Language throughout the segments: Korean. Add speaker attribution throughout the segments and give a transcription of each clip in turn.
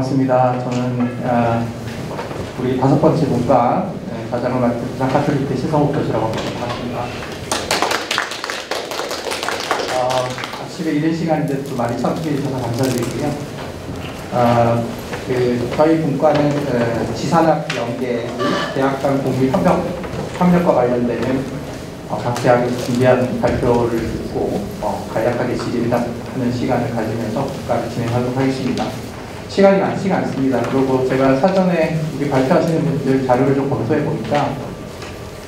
Speaker 1: 반갑습니다. 저는 아, 우리 다섯 번째 문과 네, 과장을 맡은 부산카톨릭대 신성욱 교수라고 합니다. 반갑습니다. 어, 아침에 이른 시간인데 또 많이 참석해 주셔서 감사드리고요. 아, 그 저희 문과는 그 지산학 연계 대학 간 공비 협력 협력과 관련되는 어, 각 대학에서 준비한 발표를 듣고 어, 간략하게 질의응답하는 시간을 가지면서 국가를 진행하도록 하겠습니다. 시간이 많지가 않습니다. 그리고 제가 사전에 우리 발표하시는 분들 자료를 좀 검토해 보니까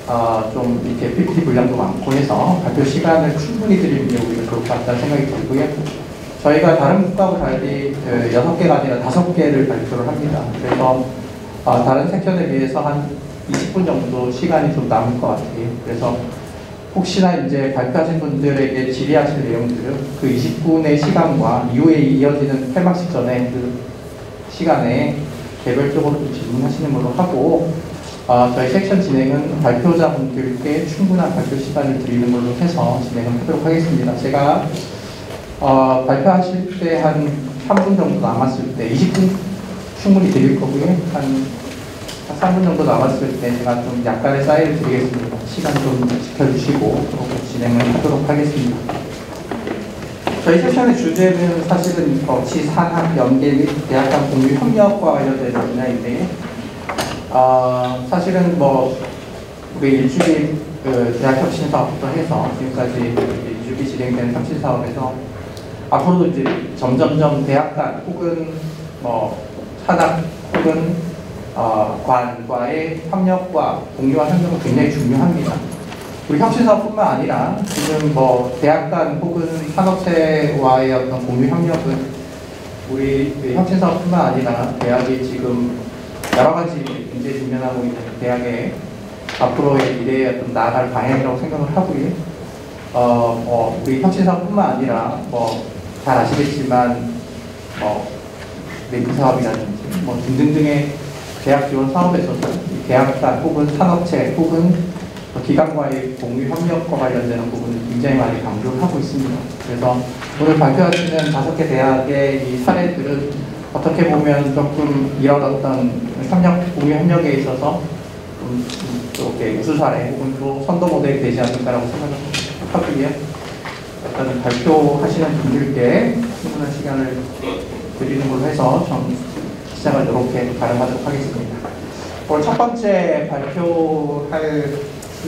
Speaker 1: 어, 좀 이렇게 PPT 분량도 많고 해서 발표 시간을 충분히 드리는 게 우리가 좋을 것 같다는 생각이 들고요. 저희가 다른 국가하고 달리 그 여섯 개가 아니라 다섯 개를 발표를 합니다. 그래서 어, 다른 섹션에 비해서 한 20분 정도 시간이 좀 남을 것 같아요. 그래서 혹시나 이제 발표하신 분들에게 질의하실 내용들은 그 20분의 시간과 이후에 이어지는 폐막식 전에 그 시간에 개별적으로 좀 질문하시는 걸로 하고 어, 저희 섹션 진행은 발표자분들께 충분한 발표 시간을 드리는 걸로 해서 진행을 하도록 하겠습니다. 제가 어, 발표하실 때 한 3분 정도 남았을 때 20분 충분히 드릴 거고요. 한, 한 3분 정도 남았을 때 제가 좀 약간의 사인을 드리겠습니다. 시간 좀 지켜주시고 그렇게 진행을 하도록 하겠습니다. 저희 세션의 주제는 사실은 거치 산학 연계 및 대학 간 공유 협력과 관련된 분야인데 어, 사실은 뭐 우리 일주기 그 대학 혁신 사업부터 해서 지금까지 일주기 진행된 혁신 사업에서 앞으로도 이제 점점점 대학 간 혹은 뭐 산학 혹은 어, 관과의 협력과 공유와 협력은 굉장히 중요합니다. 우리 혁신사업뿐만 아니라 지금 뭐 대학 간 혹은 산업체와의 어떤 공유 협력은 우리 그 혁신사업뿐만 아니라 대학이 지금 여러 가지 문제 직면하고 있는 대학의 앞으로의 미래의 어떤 나아갈 방향이라고 생각을 하고요. 어, 뭐 우리 혁신사업뿐만 아니라 뭐 잘 아시겠지만 뭐 멘트 사업이라든지 뭐 등등등의 대학 지원 사업에서도 대학 간 혹은 산업체 혹은 기관과의 공유 협력과 관련되는 부분을 굉장히 많이 강조를 하고 있습니다. 그래서 오늘 발표하시는 다섯 개 대학의 이 사례들은 어떻게 보면 조금 이런 어떤 협력, 공유 협력에 있어서 좀, 좀 이렇게 우수 사례 혹은 또 선도 모델이 되지 않을까라고 생각을 하고요. 일단은 발표하시는 분들께 충분한 시간을 드리는 걸로 해서 좀 시작을 이렇게 가름하도록 하겠습니다. 오늘 첫 번째 발표할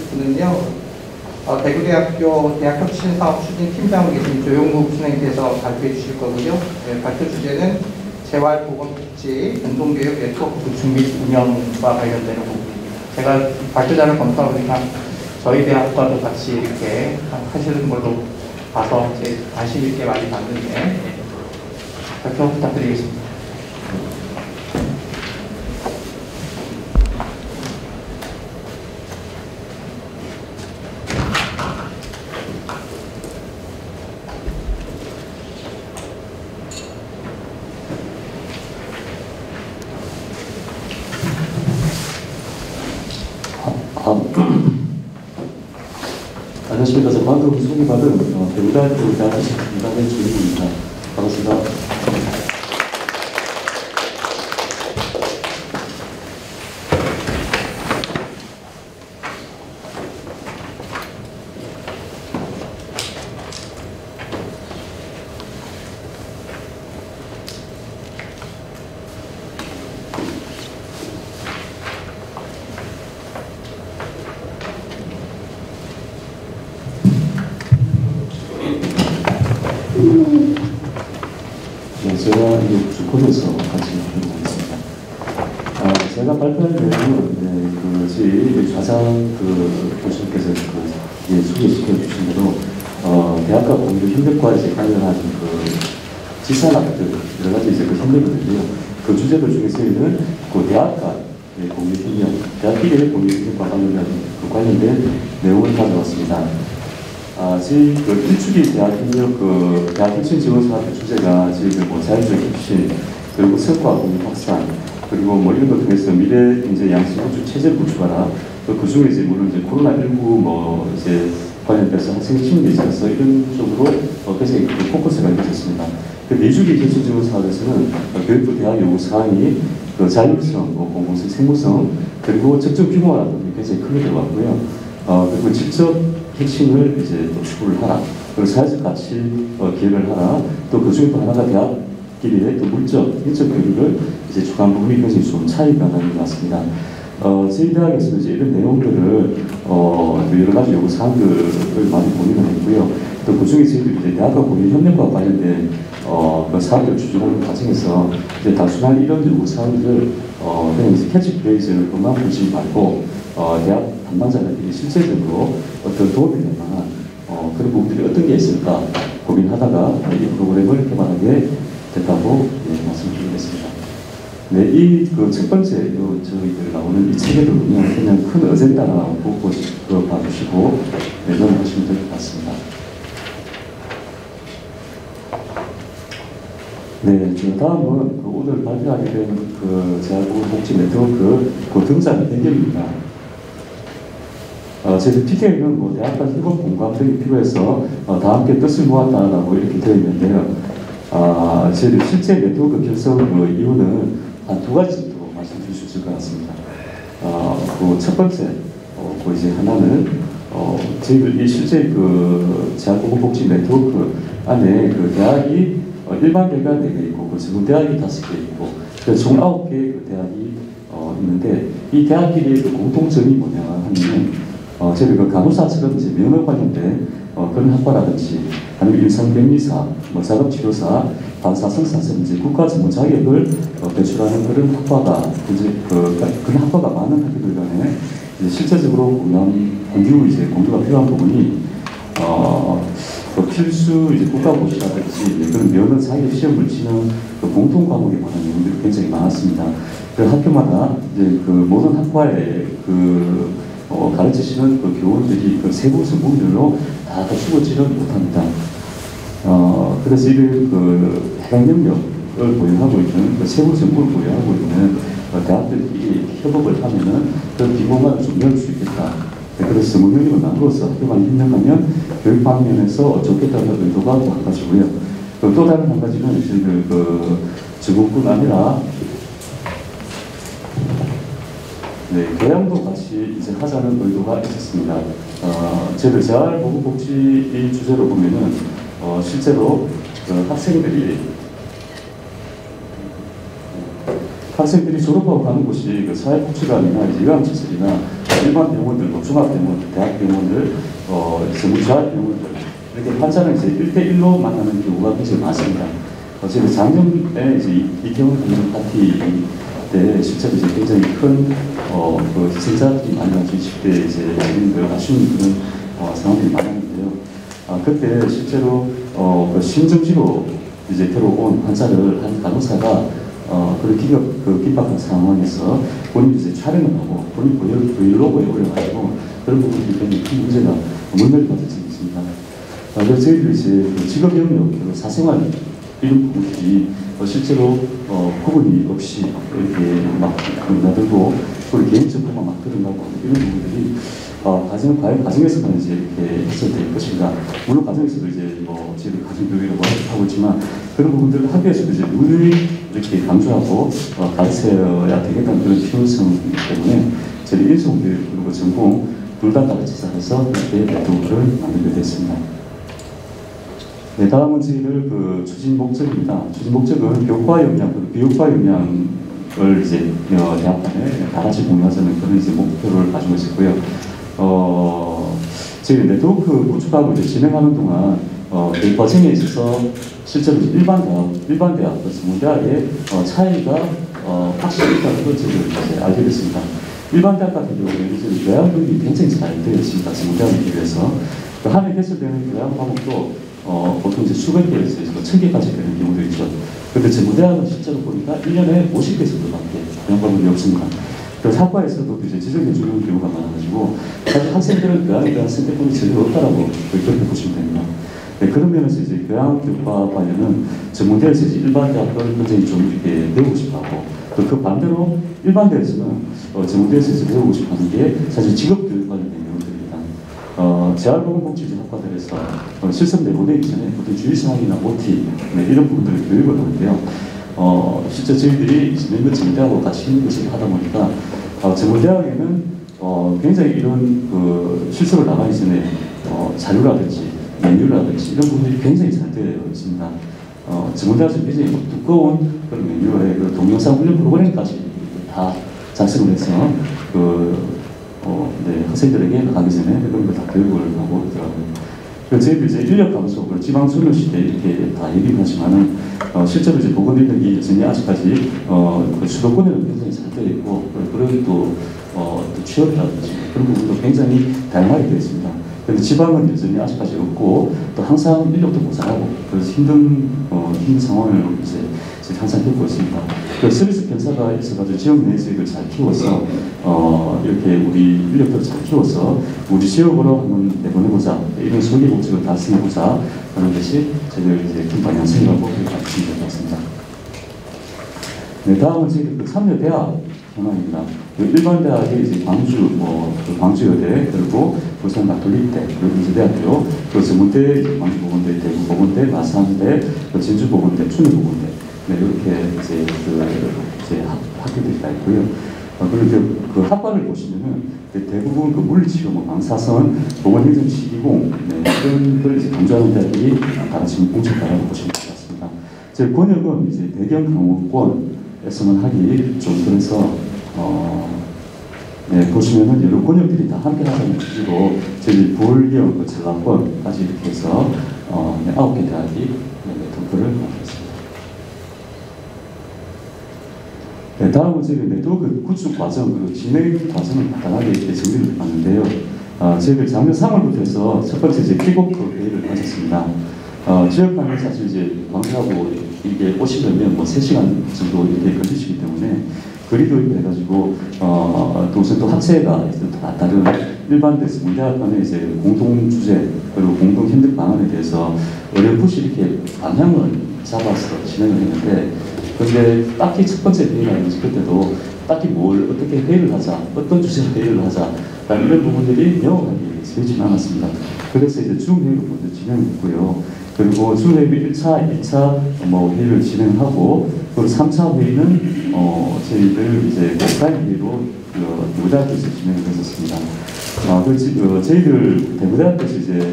Speaker 1: 분은요, 어, 대구대학교 대학혁신사업 추진팀장으로 계신 조용국 선생님께서 발표해 주실 거고요. 네, 발표 주제는 재활보건복지 공동교육 네트워크 준비 운영과 관련되는 부분입니다. 제가 발표자를 검토하니까 저희 대학과도 같이 이렇게 하시는 걸로 봐서 제 관심 있게 많이 봤는데 발표 부탁드리겠습니다.
Speaker 2: 안녕하십니까. 저 방금 대학교식 이단의 주임입니다. 반갑습니다. 네, 제가 이제 주코드에서 같이 발표하겠습니다. 아, 제가 발표할 내용은 네, 그 저희 좌장 그 교수님께서 그 예, 소개시켜 주신 대로 어, 대학과 공유 협력과 이제 관련한 그 지산학들 여러 가지 이제 그 협력들인데요. 그 주제들 중에 저희는 그 대학과 예, 공유 협력, 대학끼리의 공유 협력과 관련된 그 관련된 내용을 가져왔습니다. 아, 저희 그 일주기 대학협력 그 대학혁신 지원 사업의 주제가 저희 그뭐 자율적 혁신 그리고 성과 공유 확산 그리고 뭐 이런 것 통해서 미래 이제 양식 구축 체제를 구축하라 그 중에 이제 물론 이제 코로나 19뭐 이제 관련돼서 학생 심리에 있어서 이런 쪽으로 어, 굉장히 그 포커스가 있었습니다. 그 내주기 기술지원 사업에서는 어, 교육부 대학 요구 사항이 그 자율성, 뭐 공공성, 생물성 그리고 적정 규모라는 게 굉장히 크게 들어갔고요. 어, 그리고 직접 핵심을 이제 또 추구를 하라. 그리고 사회적 가치 어, 기획을 하라. 또 그 중에 또 하나가 대학끼리의 또 물적, 인적 교육을 이제 추구한 부분이 굉장히 좀 차이가 나는 것 같습니다. 어, 저희 대학에서 이제 이런 내용들을 어, 또 여러 가지 요구 사항들을 많이 고민을 했고요. 또 그 중에 저희들이 이제 대학과 공유 협력과 관련된 어, 그 사업을 추진하는 과정에서 이제 단순한 이런 요구 사항들을 어, 그냥 이제 캐치프레이즈를만 보지 말고 어, 대학 담당자들이 실제적으로 어떤 도움이 될 만한 어, 그런 부분들이 어떤 게 있을까 고민하다가 이 프로그램을 개발하게 됐다고 예, 말씀드리겠습니다. 네, 이그첫 번째 요 저희들 나오는 이 책에도는요 그냥 큰 어젠다라고 보시, 그 봐주시고 네, 넘어가시면 될 것 같습니다. 네, 저 다음은 그 오늘 발표하게 된 그 재활보건복지 네트워크 그 등장 배경입니다. 어, 저희 PK는 뭐 대학 간 협업 공감 등이 필요해서 어, 다 함께 뜻을 모았다라고 이렇게 되어 있는데요. 아, 저희 실제 네트워크 결성 그 이유는 한 두 가지 정도 말씀드릴 수 있을 것 같습니다. 어, 그첫 번째, 어, 그 이제 하나는 어, 저희들이 실제 그 재학보건복지 네트워크 안에 그 대학이 어, 일반 4개 있고 그 전문 대학이 5개 있고 그래서 총 9개의 그 대학이 어, 있는데 이 대학끼리의 그 공통점이 뭐냐 하면 어, 저희 그 간호사처럼 이제 면허 관련된 어, 그런 학과라든지 아니면 일상병리사, 뭐 작업치료사, 반사성사처럼 이제 국가 전문 자격을 어, 배출하는 그런 학과가 이제 그 그런 학과가 많은 학교들 간에 실제적으로 공감 공유 이제 공유가 필요한 부분이 어, 그 필수 이제 국가고시라든지 그런 면허 자격 시험을 치는 그 공통 과목에 관한 내용들이 굉장히 많았습니다. 그 학교마다 이제 그 모든 학과의 그 어, 가르치시는 그 교원들이 그 세부 성분들로 다 갖추지는 못합니다. 어, 그래서 이를 그 해당 능력을 보유하고 있는 그 세부 성분을 보유하고 있는 어, 대학들끼리 협업을 하면은 그 비공간을 좀열수 있겠다. 네, 그래서 전문교육을 나누어서 학교가 협력하면 교육 방면에서 좋겠다는 의도가 또한 가지고요. 그또 다른 한 가지는 저희들 그 전국뿐 아니라 네, 교양도 같이 이제 하자는 의도가 있었습니다. 어, 저희들 재활 보건복지 이 주제로 보면은 어, 실제로 그 학생들이 학생들이 졸업하고 가는 곳이 그 사회복지관이나 이제 요양시설이나 일반 병원들, 뭐 종합병원, 대학병원들, 어, 전문재활병원들 이렇게 환자는 이제 1대1로 만나는 경우가 굉장히 많습니다. 어, 저희 작년에 이제 이- 이태원 공연 파티 때 실제로 이제 굉장히 큰, 어, 그 희생자들이 많이 나죠. 20대 이제 어린이들 아쉬운 그런 어, 상황들이 많았는데요. 아, 그때 실제로, 어, 그 심정지로 이제 들어온 환자를 한 간호사가 어, 그런 기격, 그 긴박한 상황에서 본인이 이제 촬영을 하고 본인 브이로그, 브이로그에 올려가지고 그런 부분들이 굉장히 큰 문제가 문제를 받을 수 있습니다. 아, 그래서 저희들이 이제 그 직업 영역, 그 사생활 이런 부분들이 어, 실제로 어, 구분이 없이 이렇게 막 나들고 그리고 개인정보만 막 드러나고 이런 부분들이 어, 가정, 과연 가정에서만 이제 이렇게 했어야 될 것인가. 물론 가정에서도 이제 뭐, 저희들 가정교육이라고 하고 있지만 그런 부분들을 학교에서도 이제 늘 이렇게 강조하고 어, 가르쳐야 되겠다는 그런 필요성이기 때문에 저희 인성교육 그리고 전공 둘 다 가르치자 해서 이렇게 네트워크를 만들게 됐습니다. 네, 다음은 저희들 그 추진 목적입니다. 추진 목적은 교과 역량, 그리고 비교과 역량을 이제 어, 대학 간에 다 같이 공유하자는 그런 이제 목표를 가지고 있었고요. 어, 저희 네트워크 구축하고 이제 진행하는 동안 어, 그 과정에 있어서 실제로 일반 대학, 일반 대학, 전문대학의 어, 차이가 어, 확실히 있다는 걸 저희들 이제 알게 됐습니다. 일반 대학 같은 경우에는 이제 교양 교육이 굉장히 잘 되어 있습니다. 전문대학에 비해서. 그 한해 개설되는 교양 과목도 어, 보통 이제 수백 개에서 개까지 되는 경우도 있죠. 근데 전문대학은 실제로 보니까 1년에 50개 정도밖에 교양 과목이 없습니다. 그래서 학과에서도 이제 지정해주는 경우가 많아가지고 사실 학생들은 교양에 대한 선택권이 전혀 없다라고 그렇게 보시면 됩니다. 네, 그런 면에서 이제 교양 교과 관련은 전문대에서 이제 일반 대학을 굉장히 좀 이렇게 배우고 싶어 하고 또 그 반대로 일반 대에서는 어, 전문대에서 이제 배우고 싶어 하는 게 사실 관련된 내용들입니다. 어, 재활보건복지제 학과들에서 어, 실습 내보내기 전에 보통 주의사항이나 OT 네, 이런 부분들을 교육을 하는데요. 어, 실제 저희들이 몇몇 전대하고 같이 있는 것을 하다 보니까 어, 전문대학에는 어, 굉장히 이런 그 실습을 나가기 전에 어, 자료라든지 메뉴라든지 이런 부분들이 굉장히 잘 되어 있습니다. 어, 전문대학에서 굉장히 뭐 두꺼운 그런 메뉴에 그 동영상 훈련 프로그램까지 다 작성을 해서 그 어, 네, 학생들에게 가기 전에 그런 걸다 교육을 하고 있더라고요. 그래서 이제 인력 감소, 그리고 지방 소멸 시대 이렇게 다 얘기를 하지만은 어, 실제로 이제 보건 인력이 여전히 아직까지 어, 그 수도권에는 굉장히 잘 되어 있고 그리고 또, 어, 또 취업이라든지 그런 부분도 굉장히 다양하게 되어 있습니다. 그런데 지방은 여전히 아직까지 없고 또 항상 인력도 모자라고 그래서 힘든 어, 힘든 상황을 이제, 이제 항상 겪고 있습니다. 그 서비스 변사가 있어가지고 지역 내에서 이걸 잘 키워서 어, 이렇게 우리 인력들을 잘 키워서 우리 지역으로 한번 내보내보자 이런 소개 복지를 달성해보자 하는 것이 저희들 이제 큰 방향성이라고 말씀드릴 것 같습니다. 네, 다음은 저희 그 삼여 대학 현황입니다. 그 일반 대학이 이제 광주, 뭐, 그 광주여대, 그리고 부산 가톨릭대, 그리고 인제대학교, 그 전문대, 광주보건대, 대구보건대, 마산대, 그 진주보건대, 춘천보건대, 네, 이렇게 이제 그 이제 학, 학교들이 다 있고요. 어, 그리고 그, 그 학과를 보시면은 그 대부분 그 물리치료, 뭐 방사선, 보건행정 시기공 네, 이런 걸 이제 강조하는 대학들이 다 지금 공책다라고 보시면 될 것 같습니다. 제 권역은 이제 대경 강원권에서만 하기 좀 그래서 어, 네, 보시면은 여러 권역들이 다 함께 하자는 취지로 저희 부울경 그 전라권까지 이렇게 해서 어, 네, 아홉 개 대학이 네, 동표를 하고 있습니다. 네, 다음은 저희 네트워크 구축 과정, 그리고 진행 과정을 간단하게 이렇게 정리를 해봤는데요. 어, 저희들 작년 3월부터 해서 첫 번째 이제 킥오프 회의를 가졌습니다. 어, 지역방에 사실 이제 광주하고 이게 오시려면 뭐 3시간 정도 이렇게 걸리시기 때문에 거리 도입을 해가지고 어, 또 우선 또 학생가 다 다른 일반 데스 문대학간의 이제 공동 주제 그리고 공동 협력 방안에 대해서 어렴풋이 이렇게 방향을 잡아서 진행을 했는데 근데 딱히 첫 번째 회의라든지 그때도 딱히 뭘 어떻게 회의를 하자 어떤 주제로 회의를 하자 이런 부분들이 명확하게 쓰이진 않았습니다. 그래서 이제 중회의를 먼저 진행했고요. 그리고 중회의 1차, 2차 뭐 회의를 진행하고 그리고 3차 회의는 어, 저희들 이제 오프라인 회의로 어, 대구대학교에서 진행을 했었습니다. 아, 그, 지- 그 저희들 대구대학교에서 이제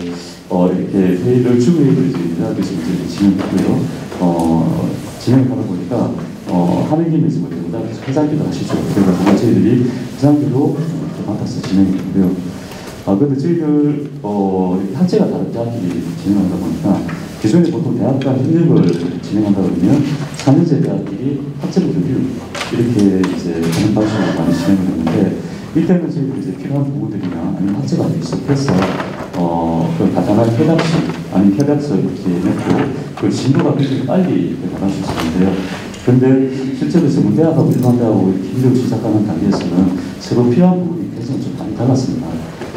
Speaker 2: 어, 이렇게 회의를 중회의를 이제 대구대학교에서 이제 진행했고요. 어, 진행하다 보니까 어, 이제 뭐 대구대학교에서 회장기도 하시죠. 그래서 저희들이 회장기로 이렇게 맡아서 진행했고요. 아, 근데 저희들, 어, 학제가 다른 대학들이 진행하다 보니까 기존에 보통 대학 간 협력을 진행한다 그러면 4년제 대학들이 학제를 교류 이렇게 이제 하는 방식으로 많이 진행을 했는데 저희들 이제 필요한 부분들이나 아니면 학제가 있어서 어, 그 간단한 협약식 아니면 협약서 이렇게 냈고 그 진도가 굉장히 빨리 나갈 수 있었는데요. 근데 실제로 전문대학하고 일반대학하고 이렇게 협력을 시작하는 단계에서는 서로 필요한 부분이 굉장히 좀 많이 달랐습니다.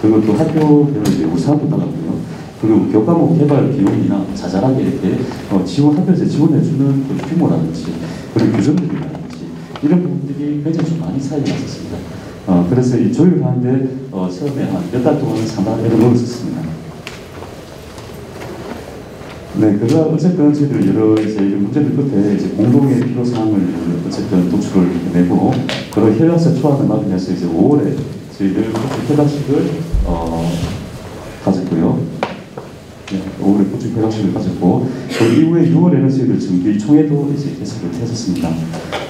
Speaker 2: 그리고 또 학교별 이제 우사도 달랐고요. 그리고 교과목 개발 비용이나 자잘하게 이렇게 어, 지원 학교에서 지원해주는 그 규모라든지 그리고 규정들이라든지 이런 부분들이 굉장히 좀 많이 차이가 났었습니다. 어, 그래서 이 조율을 하는데 어, 처음에 한 몇 달 동안 상당히 애를 먹었었습니다. 네, 그가 어쨌든 저희들 여러 이제 문제들 끝에 이제 공동의 필요 사항을 어쨌든 도출을 내고 그런 협약서 초안을 마련해서 이제 5월에 저희들 협약식을 어, 가졌고요. 네, 5월에 구축 협약식을 가졌고 그 이후에 6월에는 저희들 정기 총회도 이제 개최를 했었습니다.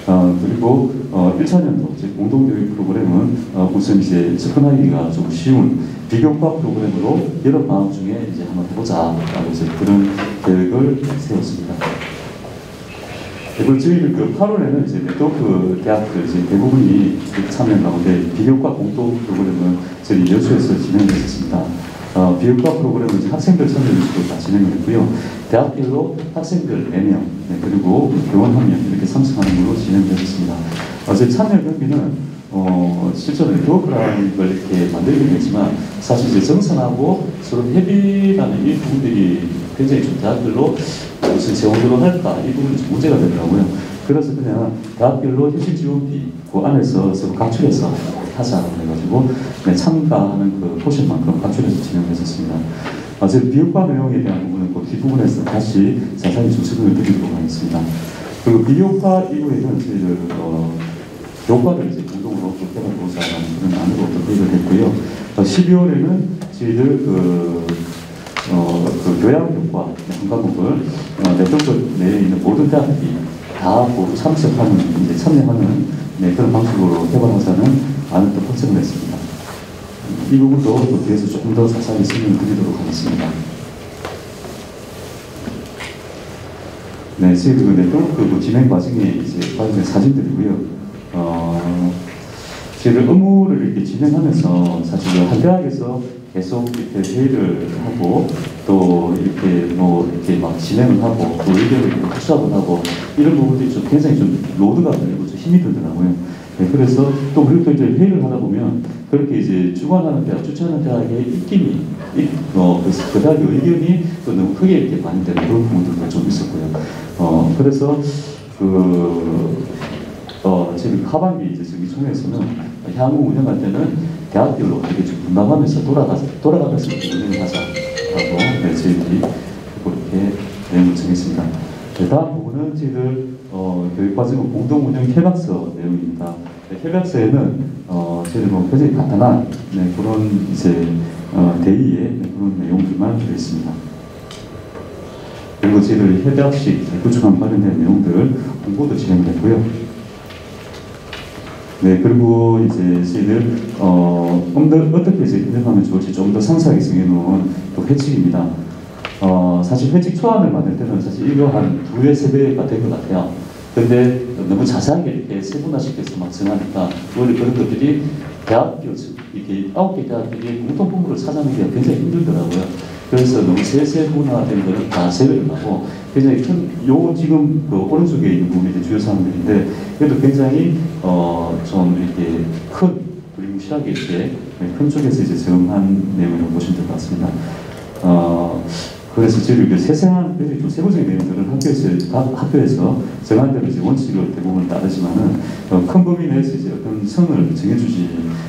Speaker 2: 어, 그리고 어, 1차년도 이제 공동교육 프로그램은 어, 우선 이제 접근하기가 좀 쉬운 비교과 프로그램으로 여러 방학 중에 이제 한번 해보자라고 이제 그런 계획을 세웠습니다. 그리고 저희들 그 8월에는 이제 네트워크 대학들 이제 대부분이 참여 가운데 비교과 공동 프로그램은 저희 여수에서 진행했었습니다. 어, 비교과 프로그램은 이제 학생들 참여 위주로 다 진행을 했고요. 대학별로 학생들 4명, 네, 그리고 교원 1명 이렇게 참석하는 걸로 진행되었습니다. 어, 제 참여 경비는 어, 실제로 걸 이렇게 만들긴 했지만 사실 이제 정산하고 서로 협의라는 이 부분들이 굉장히 좀 대학별로 무슨 재원으로 할까 이 부분이 좀 문제가 되더라고요. 그래서 그냥 대학별로 현실 지원비 그 안에서 서로 각출해서 하자 해가지고 네, 참가하는 그 포션만큼 각출해서 진행했었습니다. 아, 제 비효과 내용에 대한 부분은 그 뒷부분에서 다시 자세히 좀 설명을 드리도록 하겠습니다. 그리고 비효과 이후에는 저희들 어, 효과를 이제 공동으로 개발보자라는 그런 안으로 도입을 했고요. 어, 12월에는 저희들 그, 어, 그 교양 효과 한 과목을 어, 네트워크 내에 있는 모든 대학들이 다 모두 참석하는 이제 참여하는 네, 그런 방식으로 개발하자는 안을 또 확정을 했습니다. 이 부분도 또 뒤에서 조금 더 자세히 설명드리도록 하겠습니다. 네, 저희 그 네트워크 그 진행 과정에 이제 과정의 사진들이고요. 어, 저희들 업무를 이렇게 진행하면서 사실 한 대학에서 계속 이렇게 회의를 하고 또 이렇게 뭐 이렇게 막 진행을 하고 또 의견을 수합을 하고 이런 부분들이 좀 굉장히 좀 로드가 들고 좀 힘이 들더라고요. 네, 그래서 또 그리고 또 이제 회의를 하다 보면 그렇게 이제 주관하는 대학, 추천하는 대학의 입김이, 이- 어, 그, 그 대학의 의견이 또 너무 크게 이렇게 많이 되는 그런 부분들도 좀 있었고요. 어, 그래서 그, 어, 지금 하반기 이제 저기 총회에서는 향후 운영할 때는 대학별로 이렇게 좀 분담하면서 돌아가, 돌아가면서 운영을 하자라고 네, 저희들이 그렇게 내용을 정했습니다. 네, 다음 부분은 저희들 어, 교육과정 공동 운영 협약서 내용입니다. 네, 협약서에는 어, 저희들 뭐 굉장히 간단한 네, 그런 이제 어, 대의의 네, 그런 내용들만 들어있습니다. 그리고 저희들 협약식 구축안 관련된 내용들 공고도 진행됐고요. 네, 그리고 이제 저희들 어, 어떻게 이제 운영하면 좋을지 좀 더 상세하게 정해놓은 또 회칙입니다. 어, 사실 회칙 초안을 만들 때는 사실 이거 한 두 배, 세 배가 된 것 같아요. 근데 너무 자세하게 이렇게 세분화시켜서 막 정하니까 오히려 그런 것들이 대학교, 즉 이렇게 아홉 개 대학들이 공통분모를 찾아내기가 굉장히 힘들더라고요. 그래서 너무 세세분화된 거는 다 제외를 하고 굉장히 큰, 요 지금 그 오른쪽에 있는 부분이 주요 사항들인데 그래도 굉장히 어, 좀 이렇게 큰 무시하게 이렇게 큰 쪽에서 이제 정한 내용이라고 보시면 될 것 같습니다. 어, 그래서 저희들 그 세세한 굉장히 좀 세부적인 내용들은 학교에서 각 학교에서 정한 대로 이제 원칙을 대부분 따르지만은 어, 큰 범위 내에서 이제 어떤 선을 정해주지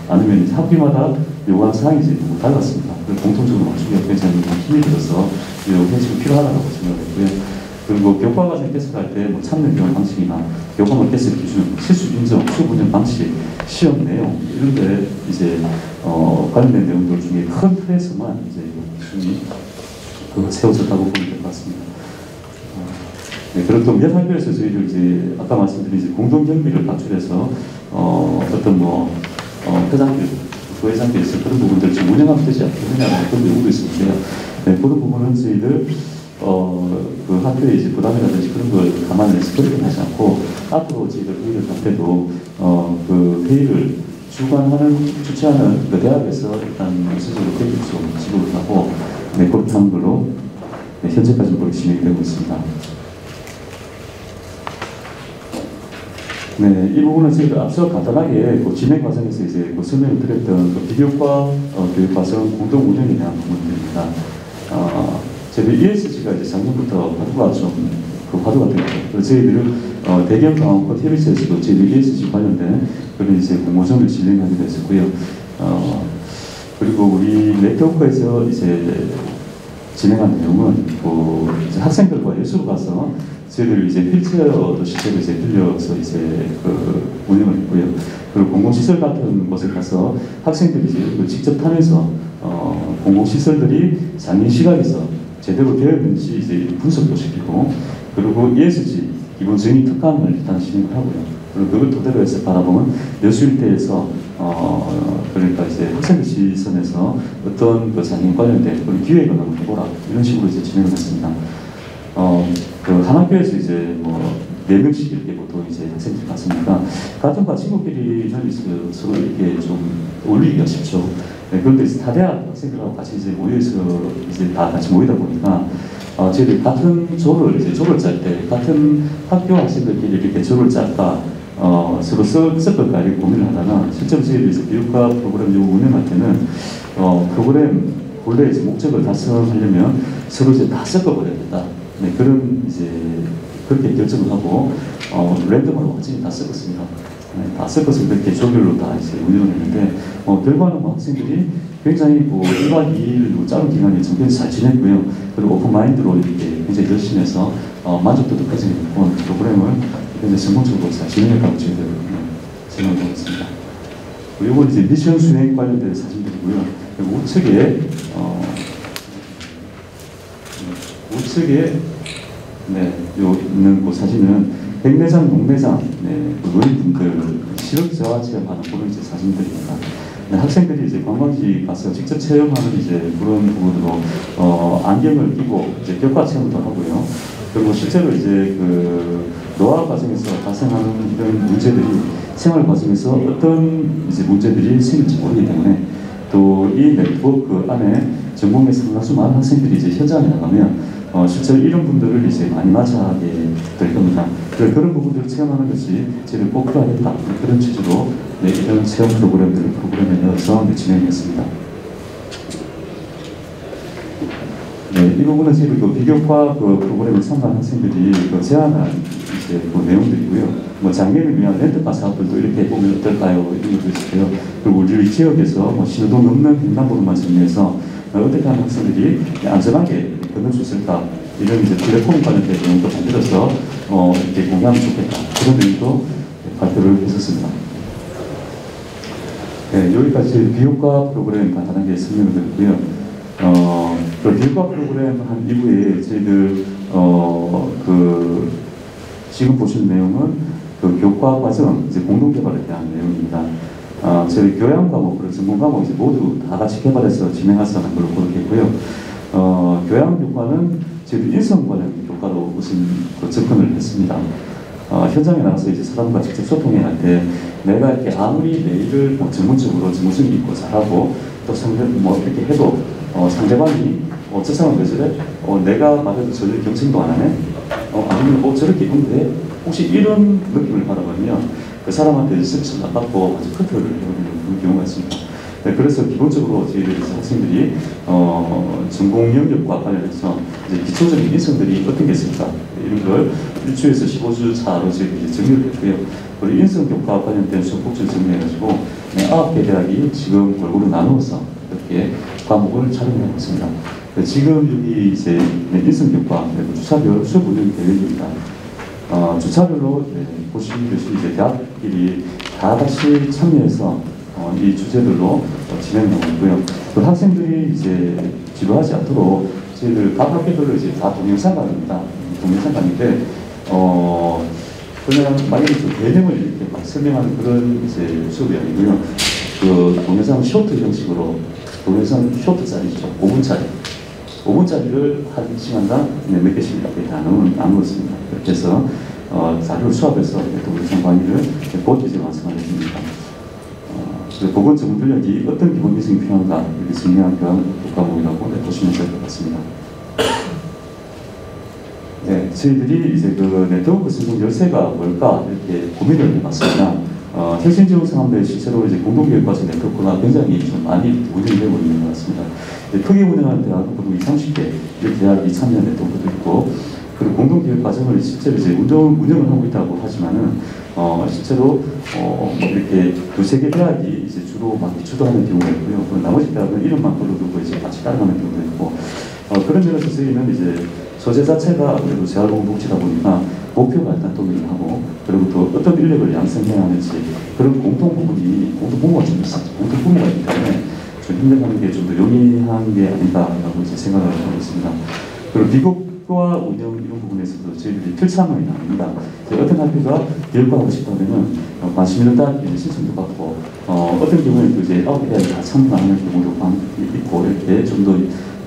Speaker 2: 않으면 이제 학교마다 요구한 사항이 이제 너무 달랐습니다. 공통적으로 맞추기가 굉장히 힘이 들어서 이 회칙이 필요하다고 생각했고요. 그리고 교과 과정 개설할 때 뭐 참여 교육 방식이나 교과목 개설 기준, 실수 인정, 수업 운영 방식, 시험 내용 이런 데 이제 어, 관련된 내용들 중에 큰 틀에서만 이제 기준이 그 세워졌다고 보면 될 것 같습니다. 어, 네, 그리고 또몇 학교에서 저희들 이제 아까 말씀드린 이제 공동 경비를 각출해서 어, 어떤 뭐 어, 회장들, 부회장들에서 그런 부분들 좀 운영하면 되지 않겠느냐는 그런 요구도 있었는데요. 네, 그런 부분은 저희들 어, 그 학교에 이제 부담이라든지 그런 걸 감안해서 그렇게 하지 않고 앞으로 저희들 회의를 할 때도 어, 그 회의를 주관하는, 주최하는 그 대학에서 일단 스스로 좀 지급을 하고 네, 그렇게 하는 걸로 네, 현재까지 그렇게 진행되고 있습니다. 네, 이 부분은 저희가 앞서 간단하게 그 진행 과정에서 이제 그 설명을 드렸던 그 비교과 어, 교육 과정 공동 운영에 대한 부분들입니다. 어, 저희 ESG가 이제 작년부터 화두가 좀 그 화두가 되었죠. 그래서 저희들은 어, 대경 강원코 TBS에서도 저희 ESG 관련된 그런 이제 공모전을 진행하기도 했었고요. 어, 그리고 우리 네트워크에서 이제 진행한 내용은 그 학생들과 예수로 가서 저희들 이제 휠체어 시설을 이제 빌려서 이제 그 운영을 했고요. 그리고 공공시설 같은 곳에 가서 학생들이 이제 그 직접 타면서 어, 공공시설들이 장애 시각에서 제대로 되었는지 이제 분석도 시키고 그리고 ESG 기본 정의 특강을 일단 진행을 하고요. 그리고 그걸 토대로 해서 바라보면 여수일대에서 어 그러니까 이제 학생들 시선에서 어떤 그 장애 관련된 그런 기획을 한번 해보라 이런 식으로 이제 진행을 했습니다. 어 그 한 학교에서 이제 뭐네 명씩 이렇게 보통 이제 학생들이 갔으니까 같은 반 친구끼리는 서로 이렇게 좀 어울리기가 쉽죠. 네, 그런데 이제 타대학 학생들하고 같이 이제 모여서 이제 다 같이 모이다 보니까 어, 저희들 같은 조를 이제 조를 짤 때 같은 학교 학생들끼리 이렇게 조를 짤까 어, 서로 섞- 섞을까 이렇게 고민을 하다가 실제로 저희들이 이제 교육과 프로그램 요 운영할 때는 어, 프로그램 본래 이제 목적을 달성하려면 서로 이제 다 섞어버려야겠다. 네, 그런 이제 그렇게 결정을 하고 어, 랜덤으로 완전히 다 섞었습니다. 네, 다 섞어서 그렇게 조별로 다 이제 운영을 했는데 어, 결과는 뭐 학생들이 굉장히 뭐 1박 2일 뭐 짧은 기간에 정말 잘 지냈고요. 그리고 오픈 마인드로 이렇게 굉장히 열심히 해서 어, 만족도도 가지고 있고 프로그램을 굉장히 성공적으로 잘 진행했다고 저희들 네, 생각하고 있습니다. 그리고 이제 미션 수행 관련된 사진들이고요. 우측에 어, 우측에 네, 요 있는 그 사진은 백내장, 농내장, 네, 그 노인분들 시력저하 체험하는 그런 이제 사진들입니다. 네, 학생들이 이제 관광지 가서 직접 체험하는 이제 그런 부분으로 어, 안경을 끼고 이제 격과 체험도 하고요. 그리고 실제로 이제 그 노화 과정에서 발생하는 이런 문제들이 생활 과정에서 어떤 이제 문제들이 생길지 모르기 때문에 또 이 네트워크 안에 전공의 상당수 많은 학생들이 이제 현장에 나가면 어, 실제로 이런 분들을 이제 많이 맞이하게 될 겁니다. 그래서 그런 부분들을 체험하는 것이 꼭 필요하겠다. 그런 취지로 네, 이런 체험 프로그램들을 프로그램에 넣어서 네, 진행했습니다. 네, 이 부분은 저희 그 비교과 그 프로그램에 참가한 학생들이 그 제안한 이제 그 내용들이고요. 뭐 장애인을 위한 렌트카 사업들도 이렇게 해보면 어떨까요? 이런 것도 있어요. 그리고 우리 지역에서 뭐 신호등 없는 횡단보도만 정리해서 어, 어떻게 하면 학생들이 안전하게 건널 수 있을까? 이런 이제 플랫폼 관련된 내용도 만들어서 어, 이렇게 공유하면 좋겠다. 그런 내용도 발표를 했었습니다. 네, 여기까지 비교과 프로그램 간단하게 설명을 드렸고요. 어, 그 비교과 프로그램 한 이후에 저희들 어, 그 지금 보시는 내용은 그 교과 과정 이제 공동 개발에 대한 내용입니다. 어, 저희 교양 과목 그리고 전공 과목 이제 모두 다 같이 개발해서 진행해서 하는 걸로 그렇겠고요. 어, 교양 교과는 저희들 인성 관련 교과로 우선 그 접근을 했습니다. 어, 현장에 나가서 이제 사람과 직접 소통해야 할때 내가 이렇게 아무리 내 일을 뭐 전문적으로 전문성 있고 잘하고 또 상대 뭐 이렇게 해도 어, 상대방이 어, 저 사람 왜 저래? 어, 내가 말해도 저를 경청도 안 하네? 어, 아니면 뭐 저렇게 입는데 혹시 이런 느낌을 받아보면 그 사람한테 스트레스 안 받고 아주 커트를 해버리는 그런 경우가 있습니다. 네, 그래서 기본적으로 저희들이 학생들이 어, 전공 영역과 관련해서 이제 기초적인 인성들이 어떤 게 있을까 이런 걸 1주에서 15주 차로 저희들이 이제 정리를 했고요. 그리고 인성 교과 관련된 수업복지를 정리해가지고 네, 9개 대학이 지금 골고루 나누어서 이렇게 과목을 촬영하고 있습니다. 네, 지금 여기 이제 네, 인성 교과 그리고 주차별 수업 운영 계획입니다. 어, 주차별로 네, 보시듯이 이제 대학끼리 다 같이 참여해서 어, 이 주제들로 어, 진행하고 있고요. 그 학생들이 이제 지루하지 않도록 저희들 각 학교별로 이제 다 동영상관입니다. 동영상관인데 어 그냥 만약에 좀 개념을 이렇게 막 설명하는 그런 이제 수업이 아니고요. 그 동영상 쇼트 형식으로 동영상 쇼트짜리죠. 5분짜리. 5분짜리를 한 시간당 네, 몇 개씩 이렇게 나누, 나누었습니다. 그렇게 해서 어, 자료를 수합해서 동영상 강의를 곧 이제 완성하겠습니다. 어, 보건 전문 전력이 어떤 기본 기술이 필요한가 이렇게 정리한 그런 과목이라고 네, 보시면 될 것 같습니다. 네, 저희들이 이제 그 네트워크 성공 열쇠가 뭘까 이렇게 고민을 해봤습니다. 어, 혁신 지원 상황들 실제로 이제 공동교육 과정 네트워크가 굉장히 좀 많이 운영되고 있는 것 같습니다. 네, 크게 운영하는 대학은 보통 20, 30개 이렇게 대학이 참여한 네트워크도 있고 그리고 공동교육 과정을 실제로 이제 운영, 운영을 하고 있다고 하지만은 어, 실제로 어, 뭐 이렇게 두세 개 대학이 이제 주로 막 주도하는 경우가 있고요. 그리고 나머지 대학은 이름만 불러두고 이제 같이 따라가는 경우도 있고 어, 그런 면에서 저희는 이제 소재 자체가 아무래도 재활공복지다 보니까 목표가 일단 동의를 하고 그리고 또 어떤 인력을 양성해야 하는지 그런 공통 부분이 공통 부모가 좀 있어 공통 부모가 있기 때문에 좀 힘들어하는 게 좀 더 용이한 게 아닌가라고 이제 생각을 하고 있습니다. 그리고 비교과 운영 이런 부분에서도 저희들이 틀차문이 나옵니다. 어떤 학교가 교육하고 싶다면은 어, 있는 딱 이제 신청도 받고 어, 어떤 경우에는 또 이제 아홉 개다 참가하는 경우도 많- 있고 이렇게 좀더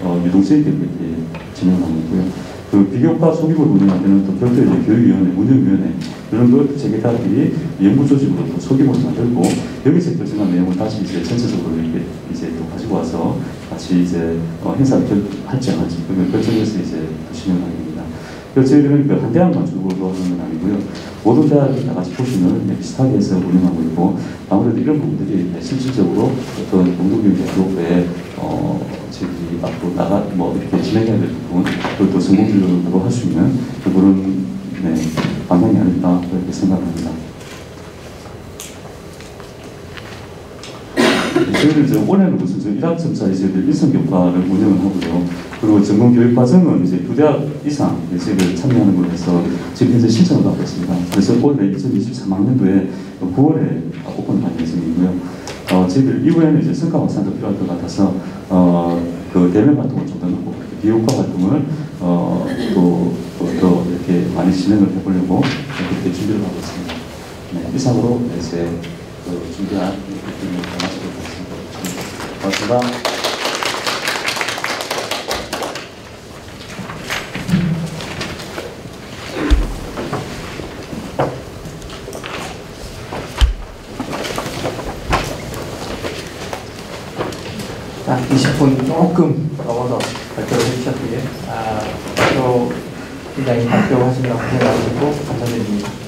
Speaker 2: 어, 있게 이렇게 진행하고 있고요. 그 비교과 소규모 운영할 때는 또 별도의 교육위원회, 운영위원회 이런 걸 재개발들이 연구 조직으로 또 소규모로 만들고 여기서 결정한 내용을 다시 이제 전체적으로 이렇게 이제 또 가지고 와서 같이 이제 어, 행사를 결, 할지 안 할지 그걸 결정해서 이제 또 진행하게 저희들은 그한 대학만 주로 하는 건 아니고요. 모든 대학이 다 같이 포션을 네, 비슷하게 해서 운영하고 있고 아무래도 이런 부분들이 네, 실질적으로 어떤 공동교육 교육에 어, 저희들이 앞으로 나가 뭐 이렇게 진행해야 될 부분 그리고 또 성공적으로 할 수 있는 그런 네, 방향이 아닐까 그렇게 생각합니다. 저희는 이제 올해는 무슨 저 1학점짜리 저희들 일선 교과를 운영을 하고요. 그리고 전공 교육 과정은 이제 두 대학 이상 저희들 참여하는 걸로 해서 지금 현재 신청을 받고 있습니다. 그래서 올해 2023학년도에 9월에 오픈을 할 예정이고요. 어, 저희들 이후에는 이제 성과 확산도 필요할 것 같아서 어, 그 대면 활동을 좀 더 하고 비효과 활동을 어, 또, 또, 또 이렇게 많이 진행을 해보려고 그렇게 준비를 하고 있습니다. 네, 이상으로 이제 그 준비한 미팅을 마치도록 하겠습니다. 고맙습니다.
Speaker 1: 자, 20분 조금 넘어서 발표를 해주셨고요. 아, 발표 굉장히 발표하시느라 고생하시고 감사드립니다.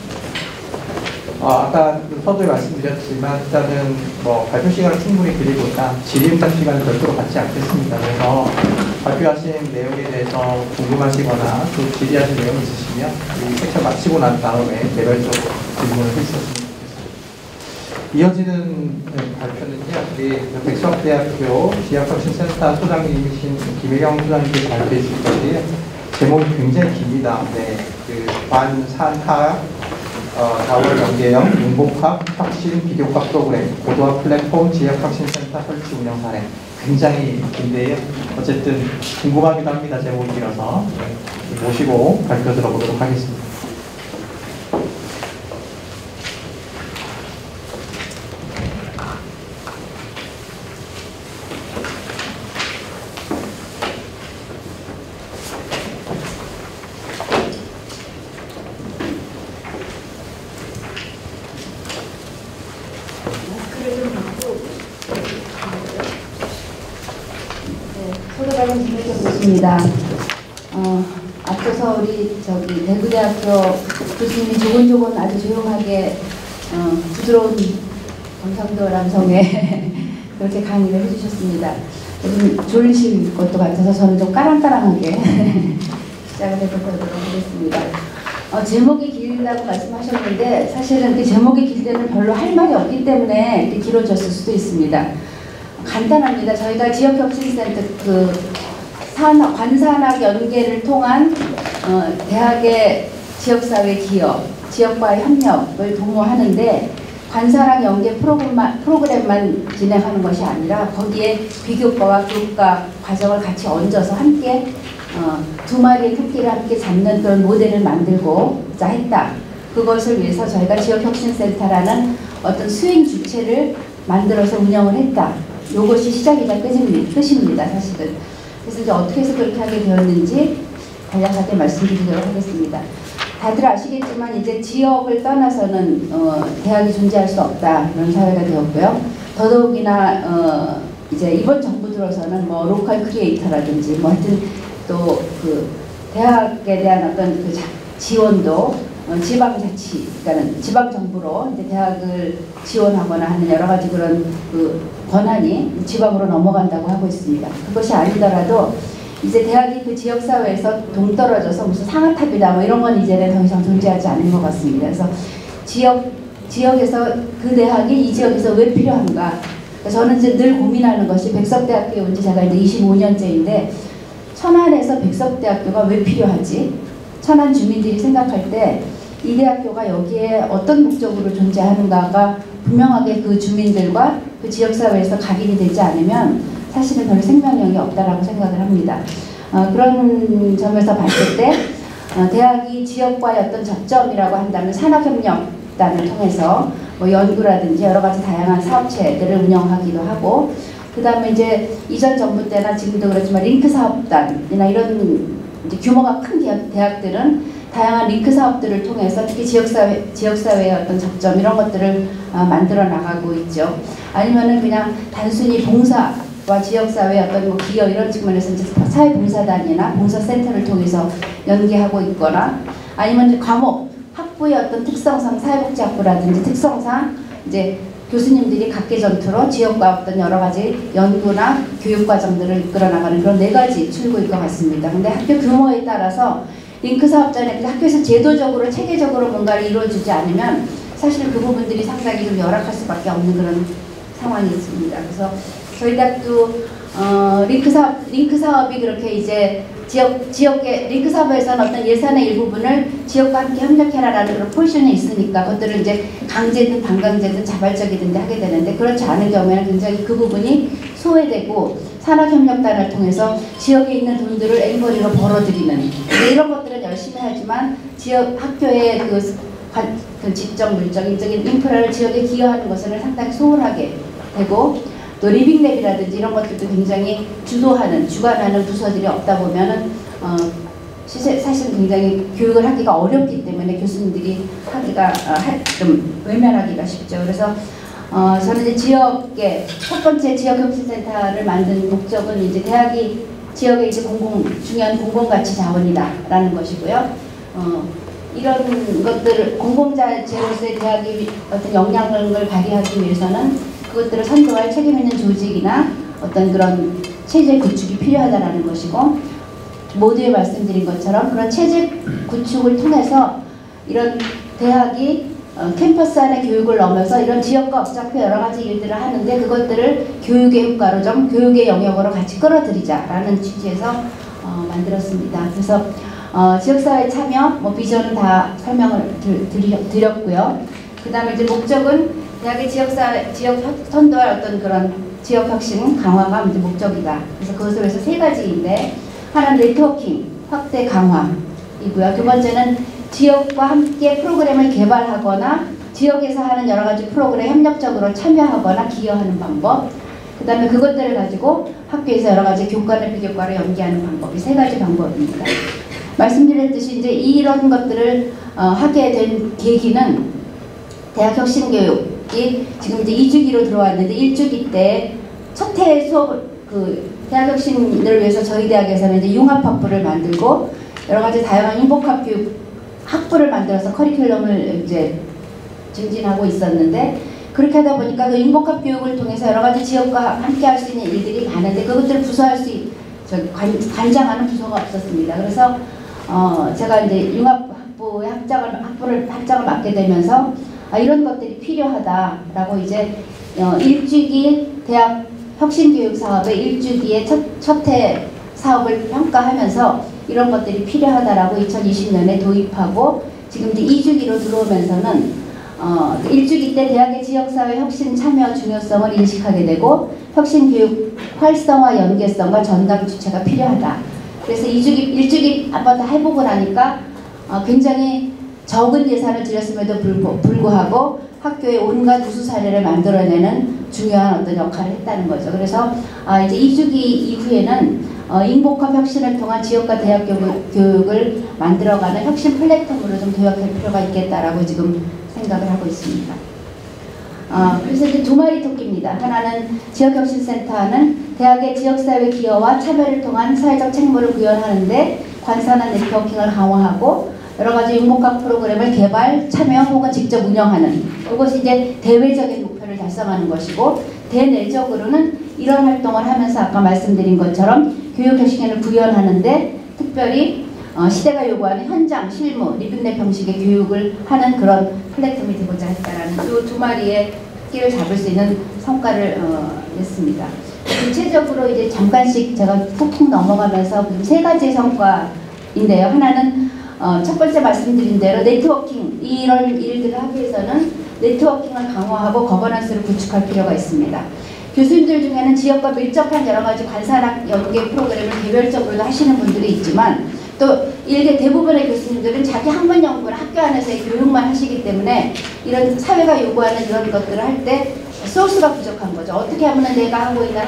Speaker 1: 어, 아까 서두에 말씀드렸지만 일단은 뭐 발표 시간을 충분히 드리고자 질의응답 시간을 별도로 갖지 않겠습니다. 그래서 발표하신 내용에 대해서 궁금하시거나 또 질의하실 내용 있으시면 이 섹션 마치고 난 다음에 개별적으로 질문을 해주셨으면 좋겠습니다. 이어지는 네, 발표는요, 우리 백수학대학교 지역혁신센터 소장님이신 김혜경 소장님께서 발표해 주실 건데요. 제목이 굉장히 깁니다. 네, 그 관산학 어, 다월 연계형 융복합 혁신 비교과 프로그램 고도화 플랫폼 지역혁신센터 설치 운영 사례 굉장히 긴데요. 어쨌든 궁금하기도 합니다. 제목이 길어서 네, 모시고 발표 들어보도록 하겠습니다.
Speaker 3: 마스크를 좀 벗고 네, 소개받은 김혜경 교수입니다. 어, 앞서서 우리 대구대학교 교수님이 조곤조곤 아주 조용하게 어, 부드러운 경상도 남성의 그렇게 강의를 해주셨습니다. 좀 졸리실 것도 같아서 저는 좀 까랑까랑하게 시작을 해보도록 하겠습니다. 어, 제목이 길다고 말씀하셨는데 사실은 그 제목이 길 때는 별로 할 말이 없기 때문에 길어졌을 수도 있습니다. 간단합니다. 저희가 지역혁신센터 그 산업, 관산학 연계를 통한 어, 대학의 지역사회 기업, 지역과의 협력을 도모하는데 관산학 연계 프로그램만, 프로그램만 진행하는 것이 아니라 거기에 비교과와 교과 과정을 같이 얹어서 함께 어, 두 마리의 토끼를 함께 잡는 그런 모델을 만들고자 했다. 그것을 위해서 저희가 지역혁신센터라는 어떤 수행 주체를 만들어서 운영을 했다. 이것이 시작이자. 끝입니다. 사실은. 그래서 이제 어떻게 해서 그렇게 하게 되었는지 간략하게 말씀드리도록 하겠습니다. 다들 아시겠지만 이제 지역을 떠나서는 어, 대학이 존재할 수 없다 이런 사회가 되었고요. 더더욱이나 어, 이제 이번 정부 들어서는 뭐 local creator라든지 뭐 하여튼 또 그 대학에 대한 어떤 그 자- 지원도 어, 지방자치, 그러니까 지방 정부로 이제 대학을 지원하거나 하는 여러 가지 그런 그 권한이 지방으로 넘어간다고 하고 있습니다. 그것이 아니더라도 이제 대학이 그 지역 사회에서 동떨어져서 무슨 상아탑이다 뭐 이런 건 이제는 더 이상 존재하지 않는 것 같습니다. 그래서 지역 지역에서 그 대학이 이 지역에서 왜 필요한가? 그러니까 저는 이제 늘 고민하는 것이 백석대학교에 온 지 제가 이제 25년째인데 천안에서 백석대학교가 왜 필요하지? 천안 주민들이 생각할 때 이 대학교가 여기에 어떤 목적으로 존재하는가가 분명하게 그 주민들과 그 지역사회에서 각인이 되지 않으면 사실은 별 생명력이 없다라고 생각을 합니다. 어, 그런 점에서 봤을 때 어, 대학이 지역과의 어떤 접점이라고 한다면 산학협력단을 통해서 뭐 연구라든지 여러 가지 다양한 사업체들을 운영하기도 하고 그 다음에 이제 이전 정부 때나 지금도 그렇지만 링크 사업단이나 이런 규모가 큰 대학, 대학들은 다양한 링크 사업들을 통해서 특히 지역사회, 지역사회의 어떤 접점 이런 것들을 아, 만들어 나가고 있죠. 아니면은 그냥 단순히 봉사 와 지역사회 어떤 뭐 기업 이런 측면에서 이제 사회봉사단이나 봉사센터를 통해서 연계하고 있거나 아니면 이제 과목 학부의 어떤 특성상 사회복지학부라든지 특성상 이제 교수님들이 각계 전투로 지역과 어떤 여러 가지 연구나 교육 과정들을 이끌어 나가는 그런 네 가지 출구일 것 같습니다. 근데 학교 규모에 따라서 링크 사업자는 학교에서 제도적으로 체계적으로 뭔가를 이루어주지 않으면 사실 그 부분들이 상당히 좀 열악할 수밖에 없는 그런 상황이 있습니다. 그래서 저희 대학도 어, 링크 사업 링크 사업이 그렇게 이제 지역 지역의 링크 사업에서는 어떤 예산의 일부분을 지역과 함께 협력해라라는 그런 포지션이 있으니까 그것들을 이제 강제든 반강제든 자발적이든 하게 되는데 그렇지 않은 경우에는 굉장히 그 부분이 소외되고 산학협력단을 통해서 지역에 있는 돈들을 앵벌이로 벌어들이는 근데 이런 것들은 열심히 하지만 지역 학교의 그, 관- 그 지적 물적인 인프라를 지역에 기여하는 것은 상당히 소홀하게 되고 또 living lab이라든지 이런 것들도 굉장히 주도하는 주관하는 부서들이 없다 보면은 어, 사실 굉장히 교육을 하기가 어렵기 때문에 교수님들이 하기가 어, 할- 좀 외면하기가 쉽죠. 그래서 어, 저는 이제 지역에 첫 번째 지역 혁신센터를 만든 목적은 이제 대학이 지역의 이제 공공 중요한 공공가치 자원이다라는 것이고요. 어, 이런 것들을 공공자재로서의 대학이 어떤 역량을 발휘하기 위해서는 그것들을 선도할 책임 있는 조직이나 어떤 그런 체제 구축이 필요하다라는 것이고 모두에 말씀드린 것처럼 그런 체제 구축을 통해서 이런 대학이 어, 캠퍼스 안에 교육을 넘어서 이런 지역과 업잡혀 여러 가지 일들을 하는데 그것들을 교육의 효과로 좀 교육의 영역으로 같이 끌어들이자라는 취지에서 어, 만들었습니다. 그래서 어, 지역사회 참여, 뭐 비전은 다 설명을 드, 드리, 드렸고요. 그 다음에 이제 목적은 대학의 지역사회, 지역 혁- 선도할 어떤 그런 지역 혁신 강화가 이제 목적이다. 그래서 그것을 위해서 세 가지인데 하나는 네트워킹 확대 강화이고요. 두 번째는 지역과 함께 프로그램을 개발하거나 지역에서 하는 여러 가지 프로그램에 협력적으로 참여하거나 기여하는 방법. 그 다음에 그것들을 가지고 학교에서 여러 가지 교과나 비교과를 연계하는 방법이 세 가지 방법입니다. 말씀드렸듯이 이제 이런 것들을 어, 하게 된 계기는 대학 혁신교육 이 지금 이제 2주기로 들어왔는데 1주기 때 첫 해 수업 그 대학 혁신을 위해서 저희 대학에서는 이제 융합학부를 만들고 여러 가지 다양한 융복합 교육 학부를 만들어서 커리큘럼을 이제 증진하고 있었는데 그렇게 하다 보니까 그 융복합 교육을 통해서 여러 가지 지역과 함께 할 수 있는 일들이 많은데 그것들을 부서할 수 있, 저 관, 관장하는 부서가 없었습니다. 그래서 어, 제가 이제 융합 학부의 학장을 학부를 학장을 맡게 되면서 아, 이런 것들이 필요하다라고 이제 어, 일주기 대학 혁신교육 사업의 일주기의 첫, 첫해 사업을 평가하면서 이런 것들이 필요하다라고 2020년에 도입하고 지금 이제 2주기로 들어오면서는 어, 1주기 때 대학의 지역사회 혁신 참여 중요성을 인식하게 되고 혁신교육 활성화 연계성과 전담 주체가 필요하다. 그래서 2주기, 1주기 한번 다 해보고 나니까 어, 굉장히 적은 예산을 들였음에도 불구, 불구하고 학교의 온갖 우수 사례를 만들어내는 중요한 어떤 역할을 했다는 거죠. 그래서 아, 이제 2주기 이후에는 어, 인복합 혁신을 통한 지역과 대학 교육, 교육 을 만들어가는 혁신 플랫폼으로 좀 도약할 필요가 있겠다라고 지금 생각을 하고 있습니다. 어, 그래서 이제 두 마리 토끼입니다. 하나는 지역혁신센터는 대학의 지역사회 기여와 참여를 통한 사회적 책무를 구현하는데 관산한 네트워킹을 강화하고 여러 가지 융복합 프로그램을 개발, 참여 혹은 직접 운영하는 이것이 이제 대외적인 목표를 달성하는 것이고 대내적으로는 이런 활동을 하면서 아까 말씀드린 것처럼 교육 혁신을 구현하는데 특별히 어, 시대가 요구하는 현장, 실무, living lab 형식의 교육을 하는 그런 플랫폼이 되고자 했다라는 두, 두 마리의 토끼를 잡을 수 있는 성과를 어, 냈습니다. 구체적으로 이제 잠깐씩 제가 푹푹 넘어가면서 그세 가지 성과인데요. 하나는 어, 첫 번째 말씀드린 대로 네트워킹 이런 일들을 하기 위해서는 네트워킹을 강화하고 거버넌스를 구축할 필요가 있습니다. 교수님들 중에는 지역과 밀접한 여러 가지 관산학 연계 프로그램을 개별적으로도 하시는 분들이 있지만 또 일개 대부분의 교수님들은 자기 학문 연구를 학교 안에서의 교육만 하시기 때문에 이런 사회가 요구하는 이런 것들을 할 때 소스가 부족한 거죠. 어떻게 하면 내가 하고 있는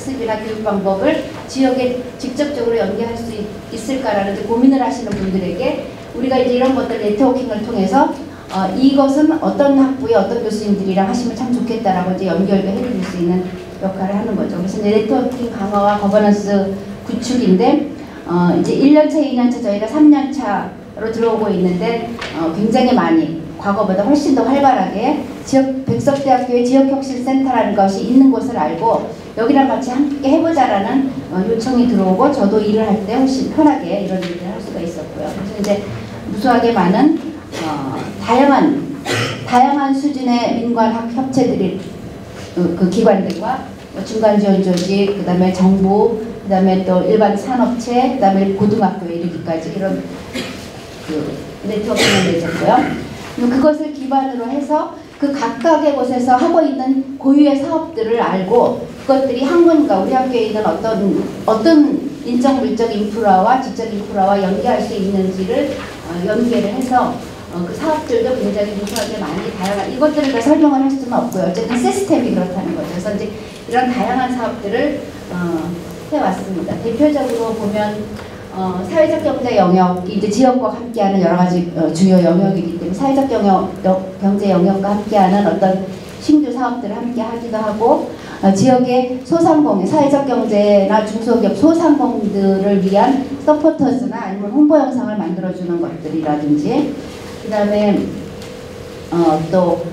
Speaker 3: 학습이나 교육 방법을 지역에 직접적으로 연계할 수 있, 있을까라는 고민을 하시는 분들에게 우리가 이제 이런 것들 networking을 통해서 어, 이것은 어떤 학부의 어떤 교수님들이랑 하시면 참 좋겠다라고 이제 연결도 해드릴 수 있는 역할을 하는 거죠. 그래서 이제 네트워킹 강화와 거버넌스 구축인데 어, 이제 1년차, 2년차 저희가 3년차로 들어오고 있는데 어, 굉장히 많이 과거보다 훨씬 더 활발하게 지역 백석대학교의 지역혁신센터라는 것이 있는 곳을 알고 여기랑 같이 함께 해보자라는 어, 요청이 들어오고 저도 일을 할 때 훨씬 편하게 이런 일을 할수 수가 있었고요. 그래서 이제 무수하게 많은 어, 다양한 다양한 수준의 민관 학 협체들이 그, 그 기관들과 뭐 중간 지원 조직, 그 다음에 정부, 그 다음에 또 일반 산업체, 그 다음에 고등학교에 이르기까지 이런 그 네트워크를 맺었고요. 그럼 그것을 기반으로 해서 그 각각의 곳에서 하고 있는 고유의 사업들을 알고 그것들이 학문과 우리 학교에 있는 어떤 어떤 인적 물적 인프라와 지적 인프라와 연계할 수 있는지를 어, 연계를 해서 어, 그 사업들도 굉장히 무수하게 많이 다양한 이것들을 다 설명을 할 수는 없고요. 어쨌든 시스템이 그렇다는 거죠. 그래서 이제 이런 다양한 사업들을 어, 해왔습니다. 대표적으로 보면 어, 사회적 경제 영역이 이제 지역과 함께하는 여러 가지 어, 주요 영역이기 때문에 사회적 영역, 여- 경제 영역과 함께하는 어떤 신규 사업들을 함께 하기도 하고 어, 지역의 소상공인, 사회적 경제나 중소기업 소상공인들을 위한 서포터즈나 아니면 홍보 영상을 만들어주는 것들이라든지 그 다음에 어, 또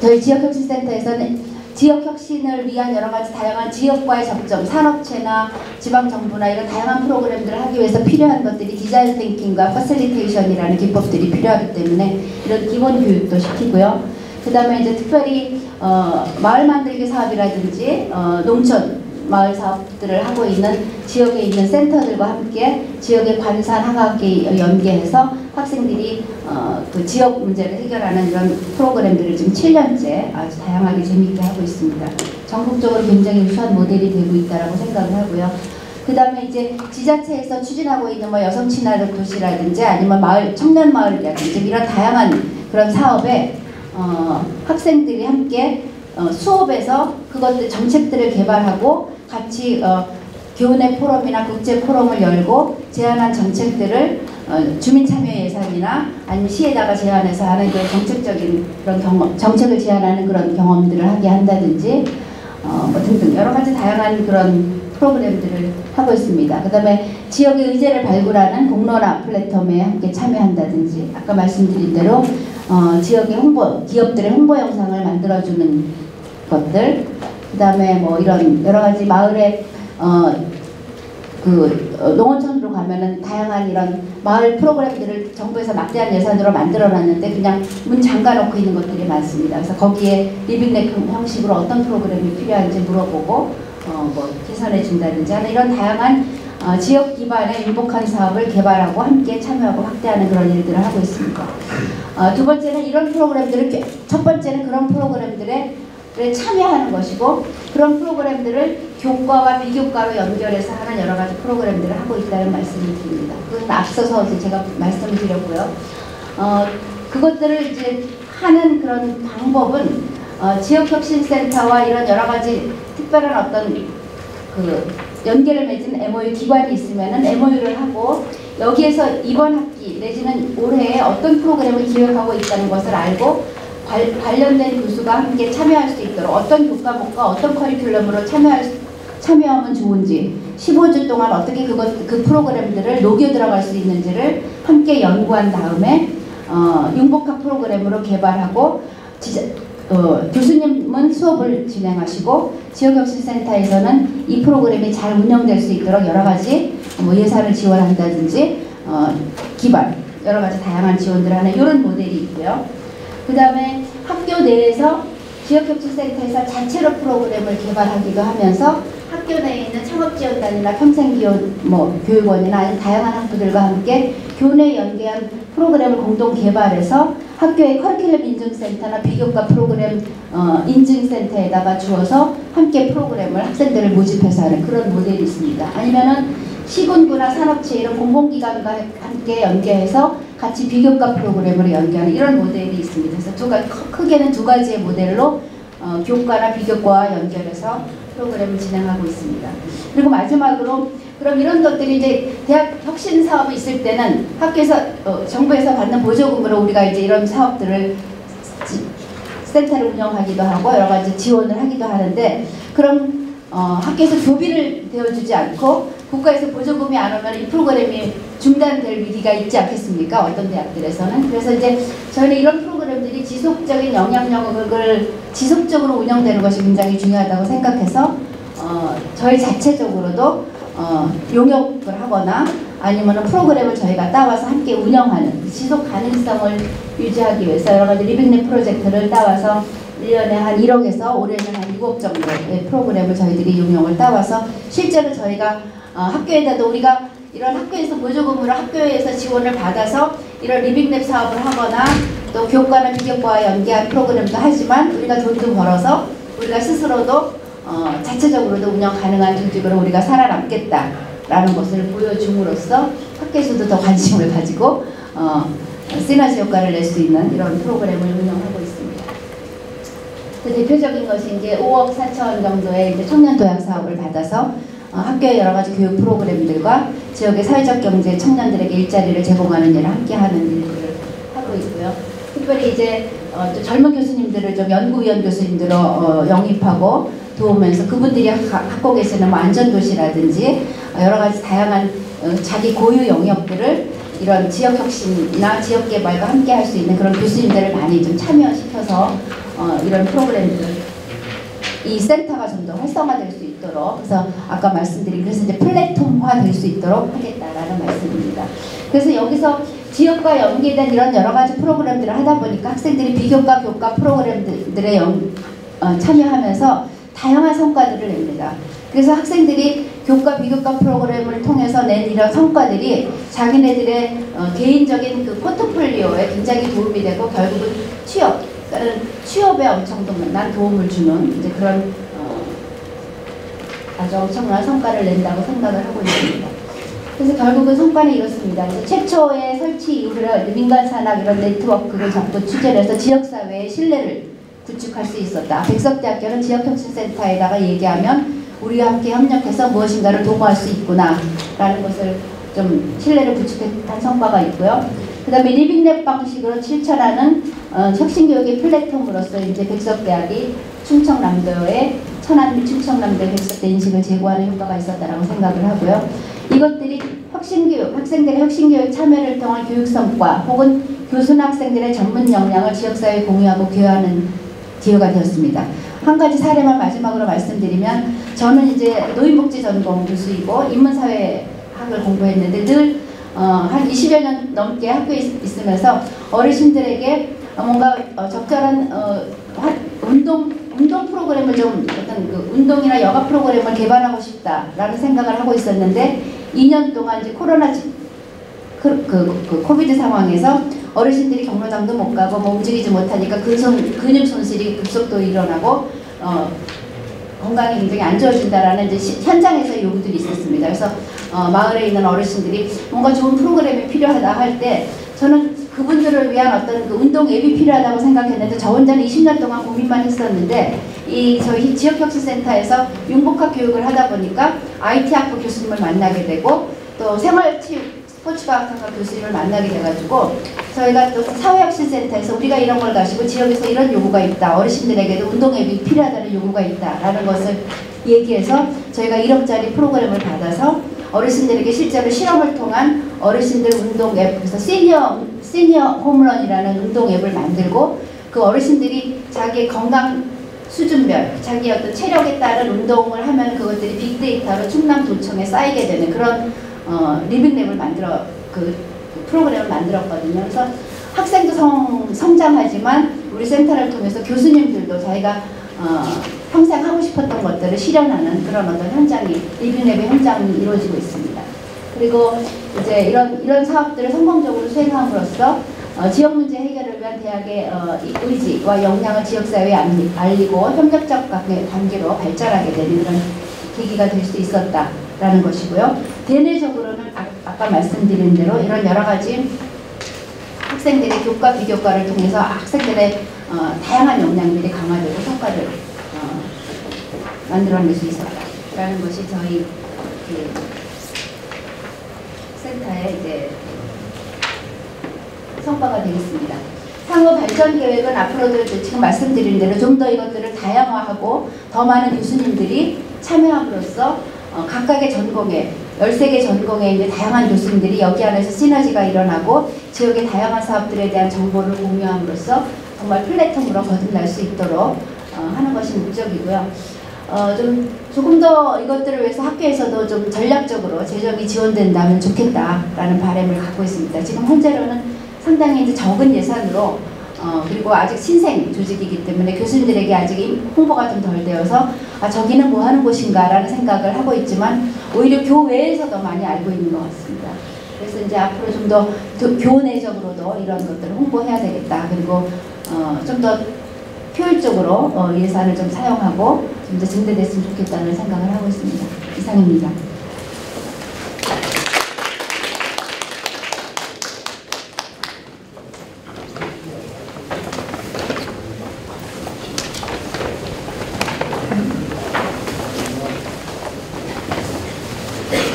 Speaker 3: 저희 지역혁신센터에서는 지역 혁신을 위한 여러 가지 다양한 지역과의 접점, 산업체나 지방 정부나 이런 다양한 프로그램들을 하기 위해서 필요한 것들이 design thinking과 facilitation이라는 기법들이 필요하기 때문에 이런 기본 교육도 시키고요. 그 다음에 이제 특별히 어, 마을 만들기 사업이라든지 어, 농촌 마을 사업들을 하고 있는 지역에 있는 센터들과 함께 지역의 관산 학학에 연계해서 학생들이 어, 그 지역 문제를 해결하는 이런 프로그램들을 지금 7년째 아주 다양하게 재미있게 하고 있습니다. 전국적으로 굉장히 우수한 모델이 되고 있다라고 생각을 하고요. 그 다음에 이제 지자체에서 추진하고 있는 뭐 여성 친화적 도시라든지 아니면 마을 청년 마을이라든지 이런 다양한 그런 사업에 어, 학생들이 함께 어, 수업에서 그것들 정책들을 개발하고 같이 어, 교내 포럼이나 국제 포럼을 열고 제안한 정책들을 어, 주민 참여 예산이나 아니면 시에다가 제안해서 하는 그런 정책적인 그런 경험, 정책을 제안하는 그런 경험들을 하게 한다든지 어, 뭐 등등 여러 가지 다양한 그런 프로그램들을 하고 있습니다. 그 다음에 지역의 의제를 발굴하는 공론화 플랫폼에 함께 참여한다든지 아까 말씀드린 대로 어, 지역의 홍보 기업들의 홍보 영상을 만들어주는 것들 그 다음에 뭐 이런 여러 가지 마을의 어, 그 어, 농어촌으로 가면은 다양한 이런 마을 프로그램들을 정부에서 막대한 예산으로 만들어놨는데 그냥 문 잠가놓고 있는 것들이 많습니다. 그래서 거기에 living lab 형식으로 어떤 프로그램이 필요한지 물어보고 어 뭐 개선해 준다든지 하는 이런 다양한 어, 지역 기반의 율복한 사업을 개발하고 함께 참여하고 확대하는 그런 일들을 하고 있습니다. 어, 두 번째는 이런 프로그램들을 개- 첫 번째는 그런 프로그램들에 에 참여하는 것이고 그런 프로그램들을 교과와 비교과로 연결해서 하는 여러 가지 프로그램들을 하고 있다는 말씀을 드립니다. 그건 앞서서 이제 제가 말씀을 드렸고요. 어, 그것들을 이제 하는 그런 방법은 어, 지역혁신센터와 이런 여러 가지 특별한 어떤 그 연계를 맺은 MOU 기관이 있으면은 MOU를 하고 여기에서 이번 학기 내지는 올해에 어떤 프로그램을 기획하고 있다는 것을 알고 관, 관련된 교수가 함께 참여할 수 있도록 어떤 교과목과 어떤 커리큘럼으로 참여할 수, 참여하면 좋은지 15주 동안 어떻게 그것 그 프로그램들을 녹여 들어갈 수 있는지를 함께 연구한 다음에 어, 융복학 프로그램으로 개발하고 지자, 어, 교수님은 수업을 진행하시고 지역혁신센터에서는 이 프로그램이 잘 운영될 수 있도록 여러 가지 뭐 예산을 지원한다든지 어, 기반 여러 가지 다양한 지원들을 하는 이런 모델이 있고요. 그 다음에 학교 내에서 지역혁신센터에서 자체로 프로그램을 개발하기도 하면서 학교 내에 있는 창업지원단이나 평생기원 뭐 교육원이나 다양한 학부들과 함께 교내 연계한 프로그램을 공동 개발해서 학교의 커리큘럼 인증센터나 비교과 프로그램 어, 인증센터에다가 주어서 함께 프로그램을 학생들을 모집해서 하는 그런 모델이 있습니다. 아니면은 시군구나 산업체 이런 공공기관과 함께 연계해서 같이 비교과 프로그램으로 연계하는 이런 모델이 있습니다. 그래서 두 가지, 크게는 두 가지의 모델로 어, 교과나 비교과와 연결해서 프로그램을 진행하고 있습니다. 그리고 마지막으로 그럼 이런 것들이 이제 대학 혁신 사업이 있을 때는 학교에서 어, 정부에서 받는 보조금으로 우리가 이제 이런 사업들을 지- 센터를 운영하기도 하고 여러 가지 지원을 하기도 하는데 그럼 어, 학교에서 교비를 대어주지 않고 국가에서 보조금이 안 오면 이 프로그램이 중단될 위기가 있지 않겠습니까? 어떤 대학들에서는 그래서 이제 저는 이런 프로그램들이 지속적인 영향력을 지속적으로 운영되는 것이 굉장히 중요하다고 생각해서 어, 저희 자체적으로도 어, 용역을 하거나 아니면 프로그램을 저희가 따와서 함께 운영하는 지속 가능성을 유지하기 위해서 여러 가지 living lab 프로젝트를 따와서 1년에 한 1억에서 올해는 한 6억 정도의 프로그램을 저희들이 용역을 따와서 실제로 저희가 어, 학교에다도 우리가 이런 학교에서 보조금으로 학교에서 지원을 받아서 이런 living lab 사업을 하거나 또 교과나 비교과와 연계한 프로그램도 하지만 우리가 돈도 벌어서 우리가 스스로도 어, 자체적으로도 운영 가능한 조직으로 우리가 살아남겠다라는 것을 보여줌으로써 학교에서도 더 관심을 가지고 어, 시너지 효과를 낼 수 있는 이런 프로그램을 운영하고 있습니다. 그 대표적인 것이 이제 5억 4천 정도의 이제 청년 도약 사업을 받아서 어, 학교의 여러 가지 교육 프로그램들과 지역의 사회적 경제 청년들에게 일자리를 제공하는 일을 함께하는 일들을 하고 있고요. 특별히 이제 어, 또 젊은 교수님들을 좀 연구위원 교수님들로 어, 영입하고 도우면서 그분들이 하- 갖고 계시는 뭐 안전도시라든지 어, 여러 가지 다양한 어, 자기 고유 영역들을 이런 지역 혁신이나 지역 개발과 함께 할 수 있는 그런 교수님들을 많이 좀 참여시켜서 어, 이런 프로그램들 이 센터가 좀 더 활성화될 수 있도록 그래서 아까 말씀드린 그래서 이제 플랫폼화 될 수 있도록 하겠다라는 말씀입니다. 그래서 여기서 지역과 연계된 이런 여러 가지 프로그램들을 하다 보니까 학생들이 비교과 교과 프로그램들에 연, 어, 참여하면서 다양한 성과들을 냅니다. 그래서 학생들이 교과 비교과 프로그램을 통해서 낸 이런 성과들이 자기네들의 어, 개인적인 그 포트폴리오에 굉장히 도움이 되고 결국은 취업, 그러니까 취업에 엄청 난 도움을 주는 이제 그런 어, 아주 엄청난 성과를 낸다고 생각을 하고 있습니다. 그래서 결국은 성과는 이렇습니다. 최초의 설치 이후로 민간 산학 이런 네트워크를 전부 취재를 해서 지역사회의 신뢰를 구축할 수 있었다. 백석대학교는 지역혁신센터에다가 얘기하면 우리와 함께 협력해서 무엇인가를 도모할 수 있구나 라는 것을 좀 신뢰를 구축한 성과가 있고요. 그 다음에 living lab 방식으로 실천하는 어, 혁신교육의 플랫폼으로서 이제 백석대학이 충청남도에 천안 및 충청남도 백석대 인식을 제고하는 효과가 있었다라고 생각을 하고요. 이것들이 혁신교육, 학생들의 혁신교육 참여를 통한 교육 성과 혹은 교수나 학생들의 전문 역량을 지역사회에 공유하고 교류하는 기회가 되었습니다. 한 가지 사례만 마지막으로 말씀드리면 저는 이제 노인복지 전공 교수이고 인문사회학을 공부했는데 늘 어, 한 20여 년 넘게 학교에 있, 있으면서 어르신들에게 뭔가 어, 적절한 어, 화- 운동 운동 프로그램을 좀 어떤 그 운동이나 여가 프로그램을 개발하고 싶다라는 생각을 하고 있었는데 2년 동안 이제 코로나 지- 그, 그, 그 코비드 상황에서 어르신들이 경로당도 못 가고 뭐 움직이지 못하니까 근손, 근육 손실이 급속도로 일어나고 어, 건강이 굉장히 안 좋아진다라는 이제 시- 현장에서 요구들이 있었습니다. 그래서 어, 마을에 있는 어르신들이 뭔가 좋은 프로그램이 필요하다 할 때 저는 그분들을 위한 어떤 그 운동 앱이 필요하다고 생각했는데 저 혼자는 20년 동안 고민만 했었는데 이 저희 지역혁신센터에서 융복합 교육을 하다 보니까 IT 학부 교수님을 만나게 되고 또 생활치유 스포츠과학학과 교수님을 만나게 돼가지고 저희가 또 사회혁신센터에서 우리가 이런 걸 가지고 지역에서 이런 요구가 있다 어르신들에게도 운동 앱이 필요하다는 요구가 있다라는 것을 얘기해서 저희가 1억짜리 프로그램을 받아서 어르신들에게 실제로 실험을 통한 어르신들 운동 앱 그래서 시니어 시니어 홈런이라는 운동 앱을 만들고 그 어르신들이 자기의 건강 수준별 자기 어떤 체력에 따른 운동을 하면 그것들이 빅데이터로 충남도청에 쌓이게 되는 그런 어, living lab을 만들어 그 프로그램을 만들었거든요. 그래서 학생도 성, 성장하지만 우리 센터를 통해서 교수님들도 자기가 어, 평생 하고 싶었던 것들을 실현하는 그런 어떤 현장이 리빙랩의 현장이 이루어지고 있습니다. 그리고 이제 이런 이런 사업들을 성공적으로 수행함으로써 어, 지역 문제 해결을 위한 대학의 어, 이 의지와 역량을 지역사회에 알리- 알리고 협력적 관계- 관계로 발전하게 되는 그런 계기가 될 수 있었다 라는 것이고요. 대내적으로는 아, 아까 말씀드린 대로 이런 여러 가지 학생들의 교과 비교과를 통해서 학생들의 어, 다양한 역량들이 강화되고 성과를 어, 만들어낼 수 있었다라는 것이 저희 그 센터의 이제 성과가 되겠습니다. 향후 발전 계획은 앞으로도 지금 말씀드린 대로 좀 더 이것들을 다양화하고 더 많은 교수님들이 참여함으로써 어, 각각의 전공에 13개 전공에 이제 다양한 교수님들이 여기 안에서 시너지가 일어나고 지역의 다양한 사업들에 대한 정보를 공유함으로써 정말 플랫폼으로 거듭날 수 있도록 어, 하는 것이 목적이고요. 어, 좀 조금 더 이것들을 위해서 학교에서도 좀 전략적으로 재정이 지원된다면 좋겠다라는 바람을 갖고 있습니다. 지금 현재로는 상당히 이제 적은 예산으로 어, 그리고 아직 신생 조직이기 때문에 교수님들에게 아직 임- 홍보가 좀 덜 되어서 아 저기는 뭐 하는 곳인가라는 생각을 하고 있지만 오히려 교외에서도 많이 알고 있는 것 같습니다. 그래서 이제 앞으로 좀 더 교내적으로도 이런 것들을 홍보해야 되겠다. 그리고 어, 좀 더 효율적으로 어, 예산을 좀 사용하고 좀 더 증대됐으면 좋겠다는 생각을 하고 있습니다. 이상입니다.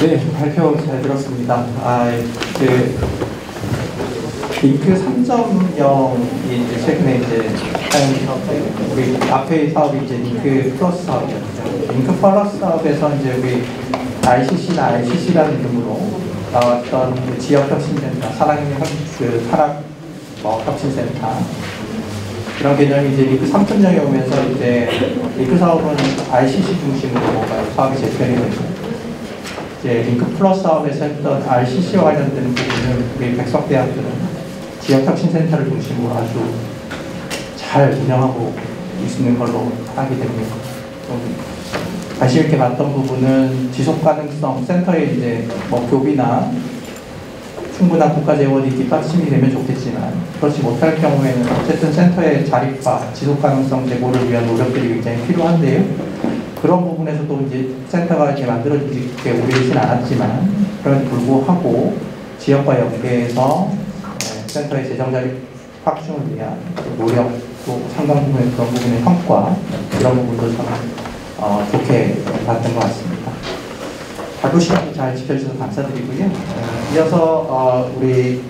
Speaker 1: 네, 발표 잘 들었습니다. 아, 그 LINC 3.0이 이제 최근에 이제 사용 우리 앞에 사업이 이제 LINC plus 사업이었죠. LINC plus 사업에서 이제 우리 RCC나 RCC라는 이름으로 나왔던 그 지역 혁신센터, 사랑의 혁, 그 산학 뭐 혁신센터 그런 개념이 이제 LINC 3.0에 오면서 이제 링크 사업은 RCC 중심으로 뭔가 사업이 재편이 되고 이제 링크 플러스 사업에서 했던 RCC와 관련된 부분을 우리 백석대학교는 지역혁신센터를 중심으로 아주 잘 운영하고 있는 걸로 하게 됩니다. 좀 관심 있게 봤던 부분은 지속 가능성 센터에 이제 뭐 교비나 충분한 국가 재원이 뒷받침이 되면 좋겠지만 그렇지 못할 경우에는 어쨌든 센터의 자립화, 지속 가능성 제고를 위한 노력들이 굉장히 필요한데요. 그런 부분에서도 이제 센터가 이제 만들어지기 게 오래되진 않았지만 그럼에도 불구하고 지역과 연계해서 네, 센터의 재정 자립 확충을 위한 그 노력 또 상당 부분의 그런 부분의 성과 이런 부분도 저는 어, 좋게 봤던 것 같습니다. 발표 시간도 잘 지켜주셔서 감사드리고요. 어, 이어서 어, 우리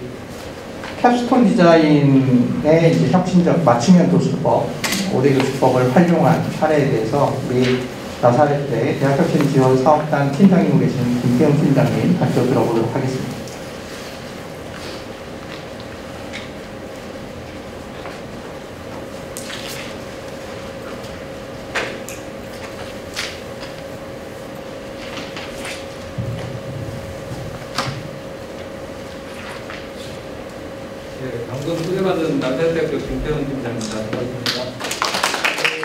Speaker 1: 캡스톤 디자인의 이제 혁신적 맞춤형 교수법, 5대 교수법을 활용한 사례에 대해서 우리 나사렛대 대학혁신 지원 사업단 팀장님 계신 김태형 팀장님 발표 들어보도록 하겠습니다.
Speaker 4: 네, 방금 소개받은 남산대학교 김태훈 팀장입니다. 반갑습니다. 네,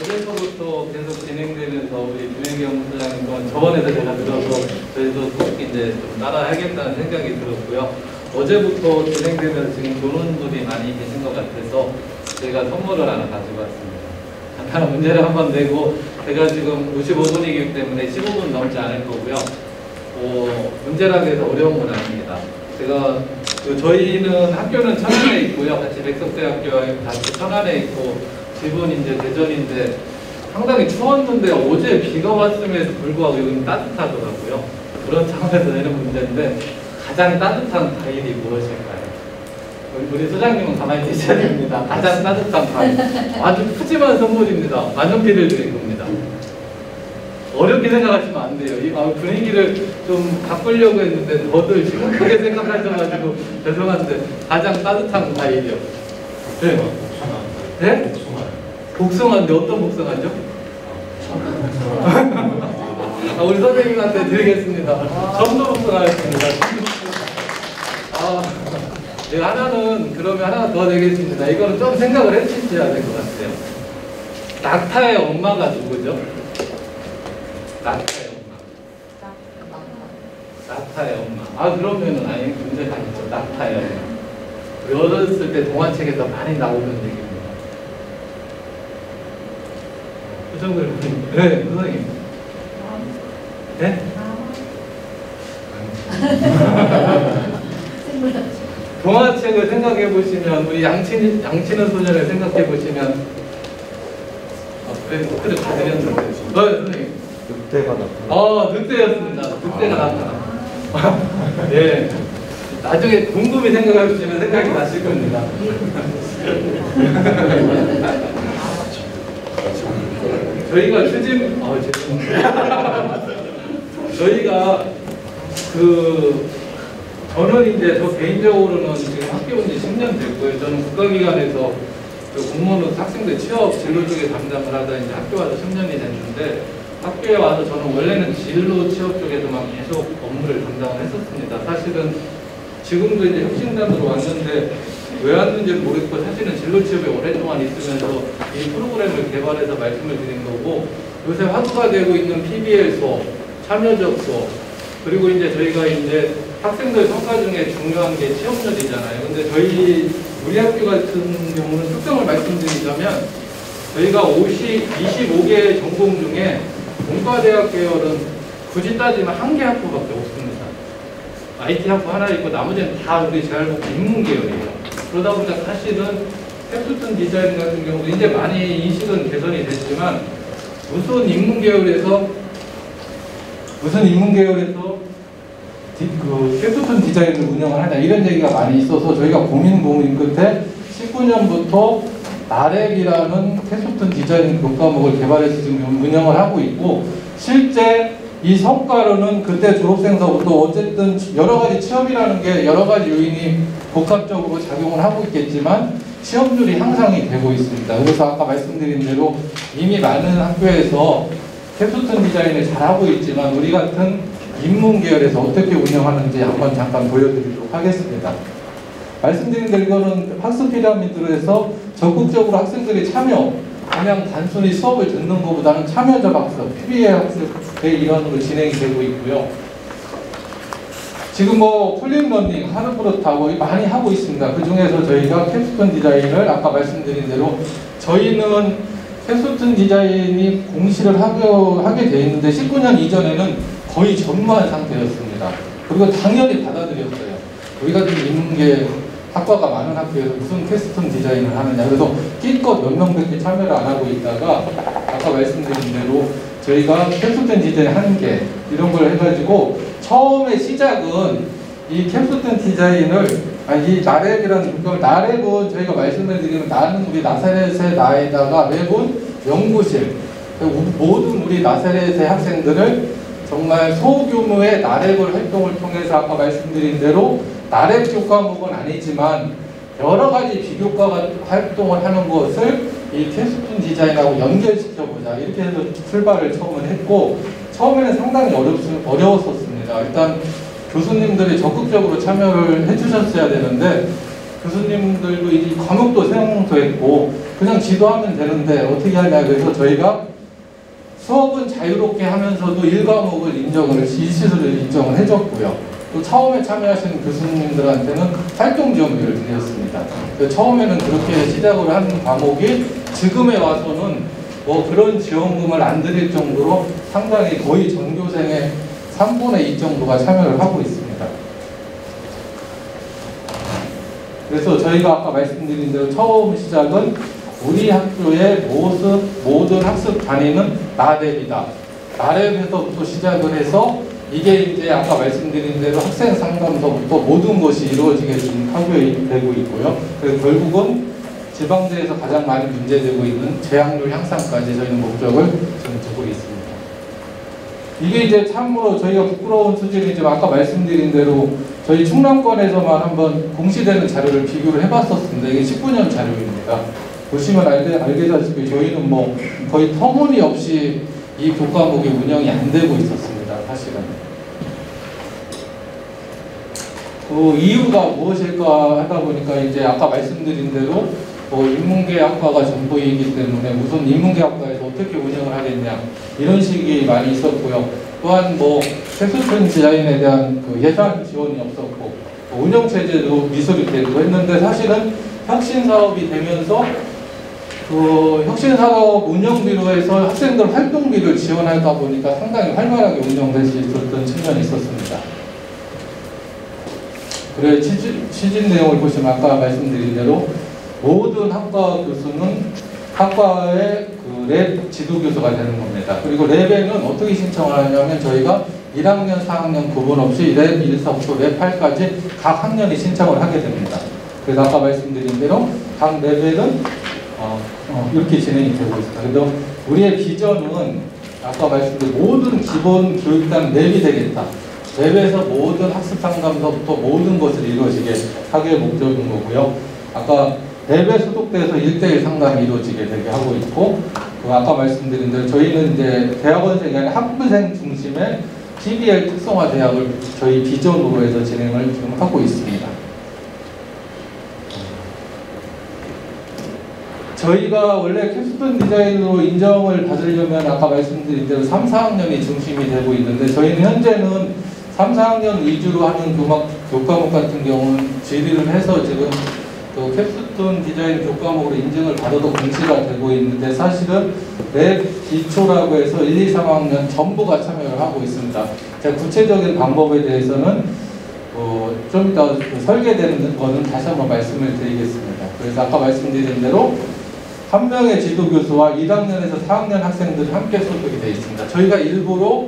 Speaker 4: 어제서부터 계속 진행되면서 우리 준혜경 소장님 동안 저번에도 제가 들어서 저희도 꼭 이제 좀 따라야겠다는 생각이 들었고요. 어제부터 진행되면서 지금 좋은 분이 많이 계신 것 같아서 제가 선물을 하나 가지고 왔습니다. 간단한 문제를 한번 내고 제가 지금 55분이기 때문에 15분 넘지 않을 거고요. 어, 문제라고 해서 어려운 건 아닙니다. 제가 그 저희는 학교는 천안에 있고요. 같이 백석대학교와 같이 천안에 있고 집은 이제 대전인데 상당히 추웠는데 어제 비가 왔음에도 불구하고 여기는 따뜻하더라고요. 그런 차원에서 내는 문제인데 가장 따뜻한 과일이 무엇일까요? 우리, 소장님은 가만히 계셔야 됩니다. 가장 따뜻한 과일. 아주 푸짐한 선물입니다. 만년필을 드릴 겁니다. 어렵게 생각하시면 안 돼요. 이 아, 분위기를 좀 바꾸려고 했는데 더들 심각하게 생각하셔가지고 죄송한데 가장 따뜻한 과일이요. 네. 네? 복숭아인데 어떤 복숭아죠? 아, 우리 선생님한테 드리겠습니다. 전도 복숭아였습니다. 아, 네, 하나는 그러면 하나 더 내겠습니다. 이거는 좀 생각을 해주셔야 될 것 같아요. 낙타의 엄마가 누구죠? 낙타의 엄마. 낙타의 엄마. 아 그러면은 아니 문제가 아니죠. 낙타의 엄마. 어렸을 때 동화책에서 많이 나오는 얘기입니다. 그 정도를 네, 선생님. 네? 동화책을 생각해 보시면 우리 양친 양친은 소녀를 생각해 보시면 아, 그래 그래 다 드렸는데. 어, 선생님.
Speaker 2: 늑대가 나타나.
Speaker 4: 어, 늑대였습니다. 늑대가 나타나. 예. 나중에 곰곰이 생각해 보시면 생각이 나실 겁니다. 저희가 추진, 어, 죄송합니다. 저희가 그, 저는 이제 저 개인적으로는 지금 학교 온 지 10년 됐고요. 저는 국가기관에서 그그 공무원으로서 학생들 취업 진로 쪽에 담당을 하다 이제 학교 와서 10년이 됐는데 학교에 와서 저는 원래는 진로 취업 쪽에서만 계속 업무를 담당을 했었습니다. 사실은 지금도 이제 혁신단으로 왔는데 왜 왔는지 모르겠고 사실은 진로 취업에 오랫동안 있으면서 이 프로그램을 개발해서 말씀을 드린 거고 요새 화두가 되고 있는 PBL 수업, 참여적 수업 그리고 이제 저희가 이제 학생들 성과 중에 중요한 게 취업률이잖아요. 근데 저희 우리 학교 같은 경우는 특성을 말씀드리자면 저희가 50, 25개 전공 중에 공과대학 계열은 굳이 따지면 한 개 학부밖에 없습니다. IT 학부 하나 있고 나머지는 다 우리 재활복지 인문 계열이에요. 그러다 보니까 사실은 capstone design 같은 경우도 이제 많이 인식은 개선이 됐지만 무슨 인문 계열에서 무슨 인문 계열에서 디, 그 capstone design을 운영을 하냐 이런 얘기가 많이 있어서 저희가 고민 고민 끝에 19년부터 나lab이라는 capstone design 교과목을 개발해서 지금 운영을 하고 있고 실제 이 성과로는 그때 졸업생서부터 어쨌든 여러 가지 취업이라는 게 여러 가지 요인이 복합적으로 작용을 하고 있겠지만 취업률이 향상이 되고 있습니다. 그래서 아까 말씀드린 대로 이미 많은 학교에서 capstone design을 잘하고 있지만 우리 같은 인문 계열에서 어떻게 운영하는지 한번 잠깐 보여드리도록 하겠습니다. 말씀드린 대로는 학습 피라미드로 해서 적극적으로 학생들이 참여, 그냥 단순히 수업을 듣는 것보다는 참여적 학습, PBL 학습의 일환으로 진행이 되고 있고요. 지금 뭐 flipped learning, 하브루타도 많이 하고 있습니다. 그 중에서 저희가 capstone design을 아까 말씀드린 대로 저희는 캡스톤 디자인이 공시를 하게, 하게 돼 있는데 19년 이전에는 거의 전무한 상태였습니다. 그리고 당연히 받아들였어요. 우리 같은 인문계 학과가 많은 학교에서 무슨 캐스톤 디자인을 하느냐. 그래서 끼껏 몇 명밖에 참여를 안 하고 있다가 아까 말씀드린 대로 저희가 캐스톤 디자인 한개 이런 걸 해가지고 처음에 시작은 이 캡스톤 디자인을 아, 이 나랩이라는 국경을 나랩은 저희가 말씀을 드리면 나는 우리 나사렛의 나에다가 랩은 연구실 모든 우리 나사렛의 학생들을 정말 소규모의 나랩을 활동을 통해서 아까 말씀드린 대로 나랩 교과목은 아니지만 여러 가지 비교과 활동을 하는 것을 이 캐스톤 디자인하고 연결시켜보자 이렇게 해서 출발을 처음에 했고 처음에는 상당히 어렵, 어려웠었습니다. 일단 교수님들이 적극적으로 참여를 해주셨어야 되는데 교수님들도 이 과목도 생소했고 그냥 지도하면 되는데 어떻게 하냐 그래서 저희가 수업은 자유롭게 하면서도 1과목을 인정을 일시술을 인정을 해줬고요. 또 처음에 참여하신 교수님들한테는 활동 지원비를 드렸습니다. 처음에는 그렇게 시작을 한 과목이 지금에 와서는 뭐 그런 지원금을 안 드릴 정도로 상당히 거의 전교생의 3분의 2 정도가 참여를 하고 있습니다. 그래서 저희가 아까 말씀드린 대로 처음 시작은 우리 학교의 모습, 모든 학습 단위는 나랩이다. 나랩에서부터 시작을 해서 이게 이제 아까 말씀드린 대로 학생 상담서부터 모든 것이 이루어지게 하게 되고 있고요. 그래서 결국은 지방대에서 가장 많이 문제되고 있는 재학률 향상까지 저희는 목적을 지금 두고 있습니다. 이게 이제 참으로 저희가 부끄러운 수준이지만 아까 말씀드린 대로 저희 충남권에서만 한번 공시되는 자료를 비교를 해봤었습니다. 이게 19년 자료입니다. 보시면 알게, 알게다시피 저희는 뭐 거의 터무니없이 이 교과목이 운영이 안 되고 있었습니다. 사실은. 그 이유가 무엇일까 하다 보니까 이제 아까 말씀드린 대로 뭐 인문계 학과가 전부이기 때문에 우선 인문계 학과에서 어떻게 운영을 하겠냐 이런 식이 많이 있었고요. 또한 뭐 텍스톤 디자인에 대한 그 예산 지원이 없었고 뭐 운영 체제도 미술이 되고 했는데 사실은 혁신 사업이 되면서 그 혁신 사업 운영비로 해서 학생들 활동비를 지원하다 보니까 상당히 활발하게 운영될 수 있었던 측면이 있었습니다. 그래 추진, 추진 내용을 보시면 아까 말씀드린 대로 모든 학과 교수는 학과의 그 lab 지도 교수가 되는 겁니다. 그리고 lab에는 어떻게 신청을 하냐면 저희가 1학년, 4학년 구분 없이 lab 1서부터 lab 8까지 각 학년이 신청을 하게 됩니다. 그래서 아까 말씀드린 대로 각 lab은 어, 어, 이렇게 진행이 되고 있습니다. 그래서 우리의 비전은 아까 말씀드린 모든 기본 교육단 lab이 되겠다. 랩에서 모든 학습 상담서부터 모든 것을 이루어지게 하게 목적인 거고요. 아까 랩에 소속돼서 1대1 상담이 이루어지게 되게 하고 있고 그 아까 말씀드린 대로 저희는 이제 대학원생이 아니라 학부생 중심의 PBL 특성화 대학을 저희 비전으로 해서 진행을 지금 하고 있습니다. 저희가 원래 캡스톤 디자인으로 인정을 받으려면 아까 말씀드린 대로 3, 4학년이 중심이 되고 있는데 저희는 현재는 3, 4학년 위주로 하는 교막, 교과목 같은 경우는 질의를 해서 지금 그 캡스톤 디자인 교과목으로 인증을 받아도 공시가 되고 있는데 사실은 랩 기초라고 해서 1, 2, 3학년 전부가 참여를 하고 있습니다. 제가 구체적인 방법에 대해서는 어, 좀 이따 그 설계되는 거는 다시 한번 말씀을 드리겠습니다. 그래서 아까 말씀드린 대로 한 명의 지도 교수와 1학년에서 4학년 학생들이 함께 소속이 되어 있습니다. 저희가 일부러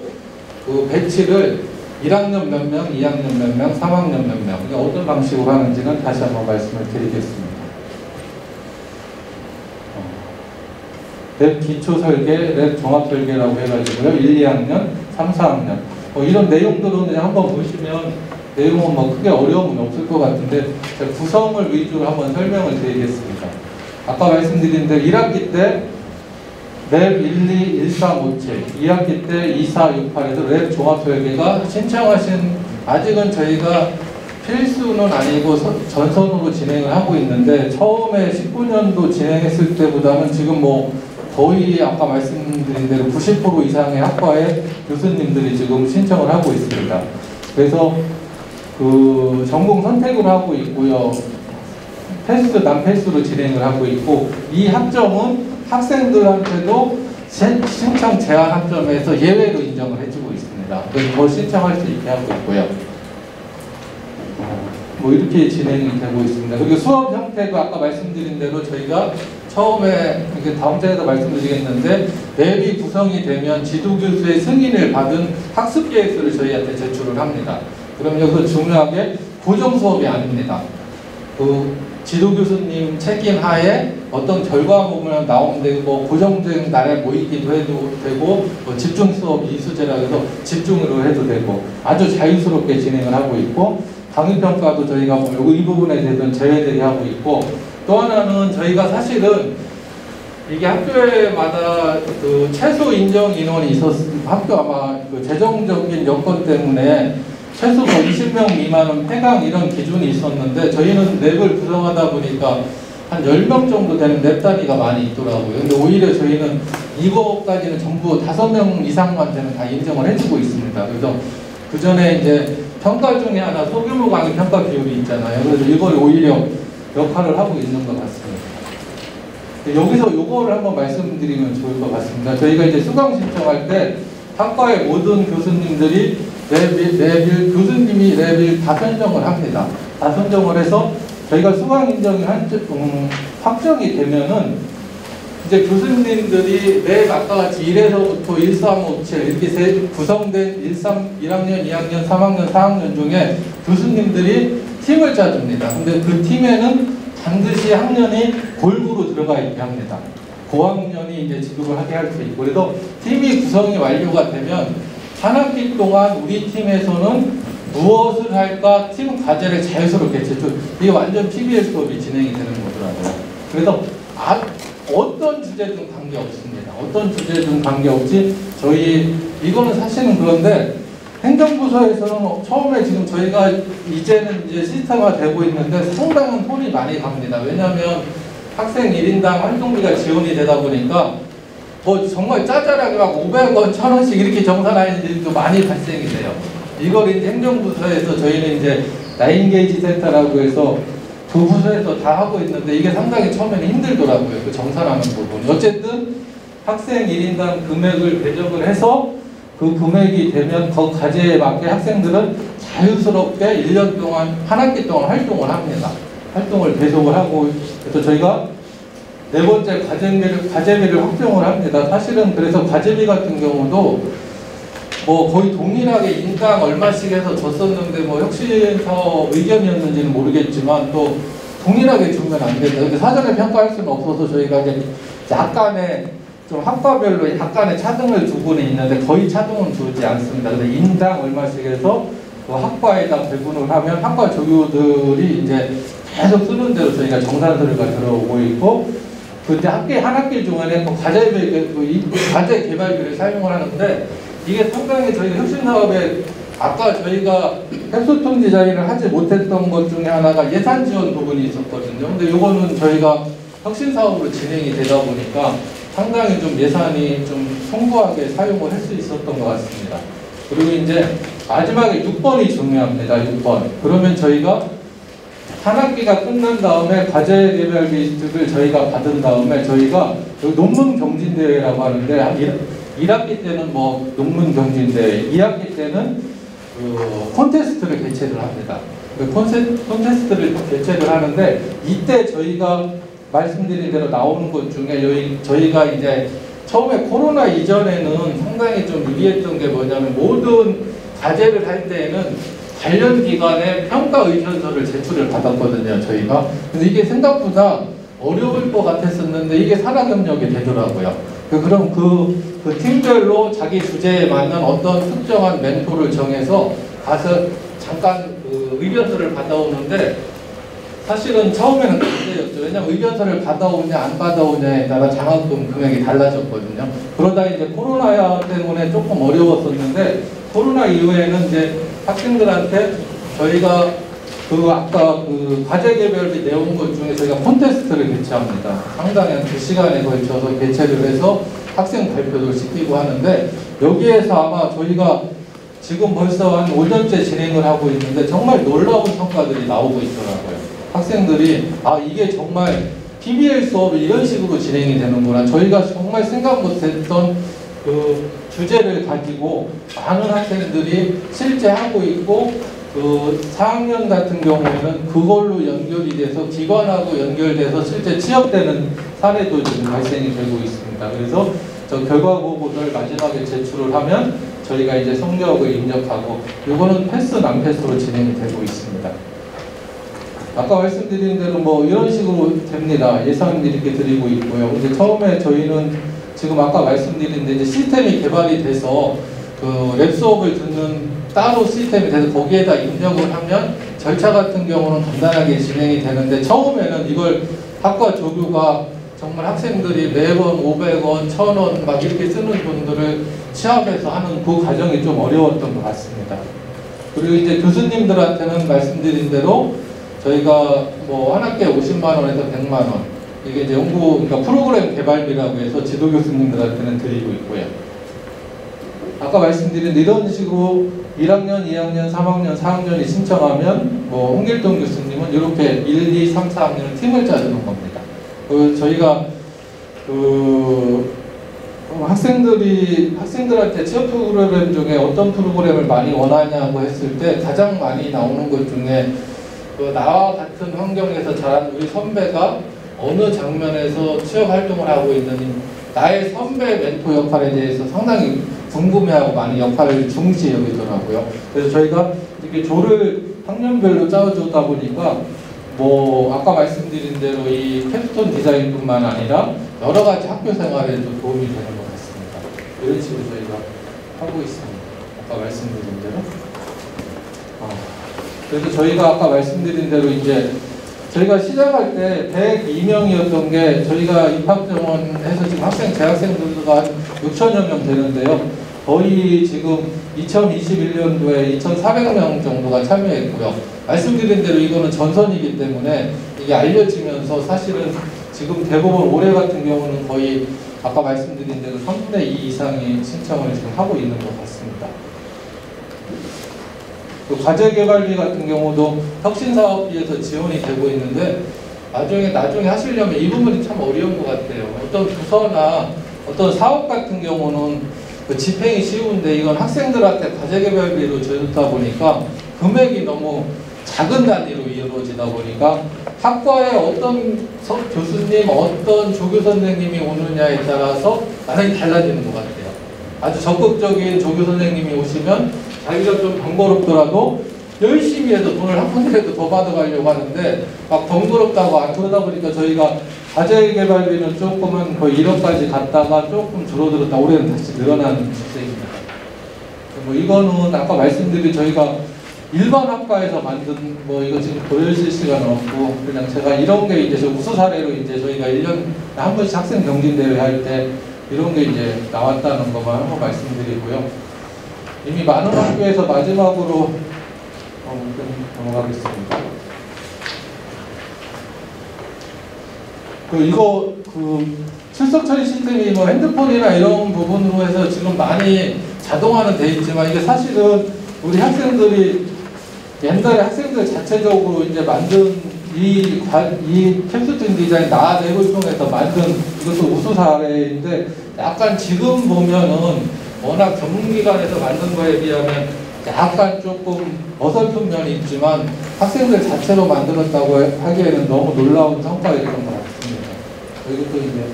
Speaker 4: 그 배치를 1학년 몇 명, 2학년 몇 명, 3학년 몇 명, 어떤 방식으로 하는지는 다시 한번 말씀을 드리겠습니다. 어, lab 기초 설계, lab 종합 설계라고 해가지고요. 1, 2학년, 3, 4학년. 뭐 이런 내용들은 그냥 한번 보시면 내용은 뭐 크게 어려움은 없을 것 같은데 구성을 위주로 한번 설명을 드리겠습니다. 아까 말씀드린 대로 1학기 때 랩 1, 2, 1, 3, 5, 7, 2학기 때 2, 4, 6, 8에서 랩 종합 설계가 신청하신 아직은 저희가 필수는 아니고 선- 전선으로 진행을 하고 있는데 처음에 19년도 진행했을 때보다는 지금 뭐 거의 아까 말씀드린 대로 90% 이상의 학과의 교수님들이 지금 신청을 하고 있습니다. 그래서 그 전공 선택을 하고 있고요. 패스, 난패스로 진행을 하고 있고 이 학점은 학생들한테도 신- 신청 제한 학점에서 예외로 인정을 해주고 있습니다. 그래서 더 신청할 수 있게 하고 있고요. 뭐 이렇게 진행이 되고 있습니다. 그리고 수업 형태도 아까 말씀드린 대로 저희가 처음에 이렇게 다음 장에서 말씀드리겠는데 랩이 구성이 되면 지도교수의 승인을 받은 학습 계획서를 저희한테 제출을 합니다. 그럼 여기서 중요하게 고정 수업이 아닙니다. 그 지도 교수님 책임 하에 어떤 결과물만 되고 뭐 고정된 날에 모이기도 해도 되고 뭐 집중 수업 이수제라 해서 집중으로 해도 되고 아주 자유스럽게 진행을 하고 있고 강의 평가도 저희가 뭐 요거 이 부분에 대해서는 제외되게 하고 있고 또 하나는 저희가 사실은 이게 학교에마다 그 최소 인정 인원이 있었 학교 아마 그 재정적인 여건 때문에 최소 뭐 20명 미만은 폐강 이런 기준이 있었는데 저희는 랩을 구성하다 보니까 한 10명 정도 되는 랩 단위가 많이 있더라고요. 근데 오히려 저희는 이거까지는 전부 5명 이상만 되면 다 인정을 해주고 있습니다. 그래서 그 전에 이제 평가 중에 하나 소규모 강의 평가 비율이 있잖아요. 그래서 이걸 오히려 역할을 하고 있는 것 같습니다. 여기서 요거를 한번 말씀드리면 좋을 것 같습니다. 저희가 이제 수강 신청할 때 학과의 모든 교수님들이 레빌, 레빌 교수님이 레빌 다 선정을 합니다. 다 선정을 해서 저희가 수강 인정이 한, 음, 확정이 되면은 이제 교수님들이 매 아까 같이 1에서부터 1, 3, 5, 7 이렇게 세 구성된 1, 3, 1학년, 2학년, 3학년, 4학년 중에 교수님들이 팀을 짜줍니다. 근데 그 팀에는 반드시 학년이 골고루 들어가 있게 합니다. 고학년이 이제 지도를 하게 할 수 있고 그래서 팀이 구성이 완료가 되면 한 학기 동안 우리 팀에서는 무엇을 할까 팀 과제를 자유스럽게 제출 이게 완전 PBL 수업이 진행이 되는 거더라고요. 그래서 아, 어떤 주제든 관계 없습니다. 어떤 주제든 관계 없이 저희 이거는 사실은 그런데 행정부서에서는 처음에 지금 저희가 이제는 이제 시스템화 되고 있는데 상당한 손이 많이 갑니다. 왜냐하면 학생 1인당 활동비가 지원이 되다 보니까 뭐 정말 짜잘하게 막 500원, 1000원씩 이렇게 정산하는 일도 많이 발생이 돼요. 이걸 이제 행정부서에서 저희는 이제 나인게이지 센터라고 해서 두 부서에서 다 하고 있는데 이게 상당히 처음에는 힘들더라고요. 그 정산하는 부분. 어쨌든 학생 1인당 금액을 배정을 해서 그 금액이 되면 그 과제에 맞게 학생들은 자유스럽게 1년 동안, 한 학기 동안 활동을 합니다. 활동을 계속을 하고, 그래서 저희가 네 번째 과제비를, 과제비를 확정을 합니다. 사실은 그래서 과제비 같은 경우도 뭐 거의 동일하게 인당 얼마씩 해서 줬었는데 뭐 혁신사업 의견이었는지는 모르겠지만 또 동일하게 주면 안 된다. 근데 사전에 평가할 수는 없어서 저희가 이제 약간의 좀 학과별로 약간의 차등을 두고는 있는데 거의 차등은 두지 않습니다. 근데 인당 얼마씩 해서 그 학과에다 배분을 하면 학과 조교들이 이제 계속 쓰는 대로 저희가 정산서류가 들어오고 있고 그 이제 학기 한 학기 중간에 또 과제 그 이- 과제 개발비를 사용을 하는데 이게 상당히 저희 혁신 사업에 아까 저희가 캡소통 디자인을 하지 못했던 것 중에 하나가 예산 지원 부분이 있었거든요. 근데 이거는 저희가 혁신 사업으로 진행이 되다 보니까 상당히 좀 예산이 좀 풍부하게 사용을 할 수 있었던 것 같습니다. 그리고 이제 마지막에 6번이 중요합니다. 6번. 그러면 저희가 한 학기가 끝난 다음에 과제 개별 리스트를 저희가 받은 다음에 저희가 논문 경진 대회라고 하는데 한 1, 학기 때는 뭐 논문 경진 대회, 2학기 때는 그 콘테스트를 개최를 합니다. 그 콘테스트를 개최를 하는데 이때 저희가 말씀드린 대로 나오는 것 중에 저희가 이제 처음에 코로나 이전에는 상당히 좀 유리했던 게 뭐냐면 모든 과제를 할 때에는 관련 기관의 평가 의견서를 제출을 받았거든요, 저희가. 근데 이게 생각보다 어려울 것 같았었는데 이게 산학 협력이 되더라고요. 그- 그럼 그, 그 팀별로 자기 주제에 맞는 어떤 특정한 멘토를 정해서 가서 잠깐 그 의견서를 받아오는데 사실은 처음에는 반대였죠. 왜냐면 의견서를 받아오냐 안 받아오냐에 따라 장학금 금액이 달라졌거든요. 그러다 이제 코로나 때문에 조금 어려웠었는데 코로나 이후에는 이제 학생들한테 저희가 그 아까 그 과제 개별비 내온 것 중에 저희가 콘테스트를 개최합니다. 상당히 한 2시간에 걸쳐서 개최를 해서 학생 발표를 시키고 하는데 여기에서 아마 저희가 지금 벌써 한 5년째 진행을 하고 있는데 정말 놀라운 성과들이 나오고 있더라고요. 학생들이 아 이게 정말 PBL 수업이 이런 식으로 진행이 되는구나. 저희가 정말 생각 못했던 그 주제를 가지고 많은 학생들이 실제 하고 있고 그 4학년 같은 경우에는 그걸로 연결이 돼서 기관하고 연결돼서 실제 취업되는 사례도 지금 발생이 되고 있습니다. 그래서 저 결과 보고를 마지막에 제출을 하면 저희가 이제 성적을 입력하고 이거는 패스 난 패스로 진행이 되고 있습니다. 아까 말씀드린 대로 뭐 이런 식으로 됩니다. 예산 이렇게 드리고 있고요. 근데 처음에 저희는 지금 아까 말씀드린 데 이제 시스템이 개발이 돼서 그 랩 수업을 듣는 따로 시스템이 돼서 거기에다 입력을 하면 절차 같은 경우는 간단하게 진행이 되는데 처음에는 이걸 학과 조교가 정말 학생들이 매번 500원, 1000원 막 이렇게 쓰는 돈들을 취합해서 하는 그 과정이 좀 어려웠던 것 같습니다. 그리고 이제 교수님들한테는 말씀드린 대로 저희가 뭐 한 학기에 50만 원에서 100만 원 이게 이제 연구 그러니까 프로그램 개발비라고 해서 지도 교수님들한테는 드리고 있고요. 아까 말씀드린 이런 식으로 1학년, 2학년, 3학년, 4학년이 신청하면 뭐 홍길동 교수님은 이렇게 1, 2, 3, 4학년을 팀을 짜주는 겁니다. 그 저희가 그 학생들이 학생들한테 취업 프로그램 중에 어떤 프로그램을 많이 원하냐고 했을 때 가장 많이 나오는 것 중에 그 나와 같은 환경에서 자란 우리 선배가 어느 장면에서 취업 활동을 하고 있는지 나의 선배 멘토 역할에 대해서 상당히 궁금해하고 많이 역할을 중시 여기더라고요. 그래서 저희가 이렇게 조를 학년별로 짜주다 보니까 뭐 아까 말씀드린 대로 이 캡스톤 디자인뿐만 아니라 여러 가지 학교 생활에도 도움이 되는 것 같습니다. 이런 식으로 저희가 하고 있습니다. 아까 말씀드린 대로. 아, 그래서 저희가 아까 말씀드린 대로 이제 저희가 시작할 때 102명이었던 게 저희가 입학 정원해서 지금 학생 재학생들도 한 6천여 명 되는데요. 거의 지금 2021년도에 2,400명 정도가 참여했고요. 말씀드린 대로 이거는 전선이기 때문에 이게 알려지면서 사실은 지금 대부분 올해 같은 경우는 거의 아까 말씀드린 대로 3분의 2 이상이 신청을 지금 하고 있는 것 같습니다. 그 과제 개발비 같은 경우도 혁신 사업비에서 지원이 되고 있는데 나중에 나중에 하시려면 이 부분이 참 어려운 것 같아요. 어떤 부서나 어떤 사업 같은 경우는 그 집행이 쉬운데 이건 학생들한테 과제 개발비로 주다 보니까 금액이 너무 작은 단위로 이루어지다 보니까 학과에 어떤 서- 교수님, 어떤 조교 선생님이 오느냐에 따라서 많이 달라지는 것 같아요. 아주 적극적인 조교 선생님이 오시면 자기가 좀 번거롭더라도 열심히 해서 돈을 한 푼이라도 더 받아가려고 하는데 막 번거롭다고 안 그러다 보니까 저희가 과제 개발비는 조금은 거의 1억까지 갔다가 조금 줄어들었다 올해는 다시 늘어나는 추세입니다. 뭐 이거는 아까 말씀드린 저희가 일반 학과에서 만든 뭐 이거 지금 보여주실 시간 없고 그냥 제가 이런 게 이제 저 우수 사례로 이제 저희가 1년 한 번씩 학생 경진 대회 할 때 이런 게 이제 나왔다는 것만 한번 말씀드리고요. 이미 많은 학교에서 마지막으로 어, 좀 넘어가겠습니다. 그 이거 그 출석 처리 시스템이 뭐 핸드폰이나 이런 부분으로 해서 지금 많이 자동화는 돼 있지만 이게 사실은 우리 학생들이 옛날에 학생들 자체적으로 이제 만든 이, 관- 이 캡슐 디자인 나 앱을 통해서 만든 이것도 우수 사례인데 약간 지금 보면은 워낙 전문기관에서 만든 거에 비하면 약간 조금 어설픈 면이 있지만 학생들 자체로 만들었다고 하기에는 너무 놀라운 성과였던 것 같습니다. 이것도 이제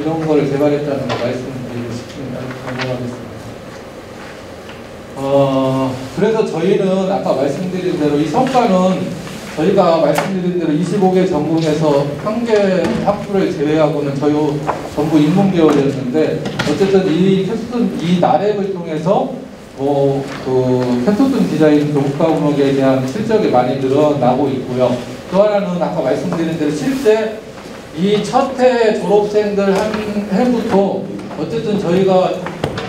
Speaker 4: 이런 걸 개발했다는 거 말씀드리고 싶습니다. 넘어가겠습니다. 어, 그래서 저희는 아까 말씀드린 대로 이 성과는 저희가 말씀드린 대로 25개 전공에서 한 개 학부를 제외하고는 저희 전부 인문계열이었는데 어쨌든 이 캐스톤 이 나랩을 통해서 뭐그 캐스톤 디자인 교육과목에 대한 실적이 많이 늘어나고 있고요. 또 하나는 아까 말씀드린 대로 실제 이 첫 해 졸업생들 한 해부터 어쨌든 저희가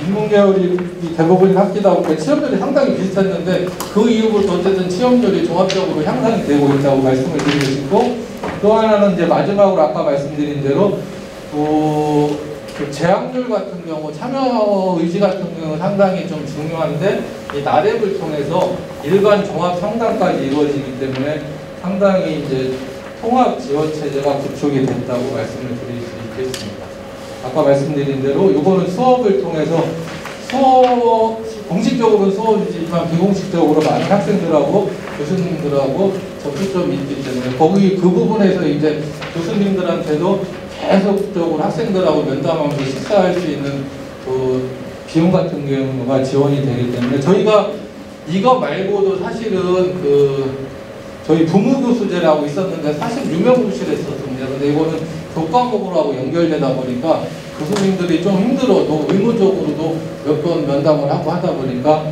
Speaker 4: 인문계열이 대부분 학기다 보니까 취업률이 상당히 비슷했는데 그 이후부터 어쨌든 취업률이 종합적으로 향상이 되고 있다고 말씀을 드리고 싶고 또 하나는 이제 마지막으로 아까 말씀드린 대로 또그 재학률 같은 경우 참여 의지 같은 경우는 상당히 좀 중요한데 이 나랩을 통해서 일반 종합 상담까지 이루어지기 때문에 상당히 이제 통합 지원 체제가 구축이 됐다고 말씀을 있겠습니다. 아까 말씀드린 대로 이거는 수업을 통해서 수업 공식적으로는 수업이지만 비공식적으로 많은 학생들하고 교수님들하고 접촉점이 있기 때문에 거기 그 부분에서 이제 교수님들한테도 계속적으로 학생들하고 면담하면서 식사할 수 있는 그 비용 같은 경우가 지원이 되기 때문에 저희가 이거 말고도 사실은 그 저희 부무교수제라고 있었는데 사실 유명무실에 있었습니다. 근데 이거는 교과목으로 하고 연결되다 보니까 교수님들이 좀 힘들어도 의무적으로도 몇 번 면담을 하고 하다 보니까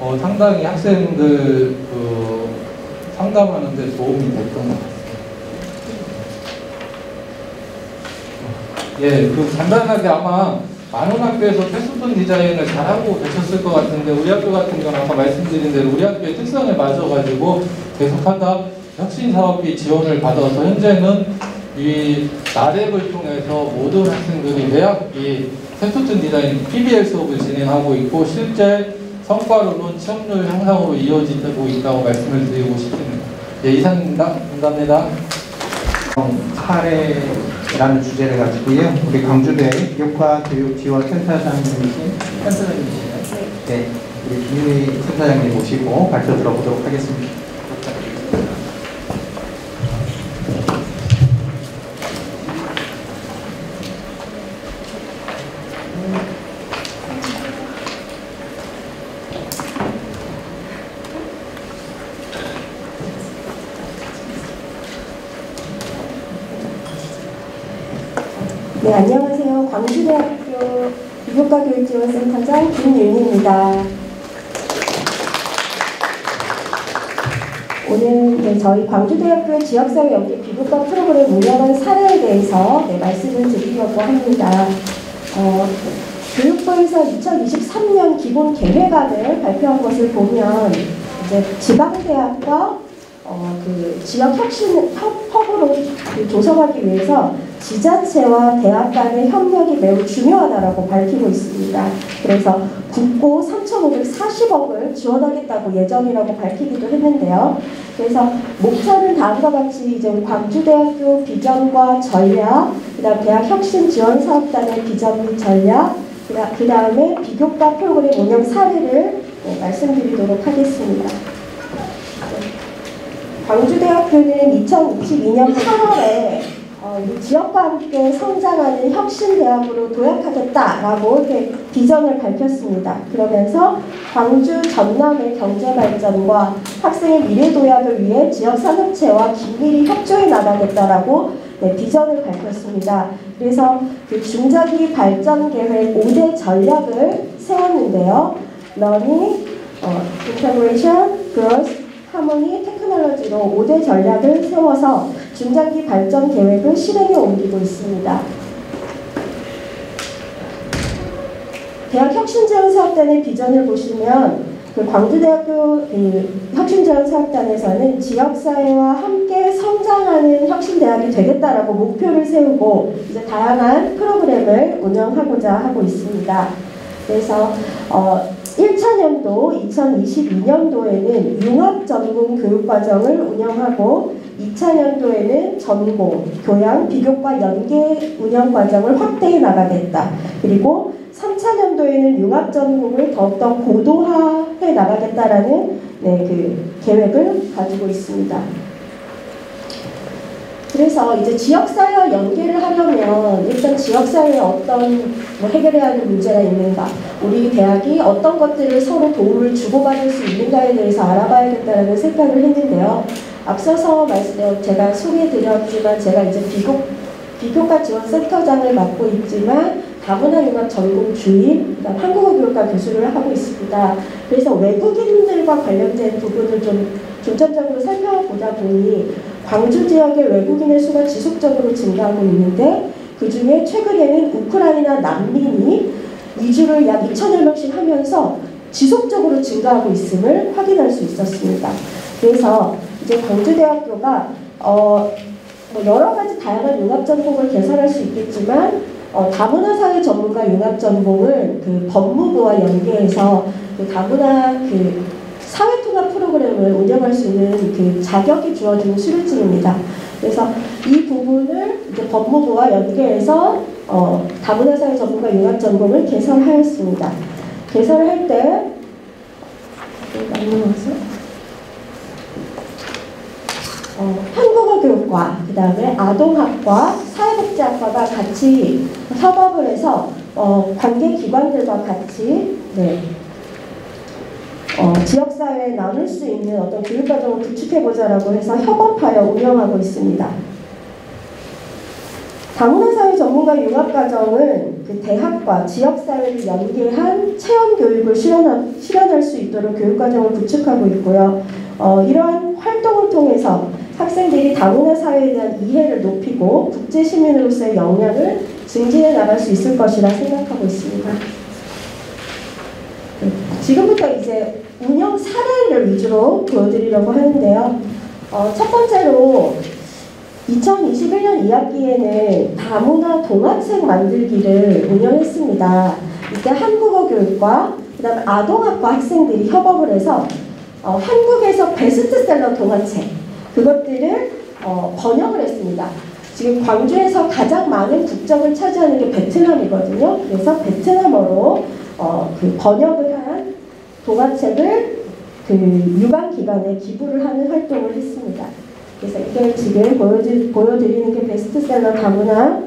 Speaker 4: 어, 상당히 학생들 그 상담하는 데 도움이 됐던 것 같습니다. 예, 그 간단하게 아마 많은 학교에서 패스톤 디자인을 잘하고 계셨을 것 같은데 우리 학교 같은 경우는 아까 말씀드린 대로 우리 학교의 특성에 맞아가지고 계속하다 혁신 사업비 지원을 받아서 현재는 이 나랩을 통해서 모든 학생들이 매학기 패스톤 디자인 PBL 수업을 진행하고 있고 실제 성과로는 취업률 향상으로 이어지고 있다고 말씀을 드리고 싶습니다. 예, 이상입니다. 감사합니다.
Speaker 1: 사례라는 주제를 가지고요. 우리 광주대 교육과 교육 지원 센터장님이신 센터장님이시죠? 네. 우리 김유희 센터장님 모시고 발표 들어보도록 하겠습니다.
Speaker 5: 네, 안녕하세요. 광주대학교 비교과 교육지원센터장 김윤희입니다. 오늘 네, 저희 광주대학교 지역사회 연계 비교과 프로그램 운영한 사례에 대해서 네, 말씀을 드리려고 합니다. 어, 교육부에서 2023년 기본 계획안을 발표한 것을 보면 이제 지방대학과 어, 그 지역 혁신 협, 협으로 그 조성하기 위해서 지자체와 대학 간의 협력이 매우 중요하다라고 밝히고 있습니다. 그래서 국고 3,540억을 지원하겠다고 예정이라고 밝히기도 했는데요. 그래서 목차는 다음과 같이 이제 광주대학교 비전과 전략, 그다음 대학 혁신 지원 사업단의 비전 및 전략, 그 다음에 비교과 프로그램 운영 사례를 네, 말씀드리도록 하겠습니다. 광주대학교는 2022년 8월에 지역과 함께 성장하는 혁신대학으로 도약하겠다라고 비전을 밝혔습니다. 그러면서 광주 전남의 경제 발전과 학생의 미래 도약을 위해 지역 산업체와 긴밀히 협조해 나가겠다라고 네, 비전을 밝혔습니다. 그래서 그 중장기 발전 계획 5대 전략을 세웠는데요. Learning, 어, Integration, Growth, Harmony, 테크놀로지로 5대 전략을 세워서 중장기 발전 계획을 실행에 옮기고 있습니다. 대학 혁신지원사업단의 비전을 보시면 그 광주대학교 그 혁신지원사업단에서는 지역사회와 함께 성장하는 혁신대학이 되겠다라고 목표를 세우고 이제 다양한 프로그램을 운영하고자 하고 있습니다. 그래서 어, 1차년도 2022년도에는 융합 전공 교육과정을 운영하고 2차년도에는 전공, 교양, 비교과 연계 운영 과정을 확대해 나가겠다. 그리고 3차년도에는 융합 전공을 더욱더 고도화해 나가겠다라는 네, 그 계획을 가지고 있습니다. 그래서 이제 지역사회와 연계를 하려면 일단 지역사회에 어떤 뭐 해결해야 하는 문제가 있는가, 우리 대학이 어떤 것들을 서로 도움을 주고받을 수 있는가에 대해서 알아봐야겠다는 생각을 했는데요. 앞서서 말씀, 제가 소개해드렸지만 제가 이제 비교, 비교과 지원 센터장을 맡고 있지만 다문화 융합 전공 주임, 그다음 한국어 교육과 교수를 하고 있습니다. 그래서 외국인들과 관련된 부분을 좀 중점적으로 살펴보다 보니 광주 지역의 외국인의 수가 지속적으로 증가하고 있는데 그 중에 최근에는 우크라이나 난민이 이주를 약 2천여 명씩 하면서 지속적으로 증가하고 있음을 확인할 수 있었습니다. 그래서 이제 광주대학교가 어, 뭐 여러 가지 다양한 융합 전공을 개설할 수 있겠지만 어, 다문화 사회 전문가 융합 전공을 그 법무부와 연계해서 그 다문화 그 사회 통합 프로그램을 운영할 수 있는 그 자격이 주어지는 수료증입니다. 그래서 이 부분을 이제 법무부와 연계해서 어, 다문화 사회 전문가 융합 전공을 개설하였습니다. 개설할 때넘 어, 한국어 교육과 그 다음에 아동학과 사회복지학과가 같이 협업을 해서 어, 관계 기관들과 같이 네, 어, 지역사회에 나눌 수 있는 어떤 교육과정을 구축해보자라고 해서 협업하여 운영하고 있습니다. 다문화사회 전문가 융합과정은 그 대학과 지역사회를 연계한 체험교육을 실현할, 실현할 수 있도록 교육과정을 구축하고 있고요. 어, 이러한 활동을 통해서 학생들이 다문화 사회에 대한 이해를 높이고 국제 시민으로서의 역량을 증진해 나갈 수 있을 것이라 생각하고 있습니다. 네, 지금부터 이제 운영 사례를 위주로 보여드리려고 하는데요. 어, 첫 번째로 2021년 2학기에는 다문화 동학생 만들기를 운영했습니다. 이때 한국어 교육과 그다음 아동학과 학생들이 협업을 해서 어, 한국에서 베스트셀러 동화책 그것들을 어, 번역을 했습니다. 지금 광주에서 가장 많은 국적을 차지하는 게 베트남이거든요. 그래서 베트남어로 어, 그 번역을 한 동화책을 그 유관 기관에 기부를 하는 활동을 했습니다. 그래서 이게 지금 보여드, 보여드리는 게 베스트셀러 다문화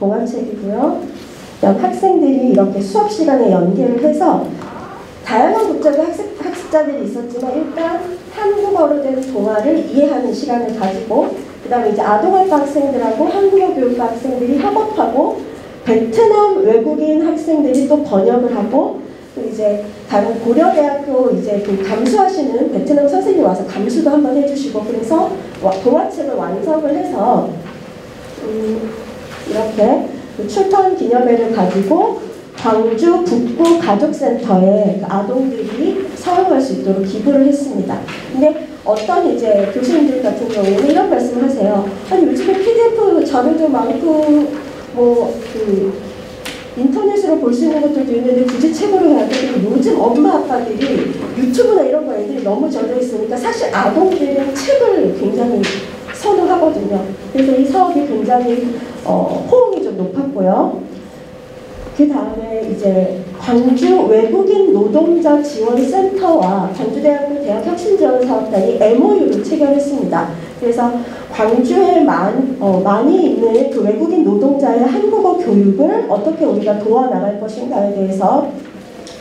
Speaker 5: 동화책이고요. 학생들이 이렇게 수업 시간에 연계를 해서 다양한 국적의 학습, 학습자들이 있었지만 일단 한국어로 된 동화를 이해하는 시간을 가지고 그 다음에 이제 아동학과 학생들하고 한국어 교육과 학생들이 협업하고 베트남 외국인 학생들이 또 번역을 하고 또 이제 다른 고려대학교 이제 그 감수하시는 베트남 선생님 와서 감수도 한번 해주시고 그래서 동화책을 완성을 해서 음 이렇게 그 출판 기념회를 가지고 광주 북부 가족센터에 그 아동들이 사용할 수 있도록 기부를 했습니다. 근데 어떤 이제 교수님들 같은 경우는 이런 말씀을 하세요. 아니 요즘에 PDF 자료도 많고 뭐그 인터넷으로 볼 수 있는 것들도 있는데 굳이 책으로 해야 돼. 요즘 엄마 아빠들이 유튜브나 이런 거 애들이 너무 젖어 있으니까 사실 아동들은 책을 굉장히 선호하거든요. 그래서 이 사업이 굉장히 어, 호응이 좀 높았고요. 그 다음에 이제 광주 외국인 노동자 지원센터와 광주대학교 대학혁신지원사업단이 MOU를 체결했습니다. 그래서 광주에 많, 어, 많이 있는 그 외국인 노동자의 한국어 교육을 어떻게 우리가 도와나갈 것인가에 대해서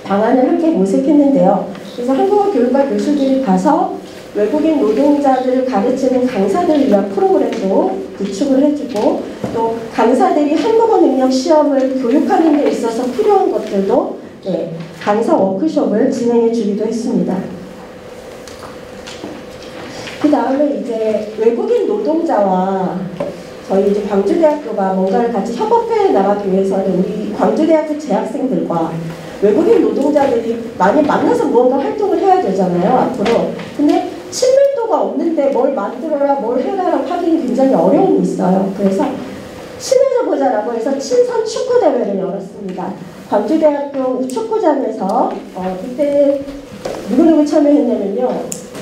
Speaker 5: 방안을 함께 모색했는데요. 그래서 한국어 교육과 교수들이 가서 외국인 노동자들을 가르치는 강사들을 위한 프로그램도 구축을 해주고 또 강사들이 한국어 능력 시험을 교육하는 데 있어서 필요한 것들도 네, 강사 워크숍을 진행해 주기도 했습니다. 다음에 이제 외국인 노동자와 저희 이제 광주대학교가 뭔가를 같이 협업해 나가기 위해서는 우리 광주대학교 재학생들과 외국인 노동자들이 많이 만나서 무언가 활동을 해야 되잖아요, 앞으로. 근데 친밀도가 없는데 뭘 만들어라, 뭘 해라라고 하기는 굉장히 어려움이 있어요. 그래서 친해져 보자라고 해서 친선 축구 대회를 열었습니다. 광주대학교 축구장에서 어, 그때 누구누구 참여했냐면요.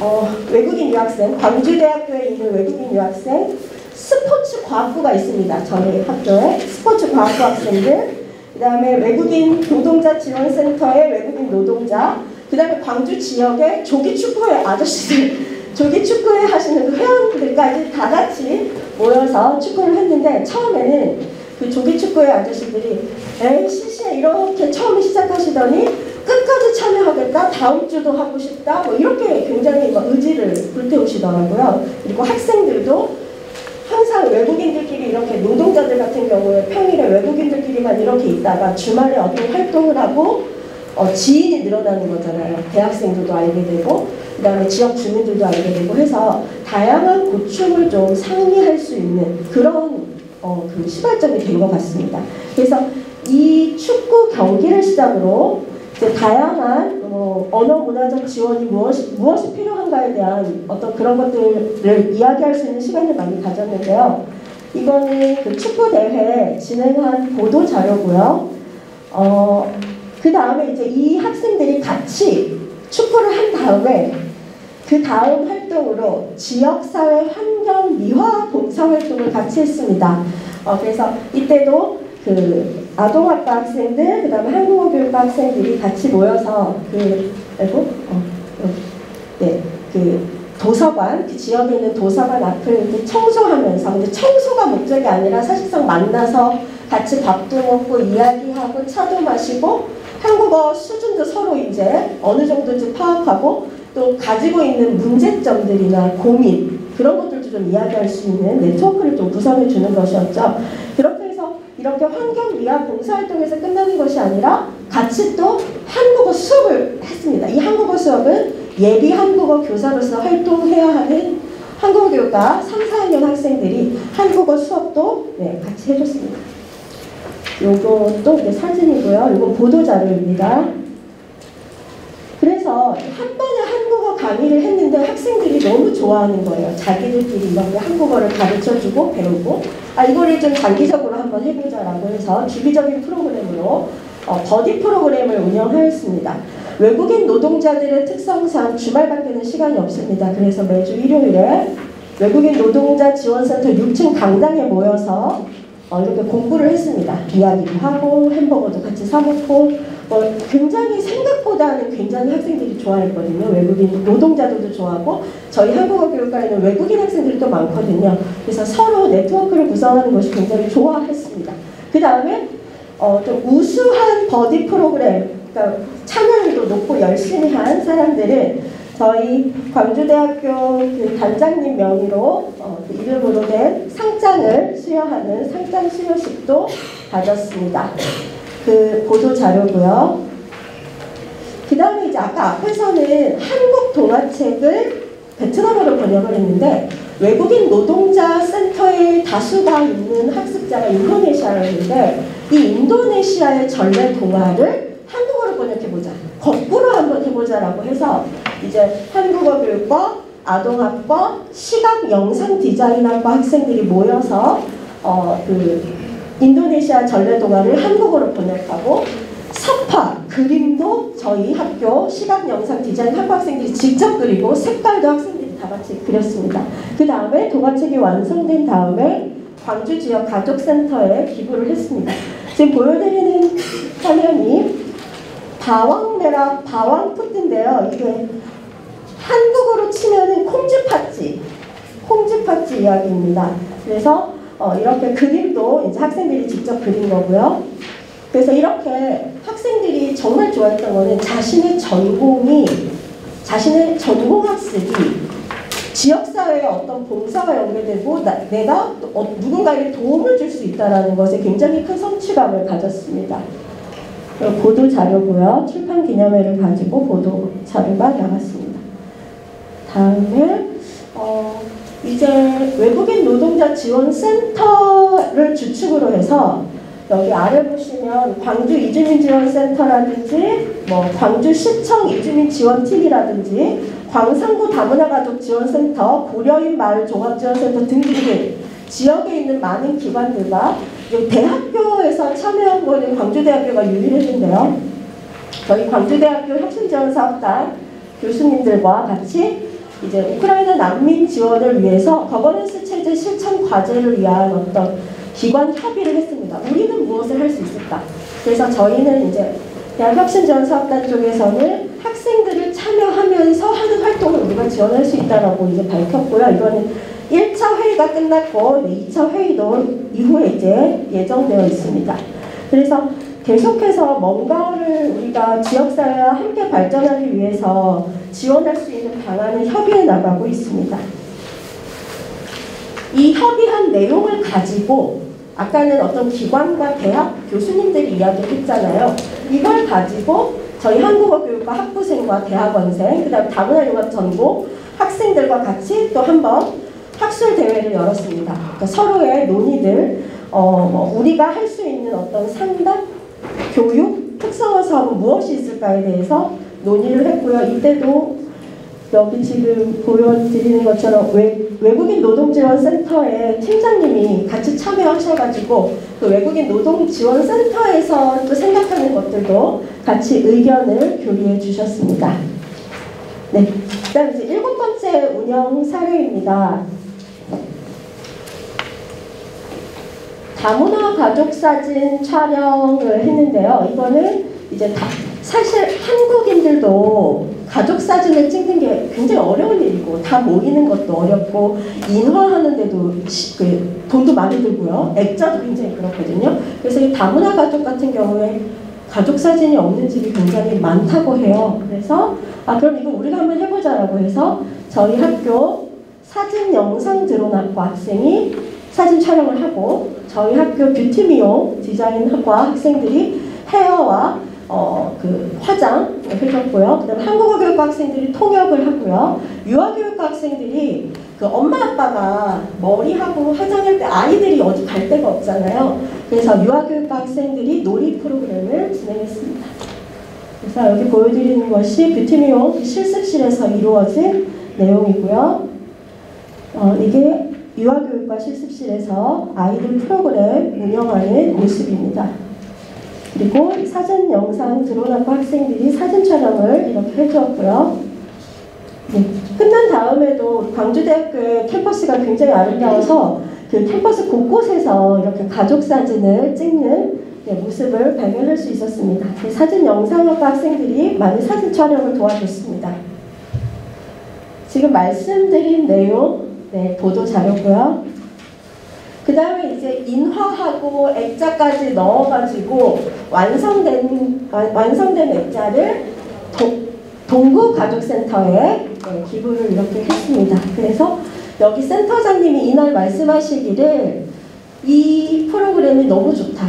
Speaker 5: 어, 외국인 유학생, 광주대학교에 있는 외국인 유학생, 스포츠 과학부가 있습니다. 저희 학교에 스포츠 과학부 학생들, 그 다음에 외국인 노동자 지원센터의 외국인 노동자, 그 다음에 광주 지역의 조기 축구회 아저씨들, 조기 축구회 하시는 그 회원들까지 다 같이 모여서 축구를 했는데 처음에는 그 조기 축구회 아저씨들이 에이 시시해 이렇게 처음에 시작하시더니 끝까지 참여하겠다 다음 주도 하고 싶다 뭐 이렇게 굉장히 막 의지를 불태우시더라고요. 그리고 학생들도 항상 외국인들끼리 이렇게 노동자들 같은 경우에 평일에 외국인들끼리만 이렇게 있다가 주말에 어떤 활동을 하고 어, 지인이 늘어나는 거잖아요. 대학생들도 알게 되고 그 다음에 지역 주민들도 알게 되고 해서 다양한 고충을 좀 상의할 수 있는 그런 어, 그 시발점이 된 것 같습니다. 그래서 이 축구 경기를 시작으로 이제 다양한 어, 언어 문화적 지원이 무엇이, 무엇이 필요한가에 대한 어떤 그런 것들을 이야기할 수 있는 시간을 많이 가졌는데요. 이거는 그 축구 대회 진행한 보도 자료고요. 어, 그 다음에 이제 이 학생들이 같이 축구를 한 다음에 그 다음 활동으로 지역사회 환경 미화 봉사활동을 같이 했습니다. 어, 그래서 이때도 그 아동학과 학생들, 그 다음에 한국어 교육과 학생들이 같이 모여서 그, 아이고, 어, 어, 네, 그 도서관, 그 지역에 있는 도서관 앞을 이렇게 청소하면서, 근데 청소가 목적이 아니라 사실상 만나서 같이 밥도 먹고 이야기하고 차도 마시고 한국어 수준도 서로 이제 어느 정도인지 파악하고 또 가지고 있는 문제점들이나 고민 그런 것들도 좀 이야기할 수 있는 네트워크를 좀 구성해 주는 것이었죠. 그렇게 해서 이렇게 환경 미화 봉사활동에서 끝나는 것이 아니라 같이 또 한국어 수업을 했습니다. 이 한국어 수업은 예비 한국어 교사로서 활동해야 하는 한국어 교육과 3, 4학년 학생들이 한국어 수업도 네, 같이 해줬습니다. 이제 사진이고요. 이거 보도 자료입니다. 그래서 한 번에 한국어 강의를 했는데 학생들이 너무 좋아하는 거예요. 자기들끼리 이렇게 한국어를 가르쳐주고 배우고 아 이거를 좀 장기적으로 한번 해보자라고 해서 주기적인 프로그램으로 어, 버디 프로그램을 운영하였습니다. 외국인 노동자들의 특성상 주말밖에는 시간이 없습니다. 그래서 매주 일요일에 외국인 노동자 지원센터 6층 강당에 모여서 어, 이렇게 공부를 했습니다. 이야기도 하고 햄버거도 같이 사 먹고 어, 굉장히 생각보다는 굉장히 학생들이 좋아했거든요. 외국인 노동자들도 좋아하고 저희 한국어 교육과에는 외국인 학생들이 또 많거든요. 그래서 서로 네트워크를 구성하는 것이 굉장히 좋아했습니다. 그 다음에 어, 좀 우수한 버디 프로그램, 그러니까 참여율도 높고 열심히 한 사람들은 저희 광주대학교 그 단장님 명의로 어, 그 이름으로 된 상장을 수여하는 상장 수여식도 가졌습니다. 그 보도 자료고요. 그 다음에 이제 아까 앞에서는 한국 동화책을 베트남어로 번역을 했는데 외국인 노동자 센터에 다수가 있는 학습자가 인도네시아였는데 이 인도네시아의 전래 동화를 한국어로 번역해보자. 거꾸로 한번 해보자라고 해서 이제 한국어 교육과 아동학과 시각 영상 디자인학과 학생들이 모여서 어, 그 인도네시아 전래 동화를 한국어로 번역하고 서파 그림도 저희 학교 시각 영상 디자인 학과 학생들이 직접 그리고 색깔도 학생들이 다 같이 그렸습니다. 그 다음에 동화책이 완성된 다음에 광주 지역 가족센터에 기부를 했습니다. 지금 보여드리는 화면이 바왕메라 바왕푸트인데요. 이게 한국어로 치면은 콩쥐팥쥐, 콩쥐팥쥐 이야기입니다. 그래서 어, 이렇게 그림도 이제 학생들이 직접 그린 거고요. 그래서 이렇게 학생들이 정말 좋아했던 거는 자신의 전공이 자신의 전공 학습이 지역사회의 어떤 봉사와 연계되고 나, 내가 어, 누군가에게 도움을 줄 수 있다는 것에 굉장히 큰 성취감을 가졌습니다. 보도 자료고요. 출판 기념회를 가지고 보도 자료가 나갔습니다. 다음에 어, 이제 외국인 노동자 지원 센터를 주축으로 해서 여기 아래 보시면 광주 이주민 지원 센터라든지 뭐 광주 시청 이주민 지원팀이라든지 광산구 다문화 가족 지원 센터, 고려인 마을 종합 지원 센터 등등 지역에 있는 많은 기관들과 이 대학교에서 참여한 거는 광주대학교가 유일했는데요. 저희 광주대학교 혁신지원사업단 교수님들과 같이 이제 우크라이나 난민 지원을 위해서 거버넌스 체제 실천 과제를 위한 어떤 기관 협의를 했습니다. 우리는 무엇을 할 수 있을까? 그래서 저희는 이제 대학 혁신지원사업단 쪽에서는 학생들을 참여하면서 하는 활동을 우리가 지원할 수 있다라고 이제 밝혔고요. 이거는 1차 회의가 끝났고 2차 회의도 이후에 이제 예정되어 있습니다. 그래서 계속해서 뭔가를 우리가 지역사회와 함께 발전하기 위해서 지원할 수 있는 방안을 협의해 나가고 있습니다. 이 협의한 내용을 가지고 아까는 어떤 기관과 대학 교수님들이 이야기했잖아요. 이걸 가지고 저희 한국어 교육과 학부생과 대학원생, 그 다음 다문화 융합 전공 학생들과 같이 또 한번 학술 대회를 열었습니다. 그러니까 서로의 논의들, 어, 뭐 우리가 할 수 있는 어떤 상담, 교육, 특성화 사업은 무엇이 있을까에 대해서 논의를 했고요. 이때도 여기 지금 보여드리는 것처럼 외, 외국인 노동지원센터의 팀장님이 같이 참여하셔가지고 그 외국인 노동지원센터에서 또 생각하는 것들도 같이 의견을 교류해 주셨습니다. 네, 그다음 이제 일곱 번째 운영 사례입니다. 다문화 가족 사진 촬영을 했는데요. 이거는 이제 다, 사실 한국인들도 가족 사진을 찍는 게 굉장히 어려운 일이고 다 모이는 것도 어렵고 인화하는데도 시- 그 돈도 많이 들고요. 액자도 굉장히 그렇거든요. 그래서 이 다문화 가족 같은 경우에 가족 사진이 없는 집이 굉장히 많다고 해요. 그래서 아 그럼 이거 우리가 한번 해보자라고 해서 저희 학교 사진 영상 드론학과 학생이 사진 촬영을 하고 저희 학교 뷰티 미용 디자인학과 학생들이 헤어와 어, 그 화장을 해줬고요. 그다음에 한국어 교육과 학생들이 통역을 하고요. 유아 교육과 학생들이 그 엄마 아빠가 머리하고 화장할 때 아이들이 어디 갈 데가 없잖아요. 그래서 유아 교육과 학생들이 놀이 프로그램을 진행했습니다. 그래서 여기 보여드리는 것이 뷰티 미용 실습실에서 이루어진 내용이고요. 어, 이게 유아교육과 실습실에서 아이들 프로그램 운영하는 모습입니다. 그리고 사진 영상 드론학과 학생들이 사진 촬영을 이렇게 해주었고요. 네, 끝난 다음에도 우리 광주대학교의 캠퍼스가 굉장히 아름다워서 그 캠퍼스 곳곳에서 이렇게 가족 사진을 찍는 네, 모습을 발견할 수 있었습니다. 그 사진 영상학과 학생들이 많은 사진 촬영을 도와줬습니다. 지금 말씀드린 내용 네, 보도 자료고요. 그 다음에 이제 인화하고 액자까지 넣어가지고 완성된 완- 완성된 액자를 동, 동구 가족센터에 네, 기부를 이렇게 했습니다. 그래서 여기 센터장님이 이날 말씀하시기를 이 프로그램이 너무 좋다.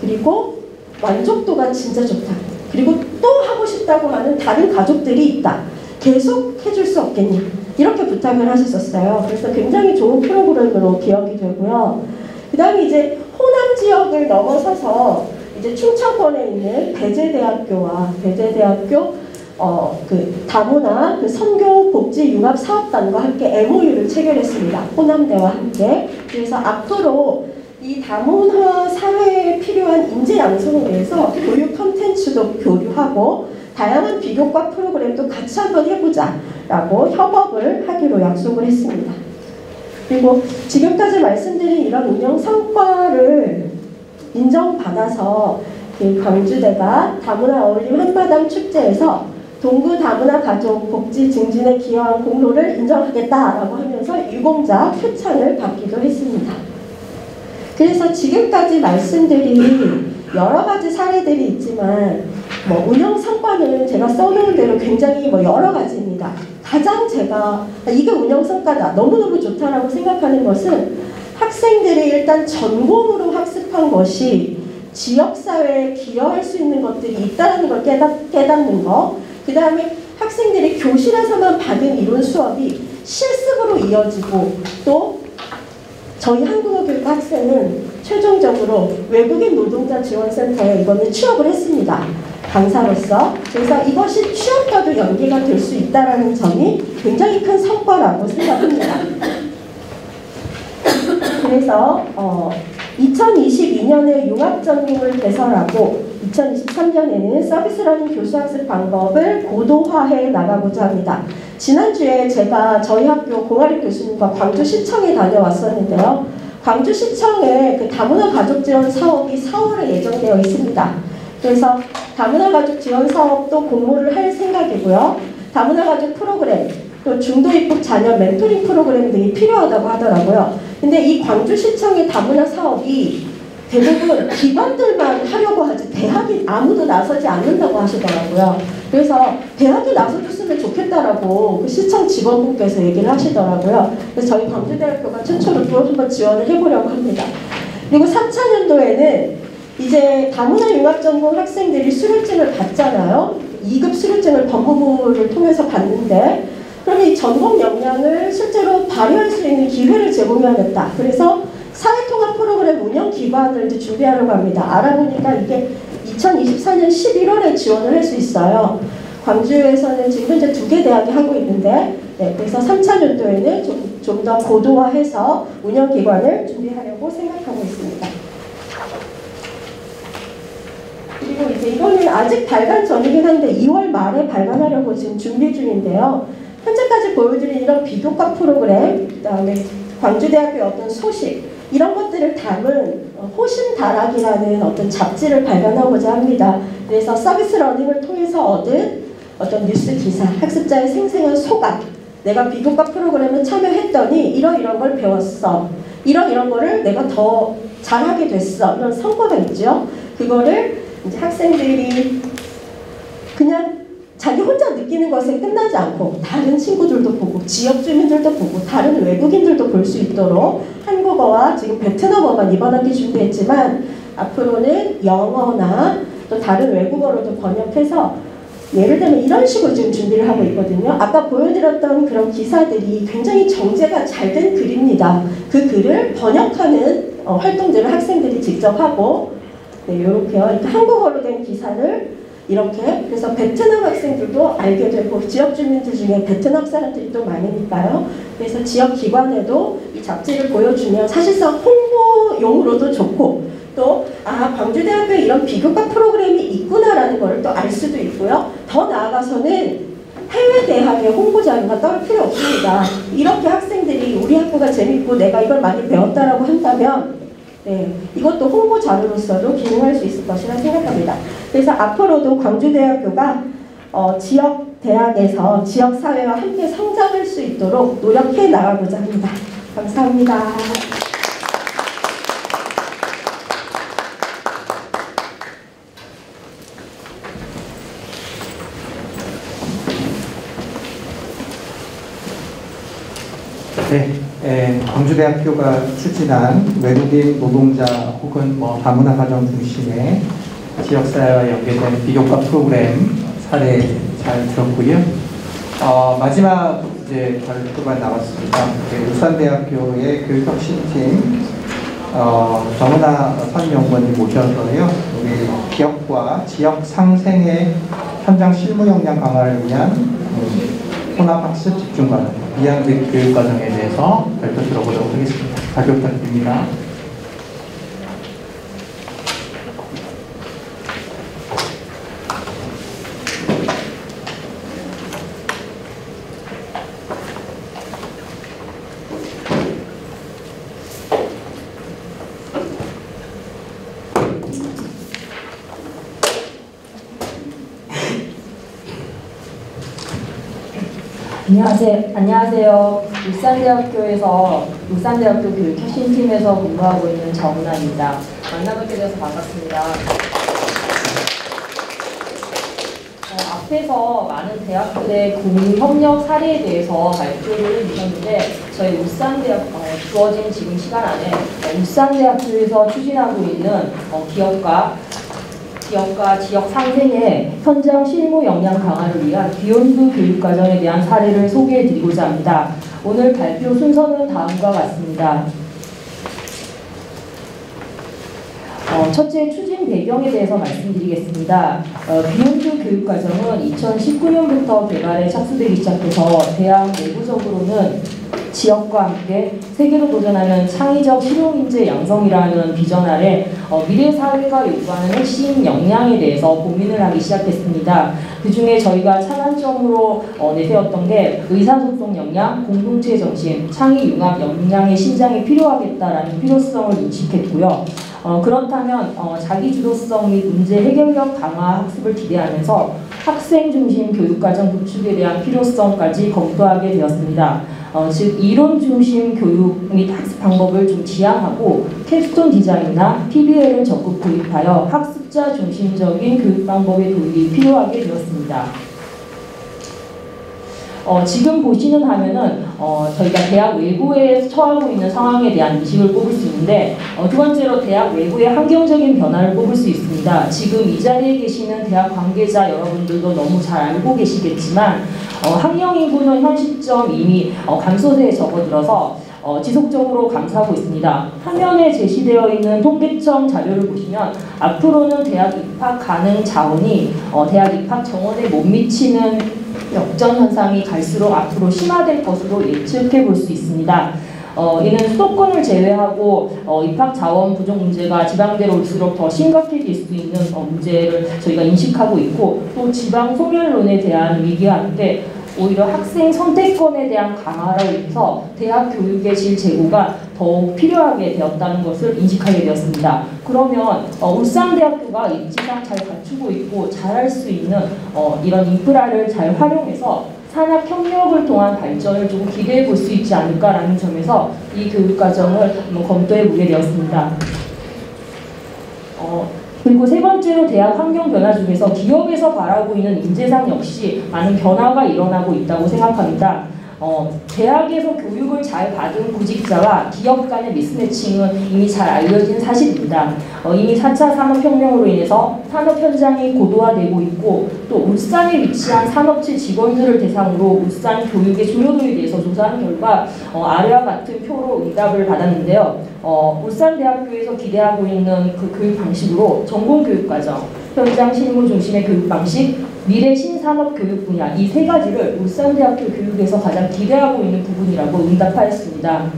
Speaker 5: 그리고 만족도가 진짜 좋다. 그리고 또 하고 싶다고 하는 다른 가족들이 있다. 계속 해줄 수 없겠냐. 이렇게 부탁을 하셨었어요. 그래서 굉장히 좋은 프로그램으로 기억이 되고요. 그 다음에 이제 호남 지역을 넘어서서 이제 충청권에 있는 배재대학교와 배재대학교 어, 그 다문화 그 선교 복지 융합 사업단과 함께 MOU를 체결했습니다. 호남대와 함께. 그래서 앞으로 이 다문화 사회에 필요한 인재 양성을 위해서 교육 컨텐츠도 교류하고 다양한 비교과 프로그램도 같이 한번 해보자 라고 협업을 하기로 약속을 했습니다. 그리고 지금까지 말씀드린 이런 운영 성과를 인정받아서 그 광주대가 다문화 어울림 한마당 축제에서 동구 다문화 가족 복지 증진에 기여한 공로를 인정하겠다라고 하면서 유공자 표창을 받기도 했습니다. 그래서 지금까지 말씀드린 여러 가지 사례들이 있지만 뭐 운영 성과는 제가 써놓은 대로 굉장히 뭐 여러 가지입니다. 가장 제가 아, 이게 운영 성과다 너무너무 좋다라고 생각하는 것은 학생들이 일단 전공으로 학습한 것이 지역사회에 기여할 수 있는 것들이 있다는 걸 깨닫, 깨닫는 거. 그 다음에 학생들이 교실에서만 받은 이론 수업이 실습으로 이어지고 또 저희 한국어 교육 학생은 최종적으로 외국인 노동자 지원센터에 이번에 취업을 했습니다. 강사로서. 그래서 이것이 취업과도 연계가 될 수 있다는 점이 굉장히 큰 성과라고 생각합니다. 그래서 어, 2022년에 융합전공을 개설하고 2023년에는 서비스라는 교수학습 방법을 고도화해 나가고자 합니다. 지난주에 제가 저희 학교 공아리 교수님과 광주시청에 다녀왔었는데요. 광주시청에 그 다문화 가족 지원 사업이 4월에 예정되어 있습니다. 그래서 다문화 가족 지원 사업도 공모를 할 생각이고요. 다문화 가족 프로그램, 또 중도 입국 자녀 멘토링 프로그램 등이 필요하다고 하더라고요. 근데 이 광주시청의 다문화 사업이 대부분 기관들만 하려고 하지 대학이 아무도 나서지 않는다고 하시더라고요. 그래서 대학이 나서줬으면 좋겠다라고 그 시청 직원분께서 얘기를 하시더라고요. 그래서 저희 광주대학교가 최초로 또 한번 지원을 해보려고 합니다. 그리고 3차 년도에는 이제 다문화 융합 전공 학생들이 수료증을 받잖아요. 2급 수료증을 법무부를 통해서 받는데 그럼 이 전공 역량을 실제로 발휘할 수 있는 기회를 제공해야겠다. 그래서 사회통합 프로그램 운영 기관을 이제 준비하려고 합니다. 알아보니까 이게 2024년 11월에 지원을 할 수 있어요. 광주에서는 지금 현재 두 개 대학이 하고 있는데, 네, 그래서 3차년도에는 좀, 좀더 고도화해서 운영기관을 준비하려고 생각하고 있습니다. 그리고 이제 이거는 아직 발간 전이긴 한데 2월 말에 발간하려고 지금 준비 중인데요. 현재까지 보여드린 이런 비교과 프로그램, 그다음에 광주대학교의 어떤 소식 이런 것들을 담은 어, 호신다락이라는 어떤 잡지를 발간하고자 합니다. 그래서 service learning을 통해서 얻은 어떤 뉴스 기사, 학습자의 생생한 소감, 내가 비교과 프로그램에 참여했더니 이러이런 걸 배웠어. 이러이런 거를 내가 더 잘하게 됐어. 이런 성과가 있죠. 그거를 이제 학생들이 그냥 자기 혼자 느끼는 것에 끝나지 않고 다른 친구들도 보고 지역 주민들도 보고 다른 외국인들도 볼 수 있도록 한국어와 지금 베트남어만 이번 학기 준비했지만 앞으로는 영어나 또 다른 외국어로도 번역해서 예를 들면 이런 식으로 지금 준비를 하고 있거든요. 아까 보여드렸던 그런 기사들이 굉장히 정제가 잘 된 글입니다. 그 글을 번역하는 어, 활동들을 학생들이 직접 하고 네. 이렇게 한국어로 된 기사를 이렇게 그래서 베트남 학생들도 알게 되고 지역 주민들 중에 베트남 사람들이 또 많으니까요. 그래서 지역 기관에도 이 잡지를 보여주면 사실상 홍보용으로도 좋고 또 아 광주대학교에 이런 비교과 프로그램이 있구나라는 걸 또 알 수도 있고요. 더 나아가서는 해외 대학의 홍보 자료가 따로 필요 없습니다. 이렇게 학생들이 우리 학교가 재밌고 내가 이걸 많이 배웠다라고 한다면 네, 이것도 홍보 자료로서도 기능할 수 있을 것이라 생각합니다. 그래서 앞으로도 광주대학교가 어, 지역 대학에서 지역 사회와 함께 성장할 수 있도록 노력해 나가고자 합니다. 감사합니다.
Speaker 1: 네, 에, 광주대학교가 추진한 외국인 노동자 혹은 뭐 다문화 가정 중심의 지역사회와 연계된 비교과 프로그램 사례 잘 들었고요. 어, 마지막 이제 발표가 나왔습니다. 네, 울산대학교의 교육혁신팀 어, 정은아 선임연구원님 모셔서요. 우리 기업과 지역 상생의 현장 실무 역량 강화를 위한 음, 혼합학습 집중과정, 미양직 교육과정에 대해서 발표 들어보도록 하겠습니다. 발표 부탁드립니다.
Speaker 6: 안녕하세요. 안녕하세요. 울산대학교에서 울산대학교 교육혁신팀에서 근무하고 있는 정은아입니다. 만나뵙게 돼서 반갑습니다. 어, 앞에서 많은 대학들의 공유 협력 사례에 대해서 발표를 해주셨는데 저희 울산대학 어, 주어진 지금 시간 안에 어, 울산대학교에서 추진하고 있는 어, 기업과 지역과 지역 상생의 현장 실무 역량 강화를 위한 비욘드 교육과정에 대한 사례를 소개해드리고자 합니다. 오늘 발표 순서는 다음과 같습니다. 어, 첫째 추진 배경에 대해서 말씀드리겠습니다. 어, 비욘드 교육과정은 2019년부터 개발에 착수되기 시작해서 대학 내부적으로는 지역과 함께 세계로 도전하는 창의적 실용인재 양성이라는 비전 아래 어, 미래 사회가 요구하는 핵심 역량에 대해서 고민을 하기 시작했습니다. 그 중에 저희가 차관점으로 어, 내세웠던 게 의사소통 역량, 공동체 정신, 창의 융합 역량의 신장이 필요하겠다라는 필요성을 인식했고요. 어, 그렇다면 어, 자기 주도성 및 문제 해결력 강화 학습을 기대하면서 학생 중심 교육과정 구축에 대한 필요성까지 검토하게 되었습니다. 어, 즉 이론 중심 교육 및 학습 방법을 좀 지향하고 캡스톤 디자인이나 PBL을 적극 도입하여 학습자 중심적인 교육 방법의 도입이 필요하게 되었습니다. 어, 지금 보시는 화면은 어, 저희가 대학 외부에 처하고 있는 상황에 대한 인식을 뽑을 수 있는데 어, 두 번째로 대학 외부의 환경적인 변화를 뽑을 수 있습니다. 지금 이 자리에 계시는 대학 관계자 여러분들도 너무 잘 알고 계시겠지만 어, 학령 인구는 현 시점 이미 어, 감소세에 접어들어서 어, 지속적으로 감소하고 있습니다. 화면에 제시되어 있는 통계청 자료를 보시면 앞으로는 대학 입학 가능 자원이 어, 대학 입학 정원에 못 미치는 역전 현상이 갈수록 앞으로 심화될 것으로 예측해 볼 수 있습니다. 어, 이는 수도권을 제외하고 어, 입학 자원 부족 문제가 지방대로 올수록 더 심각해질 수 있는 어, 문제를 저희가 인식하고 있고 또 지방 소멸론에 대한 위기와 함께 오히려 학생 선택권에 대한 강화로 인해서 대학 교육의 질 제고가 더욱 필요하게 되었다는 것을 인식하게 되었습니다. 그러면 어, 울산대학교가 입지상 잘 갖추고 있고 잘할 수 있는 어, 이런 인프라를 잘 활용해서 산학 협력을 통한 발전을 조금 기대해 볼 수 있지 않을까라는 점에서 이 교육 과정을 한번 검토해 보게 되었습니다. 어, 그리고 세 번째로 대학 환경 변화 중에서 기업에서 바라고 있는 인재상 역시 많은 변화가 일어나고 있다고 생각합니다. 어, 대학에서 교육을 잘 받은 구직자와 기업 간의 미스매칭은 이미 잘 알려진 사실입니다. 어, 이미 4차 산업혁명으로 인해서 산업 현장이 고도화되고 있고 또 울산에 위치한 산업체 직원들을 대상으로 울산 교육의 중요도에 대해서 조사한 결과 어, 아래와 같은 표로 응답을 받았는데요. 어, 울산대학교에서 기대하고 있는 그 교육 방식으로 전공교육과정, 현장 실무 중심의 교육 방식, 미래 신산업 교육 분야 이 세 가지를 울산대학교 교육에서 가장 기대하고 있는 부분이라고 응답하였습니다.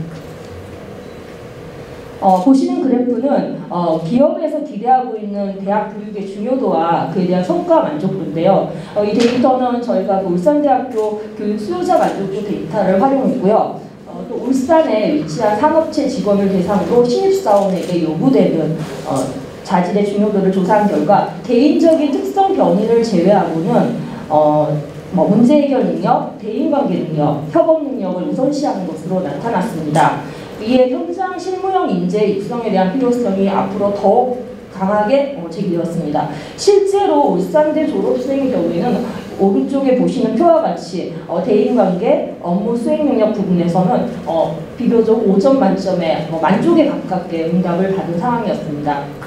Speaker 6: 어, 보시는 그래프는 어, 기업에서 기대하고 있는 대학 교육의 중요도와 그에 대한 성과 만족도인데요. 어, 이 데이터는 저희가 그 울산대학교 교육 수요자 만족도 데이터를 활용했고요. 어, 또 울산에 위치한 산업체 직원을 대상으로 신입사원에게 요구되는 어, 자질의 중요도를 조사한 결과 개인적인 특성 변이를 제외하고는 어, 뭐 문제 해결 능력, 대인관계 능력, 협업 능력을 우선시하는 것으로 나타났습니다. 이에 현장 실무형 인재 육성에 대한 필요성이 앞으로 더욱 강하게 어, 제기되었습니다. 실제로 울산대 졸업생의 경우에는 오른쪽에 보시는 표와 같이 어, 대인관계, 업무 수행 능력 부분에서는 어, 비교적 5점 만점에 어, 만족에 가깝게 응답을 받은 상황이었습니다.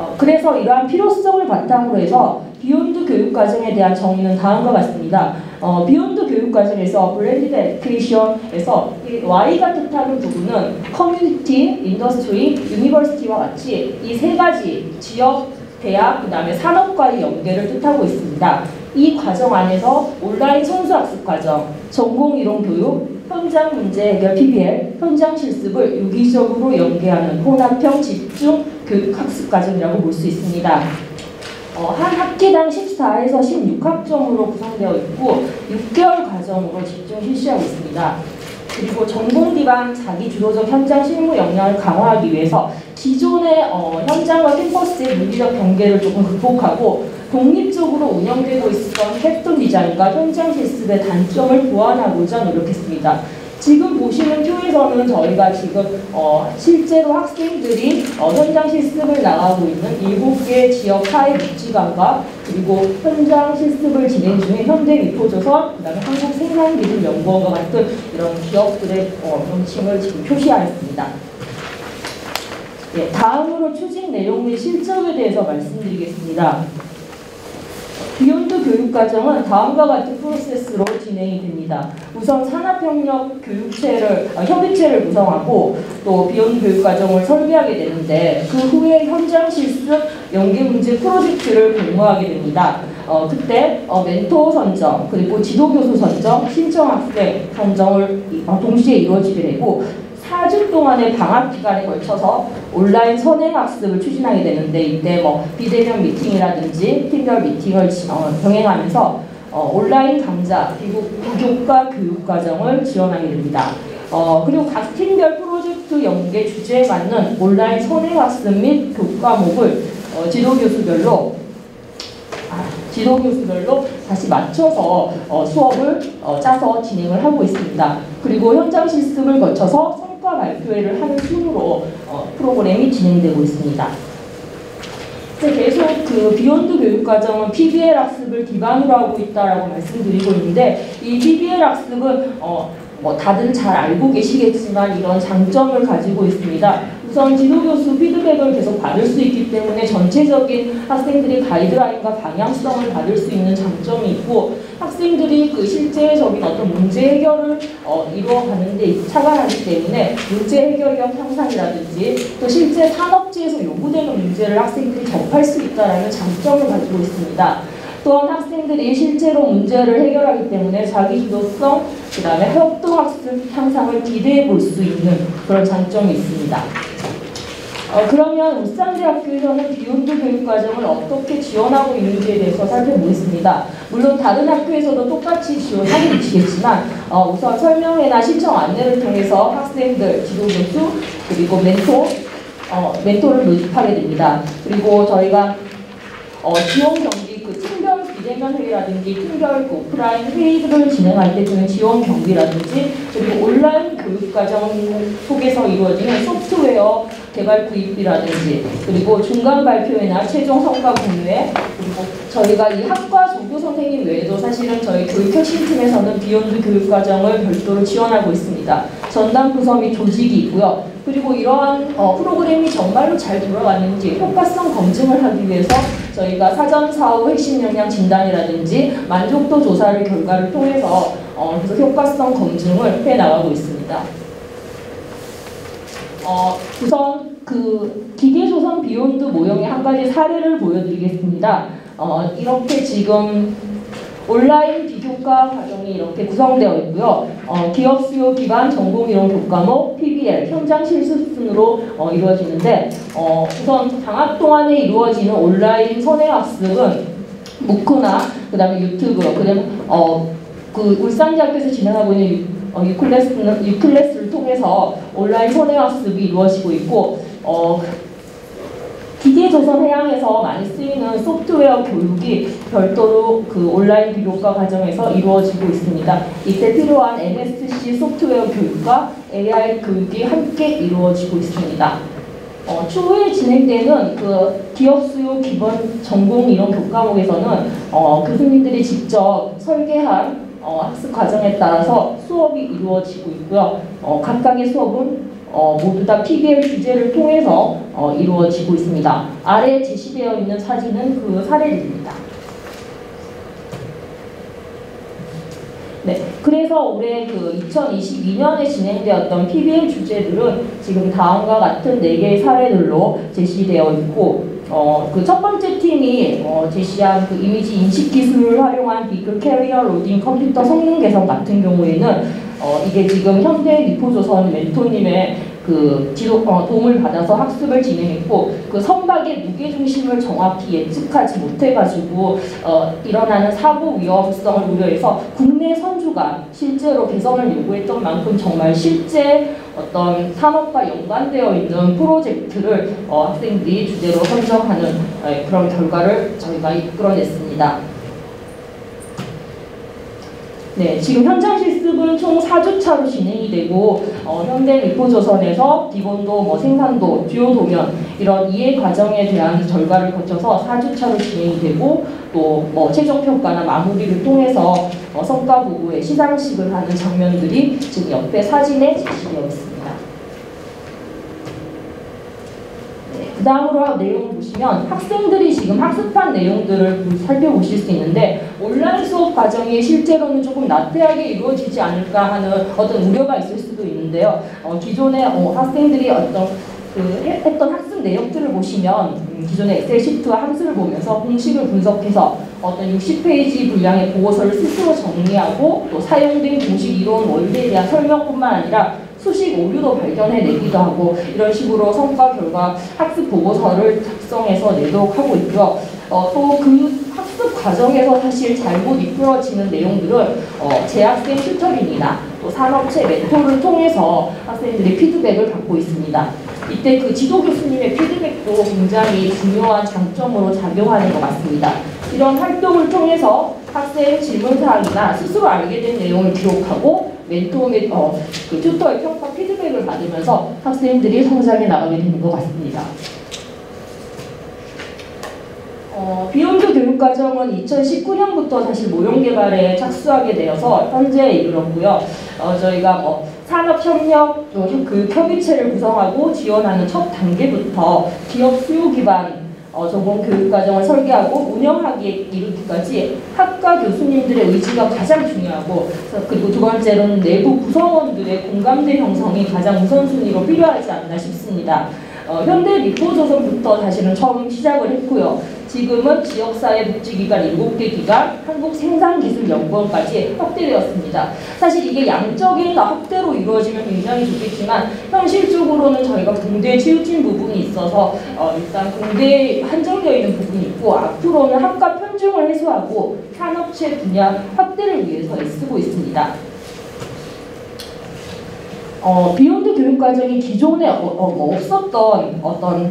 Speaker 6: 어, 그래서 이러한 필요성을 바탕으로 해서 비욘드 교육 과정에 대한 정의는 다음과 같습니다. 어, Beyond 교육 과정에서 Blended Education에서 이 Y가 뜻하는 부분은 커뮤니티, Industry, University와 같이 이 세 가지 지역, 대학, 그 다음에 산업과의 연계를 뜻하고 있습니다. 이 과정 안에서 온라인 선수학습 과정, 전공 이론 교육, 현장 문제 해결 PBL, 현장 실습을 유기적으로 연계하는 혼합형 집중 교육 학습 과정이라고 볼 수 있습니다. 어, 한 학기당 14에서 16학점으로 구성되어 있고 6개월 과정으로 집중 실시하고 있습니다. 그리고 전공 기반 자기 주도적 현장 실무 역량을 강화하기 위해서 기존의 어, 현장과 캠퍼스의 물리적 경계를 조금 극복하고 독립적으로 운영되고 있었던 캡스톤 디자인과 현장 실습의 단점을 보완하고자 노력했습니다. 지금 보시는 표에서는 저희가 지금 어, 실제로 학생들이 어, 현장 실습을 나가고 있는 7개 지역 사회 복지관과 그리고 현장 실습을 진행 중인 현대미포조선, 그 다음에 한국생산기술연구원과 같은 이런 기업들의 어, 명칭을 지금 표시하였습니다. 예, 네, 다음으로 추진 내용 및 실적에 대해서 말씀드리겠습니다. Beyond 교육과정은 다음과 같은 프로세스로 진행이 됩니다. 우선 산업협력 교육체를, 아, 협의체를 구성하고 또 Beyond 교육과정을 설계하게 되는데 그 후에 현장 실습 연계 문제 프로젝트를 공모하게 됩니다. 어, 그때 어, 멘토 선정 그리고 지도교수 선정, 신청 학생 선정을 이- 어, 동시에 이루어지게 되고 4주 동안의 방학 기간에 걸쳐서 온라인 선행 학습을 추진하게 되는데 이때 뭐 비대면 미팅이라든지 팀별 미팅을 병행하면서 어, 온라인 강좌 그리고 비교과 교육 과정을 지원하게 됩니다. 어, 그리고 각 팀별 프로젝트 연계 주제에 맞는 온라인 선행 학습 및 교과목을 어, 지도 교수별로 아, 지도 교수별로 다시 맞춰서 어, 수업을 어, 짜서 진행을 하고 있습니다. 그리고 현장 실습을 거쳐서 성과 발표회를 하는 순으로 어, 프로그램이 진행되고 있습니다. 이제 계속 그 비욘드 교육과정은 PBL 학습을 기반으로 하고 있다라고 말씀드리고 있는데 이 PBL 학습은 어, 뭐 다들 잘 알고 계시겠지만 이런 장점을 가지고 있습니다. 우선 지도 교수 피드백을 계속 받을 수 있기 때문에 전체적인 학생들이 가이드라인과 방향성을 받을 수 있는 장점이 있고 학생들이 그 실제적인 어떤 문제 해결을 어, 이루어가는 데 착안하기 때문에 문제 해결력 향상이라든지 또 실제 산업지에서 요구되는 문제를 학생들이 접할 수 있다는 장점을 가지고 있습니다. 또한 학생들이 실제로 문제를 해결하기 때문에 자기 주도성, 그 다음에 협동학습 향상을 기대해 볼 수 있는 그런 장점이 있습니다. 어, 그러면 울산대학교에서는 비욘드 교육과정을 어떻게 지원하고 있는지에 대해서 살펴보겠습니다. 물론 다른 학교에서도 똑같이 지원하고 계시겠지만 어, 우선 설명회나 신청 안내를 통해서 학생들, 지도교수, 그리고 멘토, 어, 멘토를 모집하게 됩니다. 그리고 저희가 어, 지원 경비 그 팀별 비대면 회의라든지 팀별 그 오프라인 회의들을 진행할 때 드는 지원 경비라든지 그리고 온라인 교육 과정 속에서 이루어지는 소프트웨어 개발 구입이라든지 그리고 중간 발표회나 최종 성과 공유회 그리고 저희가 이 학과 조교 선생님 외에도 사실은 저희 교육혁신팀에서는 Beyond 교육 과정을 별도로 지원하고 있습니다. 전담 부서 및 조직이 있고요. 그리고 이러한 어, 프로그램이 정말로 잘 돌아가는지 효과성 검증을 하기 위해서 저희가 사전 사후 핵심 역량 진단이라든지 만족도 조사를 결과를 통해서 어, 효과성 검증을 해 나가고 있습니다. 어, 우선 그 기계조선 Beyond 모형의 한 가지 사례를 보여드리겠습니다. 어, 이렇게 지금 온라인 비교과 과정이 이렇게 구성되어 있고요. 어, 기업 수요 기반 전공 이론 교과목 PBL 현장 실습 순으로 어, 이루어지는데 어, 우선 방학 동안에 이루어지는 온라인 선행 학습은 무크나 그다음에 유튜브 그다음 어 그 울산대학교에서 진행하고 있는 유, 어, 유클래스는 유클래스를 통해서 온라인 선행 학습이 이루어지고 있고 어 기계조선 해양에서 많이 쓰이는 소프트웨어 교육이 별도로 그 온라인 비교과 과정에서 이루어지고 있습니다. 이때 필요한 MSC 소프트웨어 교육과 AI 교육이 함께 이루어지고 있습니다. 어, 추후에 진행되는 그 기업 수요 기본 전공 이론 교과목에서는 어, 교수님들이 직접 설계한 어, 학습 과정에 따라서 수업이 이루어지고 있고요. 어, 각각의 수업은 어, 모두 다 PBL 주제를 통해서 어, 이루어지고 있습니다. 아래 제시되어 있는 사진은 그 사례들입니다. 네, 그래서 올해 그 2022년에 진행되었던 PBL 주제들은 지금 다음과 같은 4개의 사례들로 제시되어 있고 어, 그 첫 번째 팀이 어, 제시한 그 이미지 인식 기술을 활용한 비글 캐리어 로딩 컴퓨터 성능 개선 같은 경우에는 어, 이게 지금 현대 리포조선 멘토님의 그 지도 어, 도움을 받아서 학습을 진행했고 그 선박의 무게 중심을 정확히 예측하지 못해가지고 어, 일어나는 사고 위험성을 우려해서 국내 선주가 실제로 개선을 요구했던 만큼 정말 실제 어떤 산업과 연관되어 있는 프로젝트를 어, 학생들이 주제로 선정하는 에, 그런 결과를 저희가 이끌어냈습니다. 네, 지금 현장 실습은 총 4주차로 진행이 되고 어, 현대 리포조선에서 기본도, 뭐 생산도, 주요 도면 이런 이해 과정에 대한 결과를 거쳐서 4주차로 진행이 되고 또 뭐 최종 평가나 마무리를 통해서 어, 성과 보고의 시상식을 하는 장면들이 지금 옆에 사진에 제시되어 있습니다. 그 다음으로 내용을 보시면 학생들이 지금 학습한 내용들을 살펴보실 수 있는데 온라인 수업 과정이 실제로는 조금 나태하게 이루어지지 않을까 하는 어떤 우려가 있을 수도 있는데요. 어, 기존에 어, 학생들이 어떤 그 해- 했던 학습 내용들을 보시면 음, 기존의 엑셀 시트와 함수를 보면서 공식을 분석해서 어떤 60페이지 분량의 보고서를 스스로 정리하고 또 사용된 공식 이론 원리에 대한 설명뿐만 아니라 수식 오류도 발견해내기도 하고 이런 식으로 성과 결과 학습 보고서를 작성해서 내도록 하고 있고요. 어, 또 그 학습 과정에서 사실 잘못 이끌어지는 내용들은 어, 재학생 튜터링이나 또 산업체 멘토를 통해서 학생들이 피드백을 받고 있습니다. 이때 그 지도 교수님의 피드백도 굉장히 중요한 장점으로 작용하는 것 같습니다. 이런 활동을 통해서 학생 질문 사항이나 스스로 알게 된 내용을 기록하고 멘토 및 어, 그 튜터의 평가 피드백을 받으면서 학생들이 성장해 나가게 되는 것 같습니다. 어, Beyond 교육과정은 2019년부터 사실 모형 개발에 착수하게 되어서 현재에 이르렀고요. 어, 저희가 뭐 산업협력 또 교육 협의체를 구성하고 지원하는 첫 단계부터 기업 수요 기반 어, 전공 교육과정을 설계하고 운영하기에 이르기까지 학과 교수님들의 의지가 가장 중요하고 그리고 두 번째로는 내부 구성원들의 공감대 형성이 가장 우선순위로 필요하지 않나 싶습니다. 어, 현대 미포조선부터 사실은 처음 시작을 했고요. 지금은 지역사회 복지기관 7개 기관, 한국생산기술연구원까지 확대되었습니다. 사실 이게 양적인 확대로 이루어지면 굉장히 좋겠지만 현실적으로는 저희가 공대에 치우친 부분이 있어서 어, 일단 공대에 한정되어 있는 부분이 있고 앞으로는 학과 편중을 해소하고 산업체 분야 확대를 위해서 쓰고 있습니다. 어, 비욘드 교육 과정이 기존에 어, 어, 뭐 없었던 어떤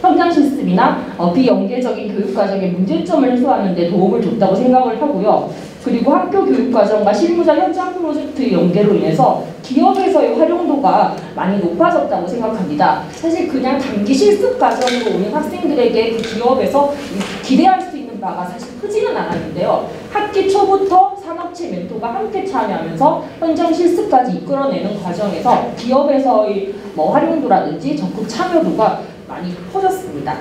Speaker 6: 현장 실습이나 어, 비연계적인 교육 과정의 문제점을 해소하는 데 도움을 줬다고 생각을 하고요. 그리고 학교 교육 과정과 실무자 현장 프로젝트의 연계로 인해서 기업에서의 활용도가 많이 높아졌다고 생각합니다. 사실 그냥 단기 실습 과정으로 오는 학생들에게 그 기업에서 기대할 수 있는 바가 사실 크지는 않았는데요. 학기 초부터 산업체 멘토가 함께 참여하면서 현장 실습까지 이끌어내는 과정에서 기업에서의 뭐 활용도라든지 적극 참여도가 많이 커졌습니다.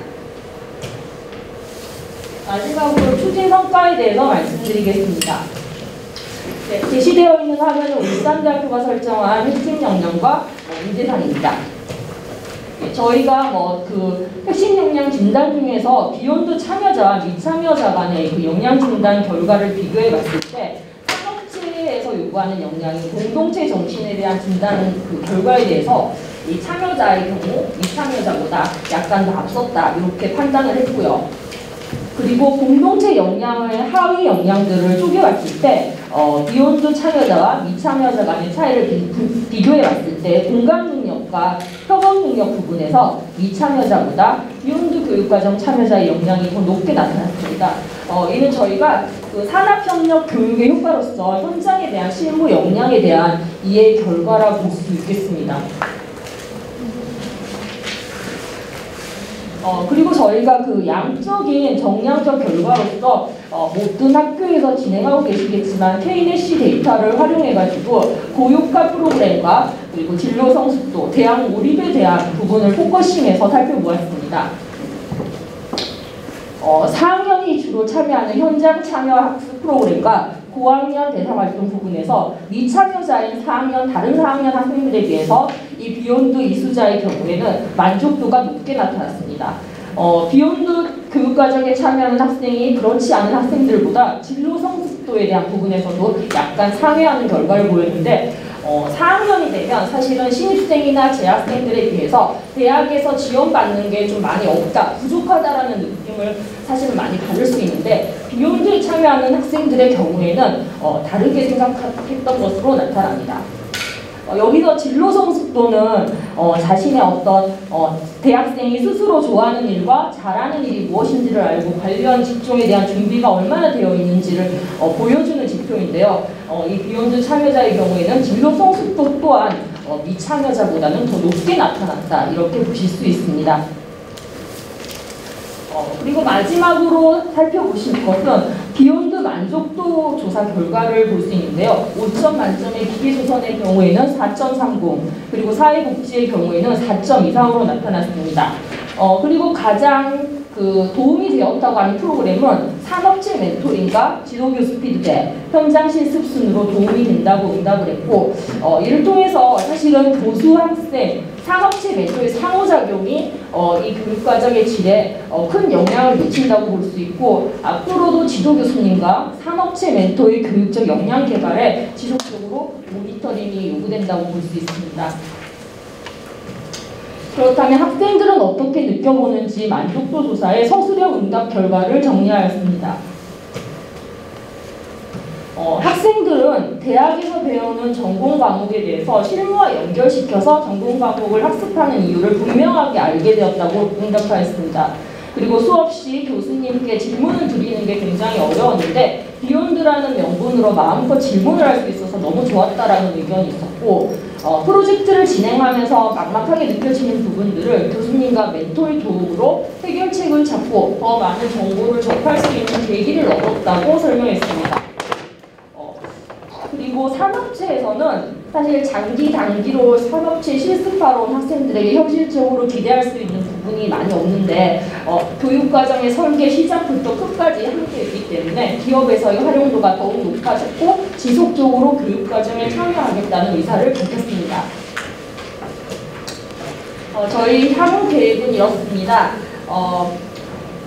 Speaker 6: 마지막으로 추진 성과에 대해서 말씀드리겠습니다. 네, 제시되어 있는 화면은 울산대학교가 설정한 핵심 역량과 어, 문제산입니다. 네, 저희가 뭐 그 핵심 역량 진단 중에서 비욘드 참여자와 미참여자 간의 그 역량 진단 결과를 비교해 봤을 때 요구하는 역량이 공동체 정신에 대한 진단 그 결과에 대해서 이 참여자의 경우 미참여자보다 약간 더 앞섰다 이렇게 판단을 했고요. 그리고 공동체 역량을 하위 역량들을 쪼개봤을 때 어, Beyond 참여자와 미참여자 간의 차이를 비, 비교해 봤을 때 공감 능력과 협업 능력 부분에서 미참여자보다 Beyond 교육과정 참여자의 역량이 더 높게 나타났습니다. 어, 이는 저희가 그 산업협력 교육의 효과로서 현장에 대한 실무 역량에 대한 이해의 결과라고 볼 수 있겠습니다. 어, 그리고 저희가 그 양적인 정량적 결과로서 어, 모든 학교에서 진행하고 계시겠지만 K-NEC 데이터를 활용해가지고 고효과 프로그램과 그리고 진로 성숙도, 대학 몰입에 대한 부분을 포커싱해서 살펴보았습니다. 어, 4학년이 주로 참여하는 현장 참여 학습 프로그램과 고학년 대상 활동 부분에서 미참여자인 4학년 다른 4학년 학생들에 비해서 이 Beyond 이수자의 경우에는 만족도가 높게 나타났습니다. 어, Beyond 교육과정에 참여하는 학생이 그렇지 않은 학생들보다 진로 성숙도에 대한 부분에서도 약간 상회하는 결과를 보였는데 어, 4학년이 되면 사실은 신입생이나 재학생들에 비해서 대학에서 지원받는 게 좀 많이 없다, 부족하다라는 느낌을 사실은 많이 받을 수 있는데 Beyond에 참여하는 학생들의 경우에는 어, 다르게 생각했던 것으로 나타납니다. 어, 여기서 진로 성숙도는 어, 자신의 어떤 어, 대학생이 스스로 좋아하는 일과 잘하는 일이 무엇인지를 알고 관련 직종에 대한 준비가 얼마나 되어 있는지를 어, 보여주는 지표인데요. 어, 이 Beyond 참여자의 경우에는 진로 성숙도 또한 어, 미참여자보다는 더 높게 나타났다 이렇게 보실 수 있습니다. 어, 그리고 마지막으로 살펴보실 것은 Beyond 만족도 조사 결과를 볼 수 있는데요. 5점 만점의 기계조선의 경우에는 4.30, 그리고 사회복지의 경우에는 4점 이상으로 나타났습니다. 어, 그리고 가장 그 도움이 되었다고 하는 프로그램은 산업체 멘토링과 지도교수 피드백, 현장 실습 순으로 도움이 된다고 응답을 했고 어, 이를 통해서 사실은 교수 학생 산업체 멘토의 상호작용이 어, 이 교육과정의 질에 어, 큰 영향을 미친다고 볼 수 있고 앞으로도 지도교수님과 산업체 멘토의 교육적 역량 개발에 지속적으로 모니터링이 요구된다고 볼 수 있습니다. 그렇다면 학생들은 어떻게 느껴보는지 만족도 조사의 서술형 응답 결과를 정리하였습니다. 어, 학생들은 대학에서 배우는 전공 과목에 대해서 실무와 연결시켜서 전공 과목을 학습하는 이유를 분명하게 알게 되었다고 응답하였습니다. 그리고 수업 시 교수님께 질문을 드리는 게 굉장히 어려웠는데 비욘드라는 명분으로 마음껏 질문을 할 수 있어서 너무 좋았다라는 의견이 있었고 어, 프로젝트를 진행하면서 막막하게 느껴지는 부분들을 교수님과 멘토의 도움으로 해결책을 찾고 더 많은 정보를 접할 수 있는 계기를 얻었다고 설명했습니다. 어, 그리고 산업체에서는 사실 장기 단기로 산업체 실습하러 온 학생들에게 현실적으로 기대할 수 있는 부분이 많이 없는데 어, 교육과정의 설계 시작부터 끝까지 함께 있기 때문에 기업에서의 활용도가 더욱 높아졌고 지속적으로 교육과정에 참여하겠다는 의사를 밝혔습니다. 어, 저희 향후 계획은 이렇습니다. 어,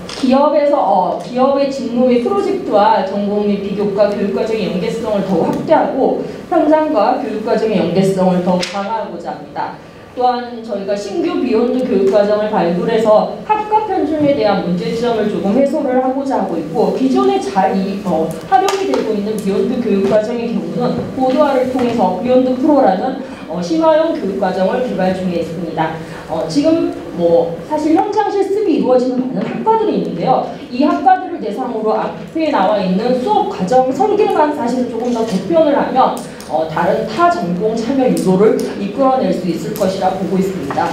Speaker 6: 기업에서 어, 기업의 직무 및 프로젝트와 전공 및 비교과 교육과정의 연계성을 더욱 확대하고 현장과 교육과정의 연계성을 더욱 강화하고자 합니다. 또한 저희가 신규 Beyond 교육과정을 발굴해서 학과 편중에 대한 문제점을 조금 해소를 하고자 하고 있고 기존에 잘 이, 어, 활용이 되고 있는 Beyond 교육과정의 경우는 고도화를 통해서 Beyond Pro라는 어, 심화형 교육과정을 개발 중에 있습니다. 어, 지금 뭐 사실 현장 실습이 이루어지는 많은 학과들이 있는데요. 이 학과들을 대상으로 앞에 나와 있는 수업 과정 설계만 사실 조금 더 개편을 하면 어, 다른 타 전공 참여 유도를 이끌어낼 수 있을 것이라 보고 있습니다.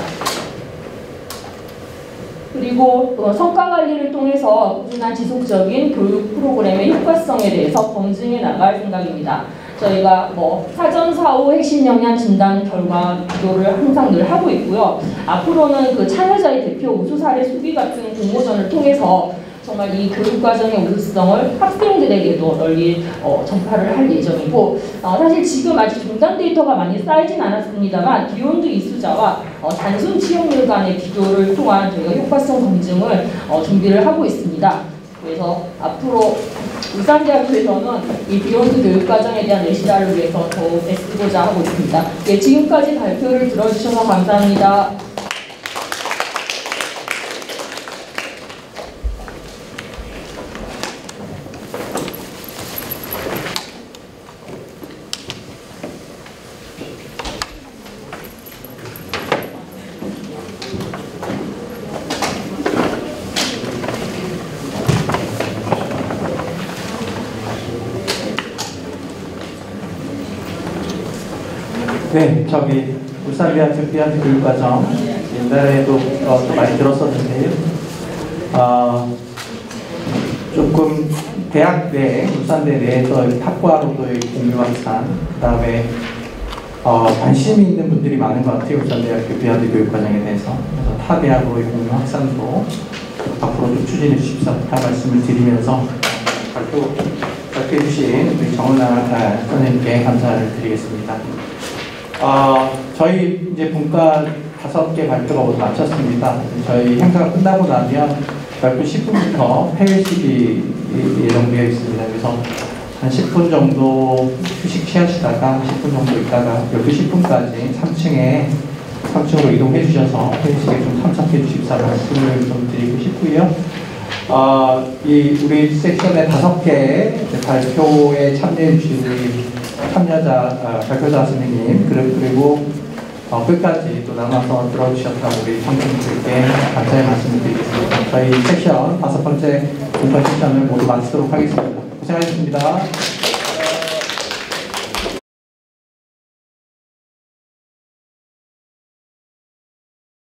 Speaker 6: 그리고 어, 성과 관리를 통해서 꾸준한 지속적인 교육 프로그램의 효과성에 대해서 검증해 나갈 생각입니다. 저희가 뭐 사전 사후 핵심 역량 진단 결과 비교를 항상 늘 하고 있고요. 앞으로는 그 참여자의 대표 우수 사례 수기 같은 공모전을 통해서 정말 이 교육 과정의 우수성을 학생들에게도 널리 어, 전파를 할 예정이고 어, 사실 지금 아직 종단 데이터가 많이 쌓이진 않았습니다만 Beyond 이수자와 어, 단순 취업률 간의 비교를 통한 저희가 효과성 검증을 어, 준비를 하고 있습니다. 그래서 앞으로 울산대학교에서는 이 Beyond 교육과정에 대한 내실화를 위해서 더욱 애쓰고자 하고 있습니다. 예, 지금까지 발표를 들어주셔서 감사합니다.
Speaker 1: 네, 저기 울산대학교 비한테 교육과정 옛날에도 어, 또 많이 들었었는데요. 어, 조금 대학 내 울산대 내에서 탁과로도의 공유 확산, 그다음에 어, 관심이 있는 분들이 많은 것 같아요. 울산대학교 비한테 교육과정에 대해서. 그래서 타 대학으로의 공유 확산도 앞으로 좀 추진해 주십사 말씀을 드리면서 발표 발표해 주신 정은아 선생님께 감사를 드리겠습니다. 어, 저희 이제 분과 다섯 개 발표가 모두 마쳤습니다. 저희 행사가 끝나고 나면 12시 10분부터 회의식이 예정되어 있습니다. 그래서 한 10분 정도 휴식 취하시다가 10분 정도 있다가 12시 10분까지 3층에 3층으로 이동해 주셔서 회의식에 좀 참석해 주십사 말씀을 좀 드리고 싶고요. 어, 이 우리 섹션의 다섯 개 발표에 참여해 주신 참여자, 어, 발표자 선생님, 그리고, 어, 끝까지 또 남아서 들어주셨던 우리 청중들께 감사의 말씀을 드리겠습니다. 저희 섹션, 다섯 번째 공파 섹션을 모두 마치도록 하겠습니다. 고생하셨습니다.